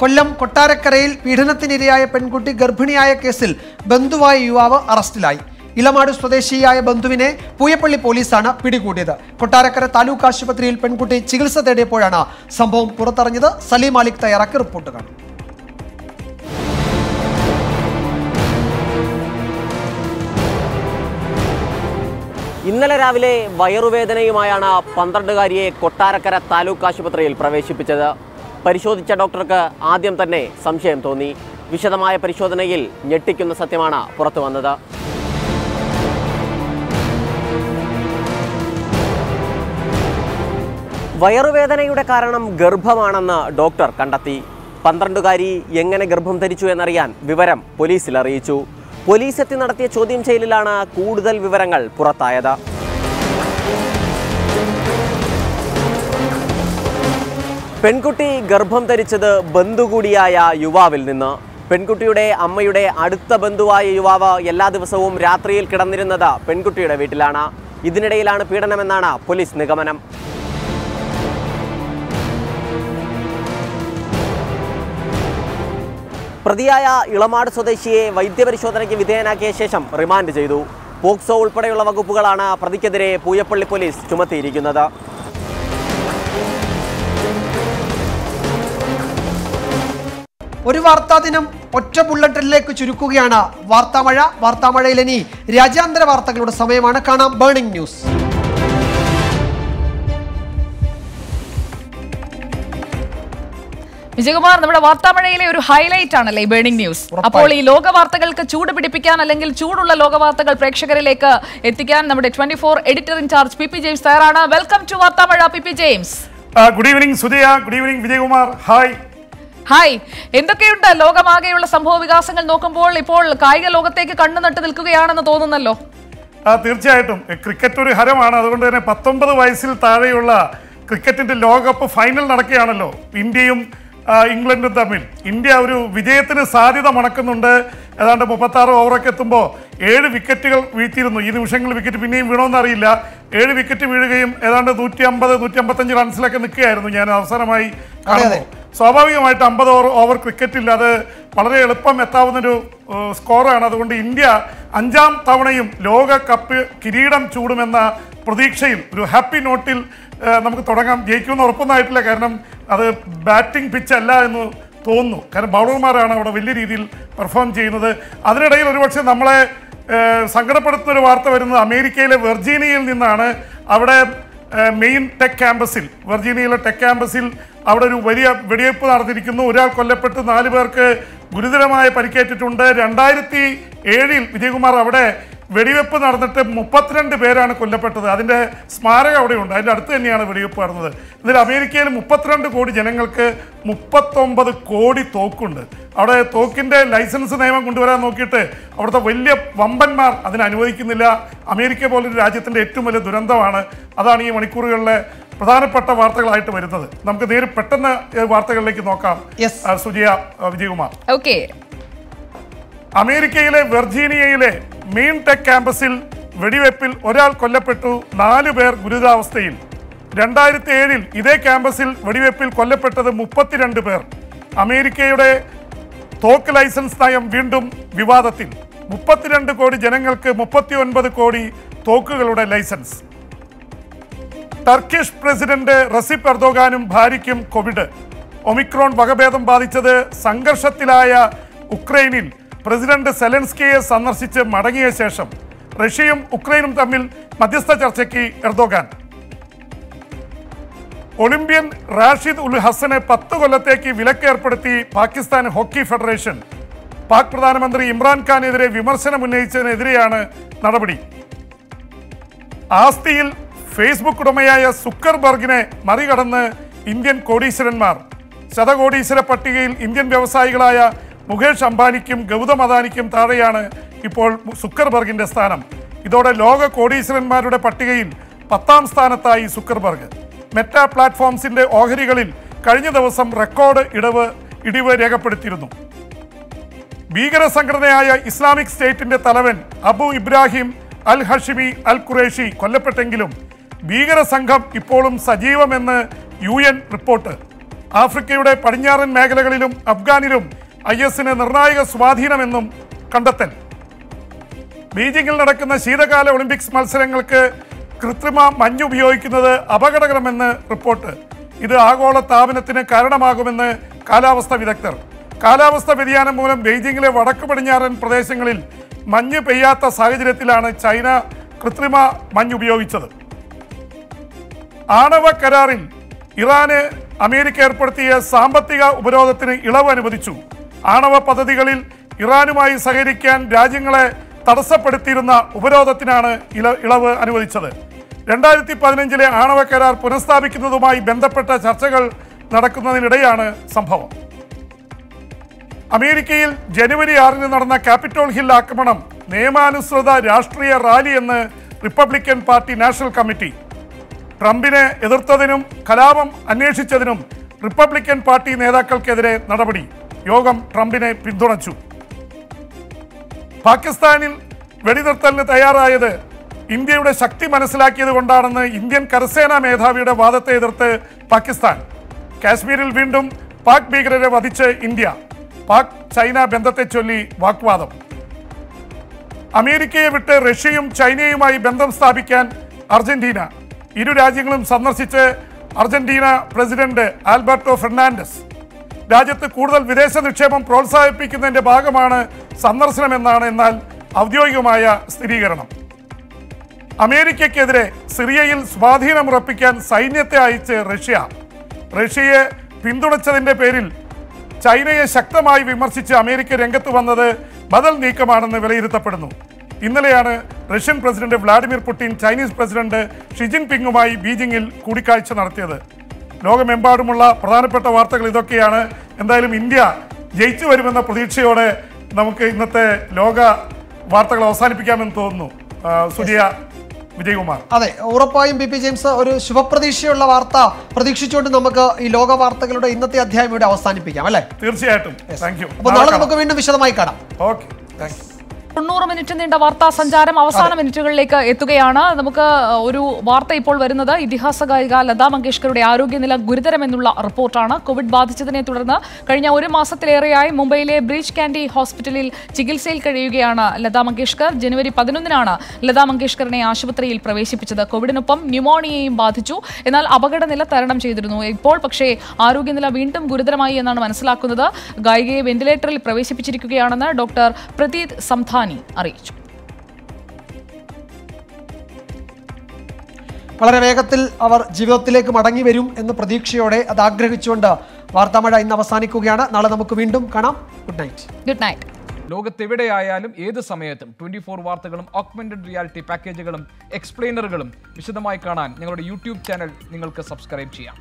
കൊല്ലം കൊട്ടാരക്കരയിൽ പീഡനത്തിനിരയായ പെൺകുട്ടി ഗർഭിണിയായ കേസിൽ ബന്ധുവായ യുവാവ് അറസ്റ്റിലായി. ഇളമാട് സ്വദേശിയായ ബന്ധുവിനെ പൂയപ്പള്ളി പോലീസാണ് പിടികൂടിയത്. കൊട്ടാരക്കര താലൂക്ക് ആശുപത്രിയിൽ പെൺകുട്ടി ചികിത്സ തേടിയപ്പോഴാണ് സംഭവം പുറത്തറിഞ്ഞത് സലീം മാലിക് തയ്യാറാക്കിയ റിപ്പോർട്ട് ഇന്നലെ രാവിലെ വയറുവേദനയുമായാണ് പന്ത്രണ്ടുകാരിയെ കൊട്ടാരക്കര താലൂക്ക് ആശുപത്രിയിൽ പ്രവേശിപ്പിച്ചത്. പരിശോധിച്ച ഡോക്ടർക്ക് ആദ്യം തന്നെ സംശയം തോന്നി. വിശദമായ പരിശോധനയിൽ ഞെട്ടിക്കുന്ന സത്യമാണ് പുറത്തു വന്നത്. വയറുവേദനയുടെ കാരണം ഗർഭമാണെന്ന് ഡോക്ടർ കണ്ടെത്തി. പന്ത്രണ്ടുകാരി എങ്ങനെ ഗർഭം ധരിച്ചു എന്നറിയാൻ വിവരം പോലീസിൽ അറിയിച്ചു. പോലീസ് എത്തി നടത്തിയ ചോദ്യം ചെയ്യലിലാണ് കൂടുതൽ വിവരങ്ങൾ പുറത്തായത്. പെൺകുട്ടി ഗർഭം ധരിച്ചത് ബന്ധു കൂടിയായ യുവാവിൽ നിന്ന്. പെൺകുട്ടിയുടെ അമ്മയുടെ അടുത്ത ബന്ധുവായ യുവാവ് എല്ലാ ദിവസവും രാത്രിയിൽ കിടന്നിരുന്നത് പെൺകുട്ടിയുടെ വീട്ടിലാണ്. ഇതിനിടയിലാണ് പീഡനമെന്നാണ് പോലീസ് നിഗമനം. പ്രതിയായ ഇളമാട് സ്വദേശിയെ വൈദ്യപരിശോധനയ്ക്ക് വിധേയനാക്കിയ ശേഷം റിമാൻഡ് ചെയ്തു. പോക്സോ ഉൾപ്പെടെയുള്ള വകുപ്പുകളാണ് പ്രതിക്കെതിരെ പൂയപ്പള്ളി പോലീസ് ചുമത്തിയിരിക്കുന്നത്. ഒരു വാർത്താ ദിനം ഒറ്റ ബുള്ളറ്റിലേക്ക് ചുരുക്കുകയാണ്. വാർത്താമഴ വാർത്താമഴയിൽ ഇനി രാജ്യാന്തര വാർത്തകളുടെ സമയമാണ്. കാണാം ബേണിംഗ് ന്യൂസ് വിജയകുമാർ നമ്മുടെ വാർത്താമഴയിലെ ഒരു ഹൈലൈറ്റ് ആണല്ലേ ഈ ബേണിംഗ് ന്യൂസ് അപ്പോൾ ഈ ലോക വാർത്തകൾക്ക് ചൂട് പിടിപ്പിക്കാൻ അല്ലെങ്കിൽ ചൂടുള്ള ലോക വാർത്തകൾ പ്രേക്ഷകരിലേക്ക് എത്തിക്കാൻ നമ്മുടെ twenty four editor in charge P P James തയ്യാറാണ്. Welcome to Varthamazha P P James good evening Sujaya good evening Vijayakumar. Hi hi. എന്തൊക്കെയുണ്ട്? ലോകമാകെയുള്ള സംഭവ വികാസങ്ങൾ നോക്കുമ്പോൾ ഇപ്പോൾ കായിക ലോകത്തേക്ക് കണ്ണു നട്ട് നിൽക്കുകയാണെന്ന് തോന്നുന്നല്ലോ. ആ തീർച്ചയായിട്ടും. ക്രിക്കറ്റ് ഒരു ഹരമാണ്. അതുകൊണ്ട് തന്നെ പത്തൊമ്പത് വയസ്സിൽ താഴെയുള്ള ക്രിക്കറ്റിന്റെ ലോകകപ്പ് ഫൈനൽ നടക്കുകയാണല്ലോ. ഇന്ത്യയും ഇംഗ്ലണ്ടും തമ്മിൽ. ഇന്ത്യ ഒരു വിജയത്തിന് സാധ്യത മണക്കുന്നുണ്ട്. ഏതാണ്ട് മുപ്പത്തി ആറ് ഓവറൊക്കെ എത്തുമ്പോൾ ഏഴ് വിക്കറ്റുകൾ വീഴ്ത്തിയിരുന്നു. ഈ നിമിഷങ്ങളിൽ വിക്കറ്റ് പിന്നെയും വീണോന്ന് അറിയില്ല. ഏഴ് വിക്കറ്റ് വീഴുകയും ഏതാണ്ട് നൂറ്റി അമ്പത് നൂറ്റി അമ്പത്തഞ്ച് റൺസിലൊക്കെ നിൽക്കുകയായിരുന്നു. ഞാൻ അവസാനമായി കാണുമ്പോൾ സ്വാഭാവികമായിട്ട് അമ്പത് ഓവർ ഓവർ ക്രിക്കറ്റിൽ അത് വളരെ എളുപ്പം എത്താവുന്നൊരു സ്കോറാണ് അതുകൊണ്ട് ഇന്ത്യ അഞ്ചാം തവണയും ലോകകപ്പ് കിരീടം ചൂടുമെന്ന പ്രതീക്ഷയിൽ ഒരു ഹാപ്പി നോട്ടിൽ നമുക്ക് തുടങ്ങാം. ജയിക്കുമെന്ന് ഉറപ്പൊന്നായിട്ടില്ല. കാരണം അത് ബാറ്റിംഗ് പിച്ച് അല്ല എന്ന് തോന്നുന്നു. കാരണം ബൗളർമാരാണ് അവിടെ വലിയ രീതിയിൽ പെർഫോം ചെയ്യുന്നത്. അതിനിടയിൽ ഒരുപക്ഷെ നമ്മളെ സങ്കടപ്പെടുത്തുന്ന ഒരു വാർത്ത വരുന്നത് അമേരിക്കയിലെ വെർജീനിയയിൽ നിന്നാണ്. അവിടെ മെയിൻ ടെക് ക്യാമ്പസിൽ വെർജീനിയയിലെ ടെക് ക്യാമ്പസിൽ അവിടെ ഒരു വലിയ വെടിവയ്പ് നടന്നിരിക്കുന്നു. ഒരാൾ കൊല്ലപ്പെട്ട് നാല് പേർക്ക് ഗുരുതരമായ പരിക്കേറ്റിട്ടുണ്ട്. രണ്ടായിരത്തി ഏഴിൽ വിജയകുമാർ അവിടെ വെടിവെപ്പ് നടന്നിട്ട് മുപ്പത്തിരണ്ട് പേരാണ് കൊല്ലപ്പെട്ടത്. അതിന്റെ സ്മാരകം അവിടെയുണ്ട്. അതിന്റെ അടുത്ത് തന്നെയാണ് വെടിവെപ്പ് നടന്നത്. ഇതിൽ അമേരിക്കയിൽ മുപ്പത്തിരണ്ട് കോടി ജനങ്ങൾക്ക് മുപ്പത്തൊമ്പത് കോടി തോക്കുണ്ട്. അവിടെ തോക്കിന്റെ ലൈസൻസ് നിയമം കൊണ്ടുവരാൻ നോക്കിയിട്ട് അവിടുത്തെ വലിയ വമ്പന്മാർ അതിന് അനുവദിക്കുന്നില്ല. അമേരിക്ക പോലൊരു രാജ്യത്തിന്റെ ഏറ്റവും വലിയ ദുരന്തമാണ്. അതാണ് ഈ മണിക്കൂറുകളിലെ പ്രധാനപ്പെട്ട വാർത്തകളായിട്ട് വരുന്നത്. നമുക്ക് നേരെ പെട്ടെന്ന് വാർത്തകളിലേക്ക് നോക്കാം. സുജിയ വിജയകുമാർ. ഓക്കെ അമേരിക്കയിലെ വെർജീനിയയിലെ മെയിൻ ടെക് ക്യാമ്പസിൽ വെടിവെപ്പിൽ ഒരാൾ കൊല്ലപ്പെട്ടു നാലു പേർ ഗുരുതരാവസ്ഥയിൽ. രണ്ടായിരത്തി ഏഴിൽ ഇതേ ക്യാമ്പസിൽ വെടിവെപ്പിൽ കൊല്ലപ്പെട്ടത് മുപ്പത്തിരണ്ട് പേർ. അമേരിക്കയുടെ തോക്ക് ലൈസൻസ് നയം വീണ്ടും വിവാദത്തിൽ. മുപ്പത്തിരണ്ട് കോടി ജനങ്ങൾക്ക് മുപ്പത്തി ഒൻപത് കോടി തോക്കുകളുടെ ലൈസൻസ്. ടർക്കിഷ് പ്രസിഡന്റ് റസിപ്പ് എർദോഗാനും ഭാര്യയ്ക്കും കോവിഡ് ഒമിക്രോൺ വകഭേദം ബാധിച്ചത് സംഘർഷത്തിലായ ഉക്രൈനിൽ. പ്രസിഡന്റ് സെലൻസ്കിയെ സന്ദർശിച്ച് മടങ്ങിയ ശേഷം. റഷ്യയും ഉക്രൈനും തമ്മിൽ മധ്യസ്ഥ ചർച്ചയ്ക്ക് എർദോഗാൻ. ഒളിമ്പ്യൻ റാഷിദ് ഉൽ ഹസനെ പത്ത് കൊല്ലത്തേക്ക് വിലക്കേർപ്പെടുത്തി പാകിസ്ഥാൻ ഹോക്കി ഫെഡറേഷൻ. പാക് പ്രധാനമന്ത്രി ഇമ്രാൻഖാനെതിരെ വിമർശനം ഉന്നയിച്ചതിനെതിരെയാണ് നടപടി. ആസ്തിയിൽ ഫേസ്ബുക്ക് ഉടമയായ സുക്കർബർഗിനെ മറികടന്ന് ഇന്ത്യൻ കോടീശ്വരന്മാർ. ശതകോടീശ്വര പട്ടികയിൽ ഇന്ത്യൻ വ്യവസായികളായ മുകേഷ് അംബാനിക്കും ഗൗതം അദാനിക്കും താഴെയാണ് ഇപ്പോൾ സുക്കർബർഗിന്റെ സ്ഥാനം. ഇതോടെ ലോക കോടീശ്വരന്മാരുടെ പട്ടികയിൽ പത്താം സ്ഥാനത്തായി സുക്കർബർഗ്. മെറ്റ പ്ലാറ്റ്ഫോംസിന്റെ ഓഹരികളിൽ കഴിഞ്ഞ ദിവസം റെക്കോർഡ് ഇടവ് ഇടിവ് രേഖപ്പെടുത്തിയിരുന്നു. ഭീകര സംഘടനയായ ഇസ്ലാമിക് സ്റ്റേറ്റിന്റെ തലവൻ അബു ഇബ്രാഹിം അൽ ഹഷിമി അൽ ഖുറേഷി കൊല്ലപ്പെട്ടെങ്കിലും ഭീകര സംഘം ഇപ്പോഴും സജീവമെന്ന് യു എൻ റിപ്പോർട്ട്. ആഫ്രിക്കയുടെ പടിഞ്ഞാറൻ മേഖലകളിലും അഫ്ഗാനിലും ഐ എസിന് നിർണായക സ്വാധീനമെന്നും കണ്ടെത്തൽ. ബീജിംഗിൽ നടക്കുന്ന ശീതകാല ഒളിമ്പിക്സ് മത്സരങ്ങൾക്ക് കൃത്രിമ മഞ്ഞ് ഉപയോഗിക്കുന്നത് അപകടകരമെന്ന് റിപ്പോർട്ട്. ഇത് ആഗോള താപനത്തിന് കാരണമാകുമെന്ന് കാലാവസ്ഥ വിദഗ്ധർ. കാലാവസ്ഥ വ്യതിയാനം മൂലം ബെയ്ജിംഗിലെ വടക്ക് പടിഞ്ഞാറൻ പ്രദേശങ്ങളിൽ മഞ്ഞ് പെയ്യാത്ത സാഹചര്യത്തിലാണ് ചൈന കൃത്രിമ മഞ്ഞ് ഉപയോഗിച്ചത്. ആണവ കരാറിൽ ഇറാന് അമേരിക്ക ഏർപ്പെടുത്തിയ സാമ്പത്തിക ഉപരോധത്തിന് ഇളവ് അനുവദിച്ചു. ആണവ പദ്ധതികളിൽ ഇറാനുമായി സഹകരിക്കാൻ രാജ്യങ്ങളെ തടസ്സപ്പെടുത്തിയിരുന്ന ഉപരോധത്തിനാണ് ഇള ഇളവ് അനുവദിച്ചത്. രണ്ടായിരത്തി പതിനഞ്ചിലെ ആണവ കരാർ പുനഃസ്ഥാപിക്കുന്നതുമായി ബന്ധപ്പെട്ട ചർച്ചകൾ നടക്കുന്നതിനിടെയാണ് സംഭവം. അമേരിക്കയിൽ ജനുവരി ആറിന് നടന്ന ക്യാപിറ്റോൾ ഹിൽ ആക്രമണം നിയമാനുസൃത രാഷ്ട്രീയ റാലി എന്ന് റിപ്പബ്ലിക്കൻ പാർട്ടി നാഷണൽ കമ്മിറ്റി ട്രംപിനെ എതിർത്തതിനും കലാപം അന്വേഷിച്ചതിനും റിപ്പബ്ലിക്കൻ പാർട്ടി നേതാക്കൾക്കെതിരെ നടപടി. യോഗം ട്രംപിനെ പിന്തുണച്ചു. പാകിസ്ഥാനിൽ വെടിനിർത്തലിന് തയ്യാറായത് ഇന്ത്യയുടെ ശക്തി മനസ്സിലാക്കിയത് കൊണ്ടാണെന്ന് ഇന്ത്യൻ കരസേനാ മേധാവിയുടെ വാദത്തെ എതിർത്ത് പാകിസ്ഥാൻ. കാശ്മീരിൽ വീണ്ടും പാക് ഭീകരരെ വധിച്ച് ഇന്ത്യ. പാക് ചൈന ബന്ധത്തെ ചൊല്ലി വാഗ്വാദം. അമേരിക്കയെ വിട്ട് റഷ്യയും ചൈനയുമായി ബന്ധം സ്ഥാപിക്കാൻ അർജന്റീന ഇരു രാജ്യങ്ങളും സന്ദർശിച്ച് അർജന്റീന പ്രസിഡന്റ് ആൽബർട്ടോ ഫെർണാണ്ടസ് രാജ്യത്ത് കൂടുതൽ വിദേശ നിക്ഷേപം പ്രോത്സാഹിപ്പിക്കുന്നതിന്റെ ഭാഗമാണ് സന്ദർശനമെന്നാണ് എന്നാൽ ഔദ്യോഗികമായ സ്ഥിരീകരണം. അമേരിക്കയ്ക്കെതിരെ സിറിയയിൽ സ്വാധീനം ഉറപ്പിക്കാൻ സൈന്യത്തെ അയച്ച് റഷ്യ. റഷ്യയെ പിന്തുണച്ചതിന്റെ പേരിൽ ചൈനയെ ശക്തമായി വിമർശിച്ച് അമേരിക്ക രംഗത്ത് വന്നത് ബദൽ നീക്കമാണെന്ന് വിലയിരുത്തപ്പെടുന്നു. ഇന്നലെയാണ് Russian president Vladimir Putin Chinese president Shijin പിങ്ങുമായി ബീജിംഗിൽ കൂടിക്കാഴ്ച നടത്തിയത്. ലോകമെമ്പാടുമുള്ള പ്രധാനപ്പെട്ട വാർത്തകൾ ഇതൊക്കെയാണ്. എന്തായാലും ഇന്ത്യ ജയിച്ചു വരുമെന്ന പ്രതീക്ഷയോടെ നമുക്ക് ഇന്നത്തെ ലോക വാർത്തകൾ അവസാനിപ്പിക്കാമെന്ന് തോന്നുന്നു. സുജിയ വിജയകുമാർ. അതെ ഉറപ്പായും ബി പി ജെയിംസ് ഒരു ശുഭപ്രതീക്ഷയുള്ള വാർത്ത പ്രതീക്ഷിച്ചുകൊണ്ട് നമുക്ക് ഈ ലോക വാർത്തകളുടെ ഇന്നത്തെ അധ്യായം ഇവിടെ അവസാനിപ്പിക്കാം അല്ലേ? തീർച്ചയായിട്ടും. താങ്ക് യു അപ്പൊ നാളെ നമുക്ക് വീണ്ടും വിശദമായി കാണാം. ഓക്കെ തൊണ്ണൂറ് മിനിറ്റ് നീണ്ട വാർത്താ സഞ്ചാരം അവസാന മിനിറ്റുകളിലേക്ക് എത്തുകയാണ്. നമുക്ക് ഒരു വാർത്ത ഇപ്പോൾ വരുന്നത് ഇതിഹാസ ഗായിക ലതാ മങ്കേഷ്കറുടെ ആരോഗ്യനില ഗുരുതരമെന്നുള്ള റിപ്പോർട്ടാണ്. കോവിഡ് ബാധിച്ചതിനെ തുടർന്ന് കഴിഞ്ഞ ഒരു മാസത്തിലേറെയായി മുംബൈയിലെ ബ്രീച്ച് കാൻഡി ഹോസ്പിറ്റലിൽ ചികിത്സയിൽ കഴിയുകയാണ് ലതാ മങ്കേഷ്കർ. ജനുവരി പതിനൊന്നിനാണ് ലതാ മങ്കേഷ്കറിനെ ആശുപത്രിയിൽ പ്രവേശിപ്പിച്ചത്. കോവിഡിനൊപ്പം ന്യൂമോണിയയും ബാധിച്ചു. എന്നാൽ അപകടനില തരണം ചെയ്തിരുന്നു. ഇപ്പോൾ പക്ഷേ ആരോഗ്യനില വീണ്ടും ഗുരുതരമായി എന്നാണ് മനസ്സിലാക്കുന്നത്. ഗായികയെ വെന്റിലേറ്ററിൽ പ്രവേശിപ്പിച്ചിരിക്കുകയാണെന്ന് ഡോക്ടർ പ്രതീത് സംധാനി അറിയിച്ചു. വളരെ വേഗത്തിൽ അവർ ജീവിതത്തിലേക്ക് മടങ്ങി വരും എന്ന പ്രതീക്ഷയോടെ അത് ആഗ്രഹിച്ചുകൊണ്ട് വാർത്താമഴ ഇന്ന് അവസാനിക്കുകയാണ്. നാളെ നമുക്ക് വീണ്ടും കാണാം. ഗുഡ് നൈറ്റ് ഗുഡ് നൈറ്റ് ലോകത്തെവിടെയായാലും ഏത് സമയത്തും ട്വന്റി ഫോർ വാർത്തകളും ഓഗ്മെന്റഡ് റിയാലിറ്റി പാക്കേജുകളും എക്സ്പ്ലെയിനറുകളും വിശദമായി കാണാൻ ഞങ്ങളുടെ യൂട്യൂബ് ചാനൽ നിങ്ങൾക്ക് സബ്സ്ക്രൈബ് ചെയ്യാം.